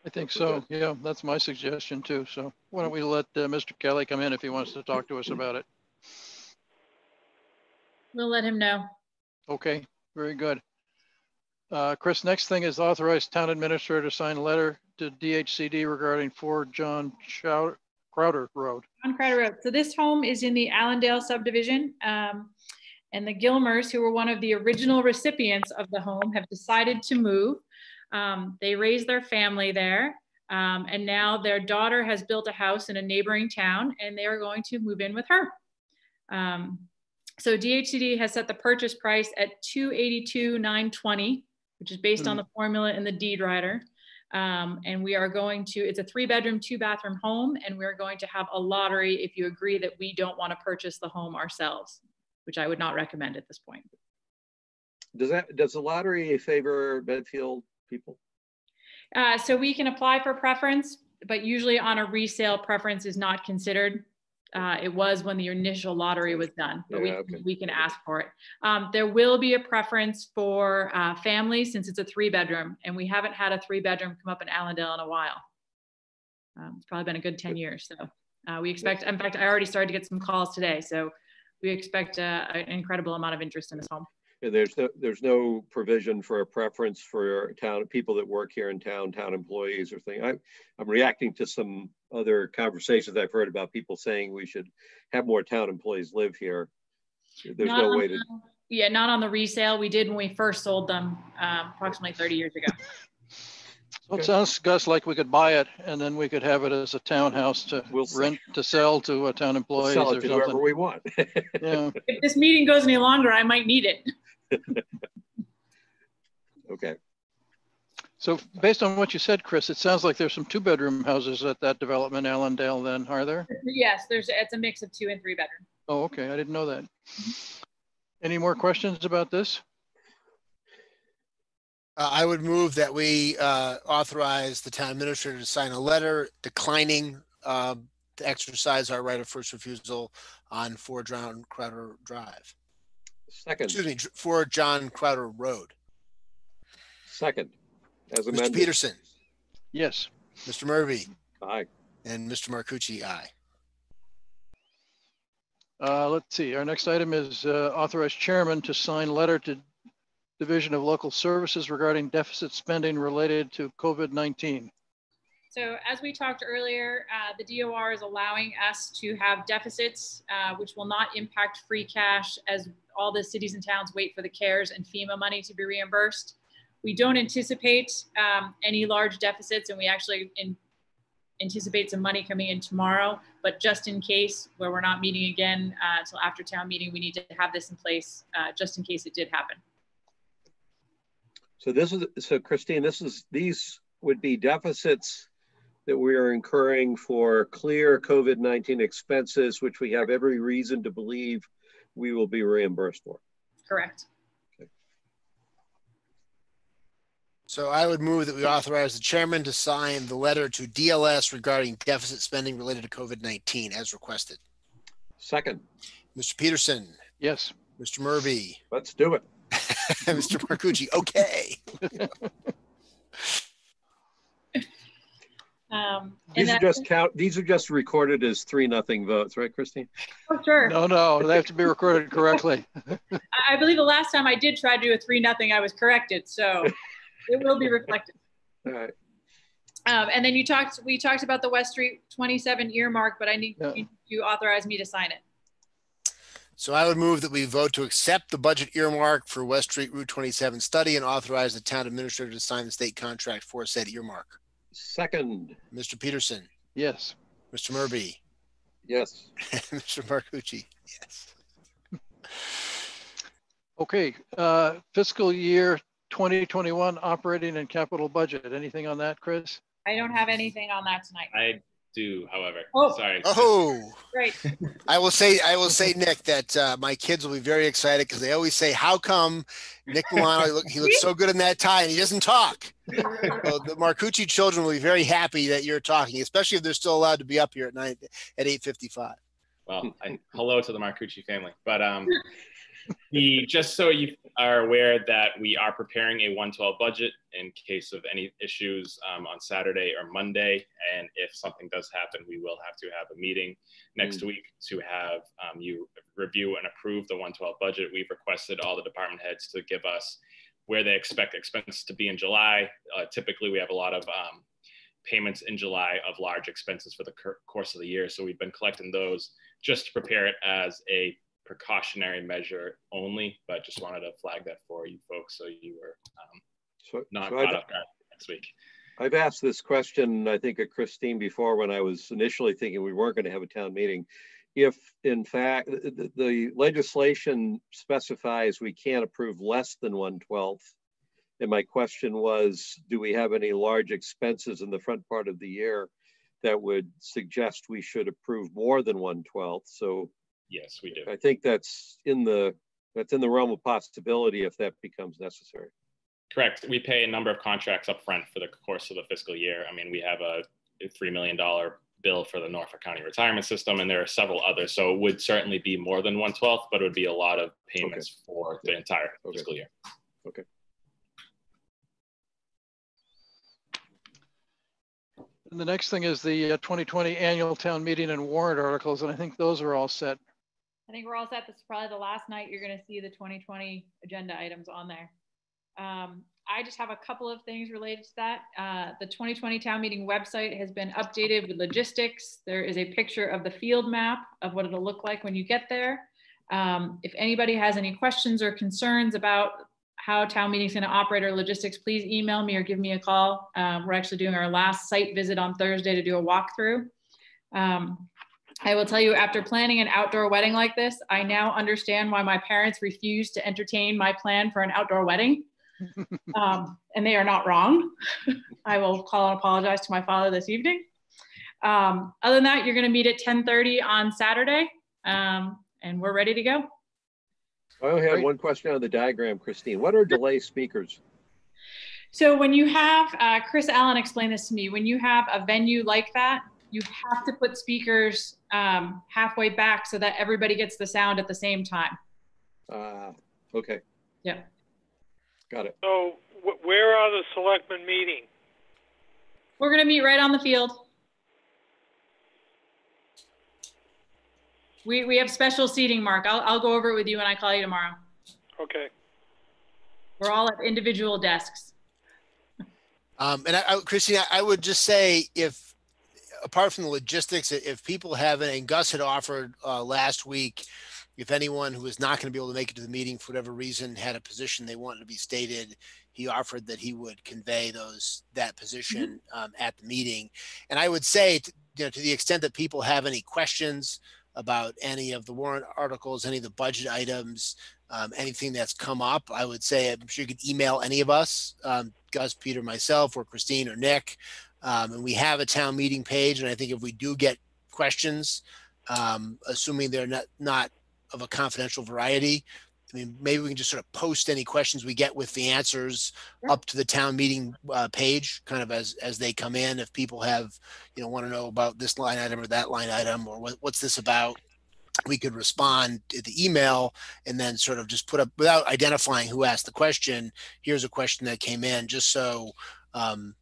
I think Okay. so. Yeah, that's my suggestion too. So why don't we let uh, Mr. Kelly come in if he wants to talk to us about it? We'll let him know. Okay, very good. Uh, Chris, next thing is authorize town administrator to sign a letter to DHCD regarding 4 John Crowder Road. On Crowder Road. So this home is in the Allendale subdivision. Um, and the Gilmers, who were one of the original recipients of the home, have decided to move. Um, they raised their family there. Um, and now their daughter has built a house in a neighboring town and they are going to move in with her. Um, so DHCD has set the purchase price at 282,920, which is based on Hmm. the formula in the deed rider. Um, and we are going to, it's a three bedroom, two bathroom home, and we're going to have a lottery if you agree that we don't want to purchase the home ourselves, which I would not recommend at this point. Does that, does the lottery favor Medfield people? Uh, so we can apply for preference, but usually on a resale, preference is not considered. Uh, it was when the initial lottery was done, but we, okay. we can ask for it. Um, there will be a preference for uh, families since it's a three bedroom, and we haven't had a three bedroom come up in Allendale in a while. Um, it's probably been a good 10 years. So uh, we expect, in fact, I already started to get some calls today. So we expect uh, an incredible amount of interest in this home. And there's no, there's no provision for a preference for town, people that work here in town, town employees or thing. I'm, I'm reacting to some other conversations I've heard about people saying we should have more town employees live here. There's Not no on way to, the- Yeah, not on the resale. We did when we first sold them um, approximately 30 years ago. So it sounds, Gus, like we could buy it and then we could have it as a townhouse to We'll rent, to sell to a town employees sell or it to whoever we want. Yeah, If this meeting goes any longer, I might need it. Okay, so based on what you said, Chris, it sounds like there's some two-bedroom houses at that development, Allendale then, are there? Yes, there's, it's a mix of two and three bedroom. Oh, okay, I didn't know that. Any more questions about this? Uh, I would move that we uh, authorize the town administrator to sign a letter declining um, to exercise our right of first refusal on Four John Crowder Drive. Second, Excuse me, for John Crowder Road. second, as Mr. Peterson, Yes, Mr. Murby, Aye, and Mr. Marcucci, aye. uh, let's see, our next item is uh, authorize chairman to sign letter to Division of Local Services regarding deficit spending related to COVID-19. So as we talked earlier, uh, the DOR is allowing us to have deficits, uh, which will not impact free cash as all the cities and towns wait for the CARES and FEMA money to be reimbursed. We don't anticipate um, any large deficits and we actually anticipate some money coming in tomorrow, but just in case where we're not meeting again uh, until after town meeting, we need to have this in place uh, just in case it did happen. so this is, so Christine, this is, these would be deficits that we are incurring for clear COVID-19 expenses, which we have every reason to believe we will be reimbursed for. Correct. So I would move that we authorize the chairman to sign the letter to DLS regarding deficit spending related to COVID-19 as requested. Second, Mr. Peterson, Yes, Mr. Murby, let's do it. Mr. Marcucci, okay. Um, and These are just count, these are just recorded as three, nothing votes, right, Christine? Oh, sure. no, no, they have to be recorded correctly. I I believe the last time I did try to do a three nothing, I was corrected, so it will be reflected. All right, Um, and then you talked, we talked about the West Street 27 earmark, but I need Yeah. you to authorize me to sign it. So I would move that we vote to accept the budget earmark for West Street Route 27 study and authorize the town administrator to sign the state contract for said earmark. Second, Mr. Peterson, Yes, Mr. Murby, yes. Mr. Marcucci, yes. okay, uh, fiscal year 2021 operating and capital budget. Anything on that, Chris? I don't have anything on that tonight. I do, however. Oh. Sorry. Oh, Great. I will say, I will say, Nick, that uh, my kids will be very excited because they always say, how come Nick Milano, look, he looks so good in that tie and he doesn't talk? So the Marcucci children will be very happy that you're talking, especially if they're still allowed to be up here at night at 8:55. Well, I, hello to the Marcucci family. But um, the just so you are aware that we are preparing a 112 budget in case of any issues um, on Saturday or Monday. And if something does happen, we will have to have a meeting next week to have um, you review and approve the 112 budget. We've requested all the department heads to give us where they expect expenses to be in July. Uh, typically, we have a lot of um, payments in July of large expenses for the course of the year. So we've been collecting those just to prepare it as a precautionary measure only, but just wanted to flag that for you folks so you were um, So, not so caught off guard next week. I've asked this question, I think, of Christine before when I was initially thinking we weren't going to have a town meeting. If in fact the, the legislation specifies we can't approve less than one twelfth, and my question was, do we have any large expenses in the front part of the year that would suggest we should approve more than one twelfth? So Yes, we do. I think that's in the that's in the realm of possibility if that becomes necessary. Correct. We pay a number of contracts up front for the course of the fiscal year. I mean, we have a $3 million bill for the Norfolk County retirement system, and there are several others. So it would certainly be more than 112th, but it would be a lot of payments okay. for the entire okay. fiscal year. Okay. And the next thing is the uh, 2020 annual town meeting and warrant articles, and I think those are all set. I think we're all set. This is probably the last night you're going to see the 2020 agenda items on there. Um, I just have a couple of things related to that. Uh, the 2020 town meeting website has been updated with logistics. There is a picture of the field map of what it'll look like when you get there. Um, if anybody has any questions or concerns about how town meeting is going to operate or logistics, please email me or give me a call. Um, we're actually doing our last site visit on Thursday to do a walkthrough. Um, I will tell you, after planning an outdoor wedding like this, I now understand why my parents refused to entertain my plan for an outdoor wedding. um, and they are not wrong. I will call and apologize to my father this evening. Um, other than that, you're going to meet at 10:30 on Saturday, um, and we're ready to go. I only have one question on the diagram, Christine. What are delay speakers? So when you have, uh, Chris Allen explained this to me, when you have a venue like that, you have to put speakers um, halfway back so that everybody gets the sound at the same time. Uh, okay. Yeah. Got it. So wh- where are the selectmen meeting? We're going to meet right on the field. We, we have special seating, Mark. I'll, I'll go over it with you when I call you tomorrow. Okay. We're all at individual desks. Um, and I, I, Christine, I would just say if, apart from the logistics, if people haven't, and Gus had offered uh, last week, if anyone who was not going to be able to make it to the meeting for whatever reason had a position they wanted to be stated, he offered that he would convey those that position mm-hmm. um, at the meeting. And I would say, to, you know, to the extent that people have any questions about any of the warrant articles, any of the budget items, um, anything that's come up, I would say I'm sure you could email any of us, um, Gus, Peter, myself, or Christine or Nick. Um, and we have a town meeting page. And I think if we do get questions, um, assuming they're not, not of a confidential variety, I mean, maybe we can just sort of post any questions we get with the answers up to the town meeting uh, page, kind of as as they come in. If people have, you know, want to know about this line item or that line item, or what, what's this about, we could respond to the email and then sort of just put up without identifying who asked the question. Here's a question that came in, just so um,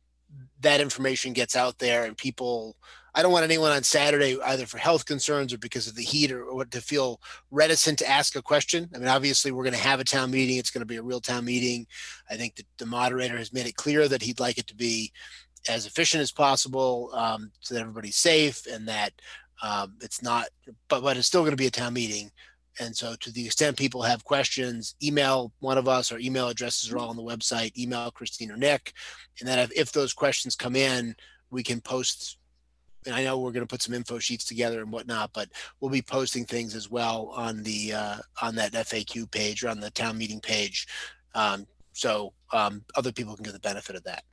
that information gets out there and people I don't want anyone on Saturday either for health concerns or because of the heat or, or to feel reticent to ask a question. I mean, obviously, we're going to have a town meeting. It's going to be a real town meeting. I think that the moderator has made it clear that he'd like it to be as efficient as possible um, so that everybody's safe and that um, it's not, but, but it's still going to be a town meeting. And so, to the extent people have questions, email one of us. Our email addresses are all on the website. Email Christine or Nick, and then if, if those questions come in, we can post and I know we're going to put some info sheets together and whatnot, but we'll be posting things as well on the uh, on that FAQ page or on the town meeting page, um, so um, other people can get the benefit of that.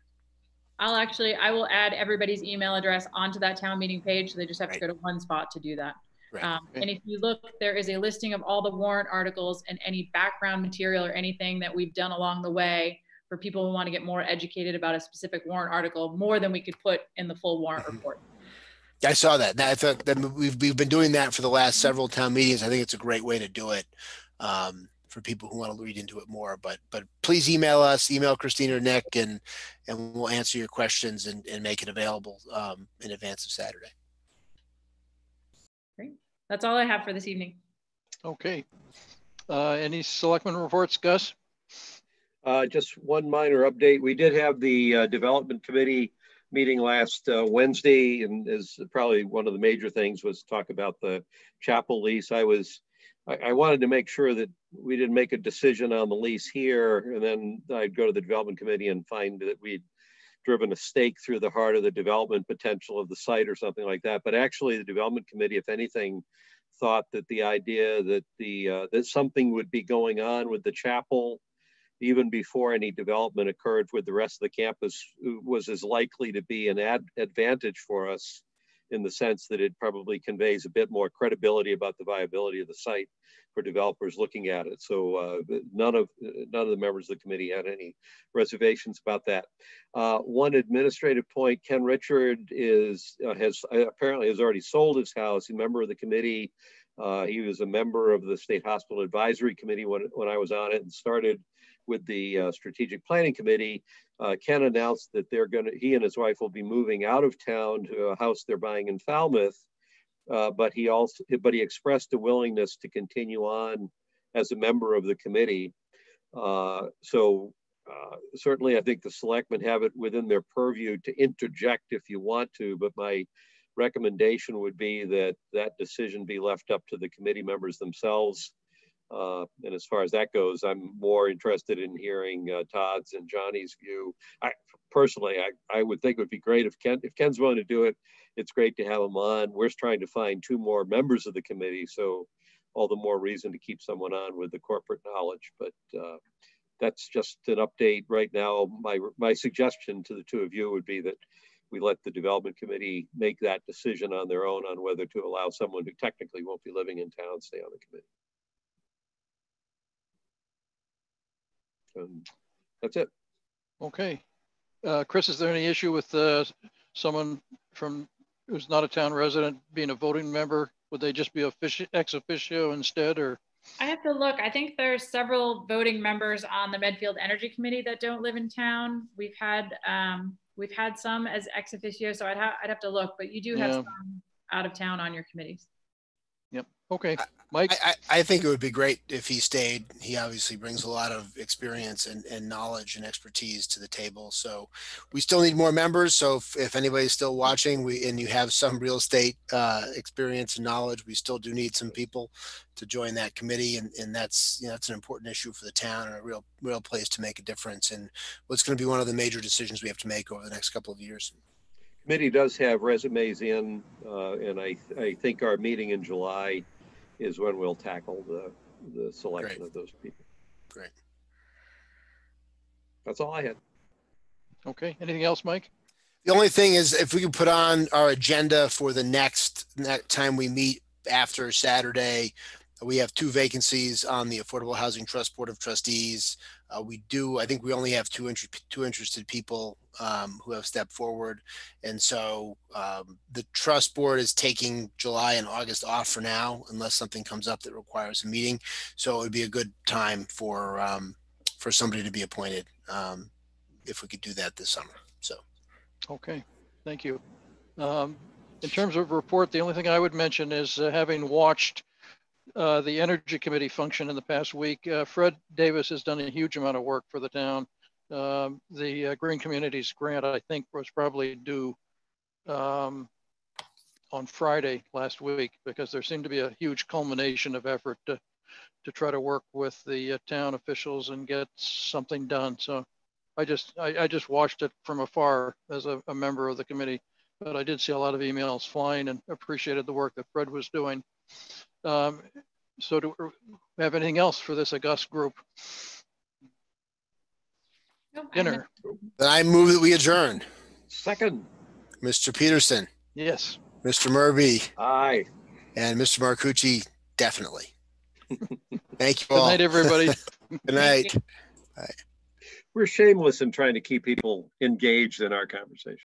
I'll actually I will add everybody's email address onto that town meeting page. So they just have to go to one spot to do that. Right. Um, and if you look, there is a listing of all the warrant articles and any background material or anything that we've done along the way for people who want to get more educated about a specific warrant article, more than we could put in the full warrant report. I saw that. I thought that we've we've been doing that for the last several town meetings. I think it's a great way to do it um, for people who want to read into it more. But but please email us, email Christine or Nick, and and we'll answer your questions and, and make it available um, in advance of Saturday. Great. That's all I have for this evening. Okay. Uh, any selectmen reports, Gus? Uh, just one minor update. We did have the uh, development committee meeting last uh, Wednesday, and is probably one of the major things was talk about the chapel lease. I was, I, I, wanted to make sure that we didn't make a decision on the lease here, and then I'd go to the development committee and find that we'd driven a stake through the heart of the development potential of the site or something like that. But actually, the development committee, if anything, thought that the idea that the uh, that something would be going on with the chapel even before any development occurred with the rest of the campus was as likely to be an ad advantage for us in the sense that it probably conveys a bit more credibility about the viability of the site for developers looking at it. So uh, none of none of the members of the committee had any reservations about that. Uh, one administrative point: Ken Richard is uh, has apparently has already sold his house. He's a member of the committee. Uh, he was a member of the State Hospital Advisory Committee when when I was on it, and started with the uh, Strategic Planning Committee. Uh, Ken announced that they're going to he and his wife will be moving out of town to a house they're buying in Falmouth uh, but he also but he expressed a willingness to continue on as a member of the committee. Uh, so uh, certainly, I think the selectmen have it within their purview to interject if you want to. But my recommendation would be that that decision be left up to the committee members themselves. Uh, and as far as that goes, I'm more interested in hearing uh, Todd's and Johnny's view. I personally, I, I would think it would be great if Ken if Ken's willing to do it it's great to have him on. We're trying to find two more members of the committee, so all the more reason to keep someone on with the corporate knowledge. But uh, that's just an update right now. My my suggestion to the two of you would be that we let the development committee make that decision on their own on whether to allow someone who technically won't be living in town stay on the committee. And that's it. Okay. Uh, Chris, is there any issue with uh, someone from who's not a town resident being a voting member? Would they just be officio, ex officio instead or? I have to look. I think there's several voting members on the Medfield Energy Committee that don't live in town. We've had um, we've had some as ex officio, so I'd have I'd have to look. But you do have yeah. some out of town on your committees. Yep. Okay. Mike? I, I, think it would be great if he stayed. He obviously brings a lot of experience and, and knowledge and expertise to the table. So we still need more members. So if, if anybody's still watching we and you have some real estate uh, experience and knowledge, we still do need some people to join that committee. And, and that's, you know, that's an important issue for the town and a real, real place to make a difference. And what's going to be one of the major decisions we have to make over the next couple of years. Committee does have resumes in, uh, and I, I think our meeting in July is when we'll tackle the, the selection Great. of those people. Great. That's all I had. Okay. Anything else, Mike? The only thing is if we could put on our agenda for the next, next time we meet after Saturday, we have two vacancies on the Affordable Housing Trust Board of Trustees. Uh, we do, I think we only have two, inter- two interested people um, who have stepped forward. And so um, the trust board is taking July and August off for now, unless something comes up that requires a meeting. So it would be a good time for, um, for somebody to be appointed um, if we could do that this summer. So. Okay, thank you. Um, in terms of report, the only thing I would mention is uh, having watched uh, the Energy Committee function in the past week. Uh, Fred Davis has done a huge amount of work for the town. Um, the uh, Green Communities grant, I think, was probably due um, on Friday last week because there seemed to be a huge culmination of effort to, to try to work with the uh, town officials and get something done. So I just I, I just watched it from afar as a, a member of the committee, but I did see a lot of emails flying and appreciated the work that Fred was doing. Um, so do we have anything else for this august group? Dinner. Then I move that we adjourn. Second. Mr. Peterson, Yes. Mr. Murby, Aye. and Mr. Marcucci, definitely. Thank you Good all. night, everybody. Good night. We're shameless in trying to keep people engaged in our conversation.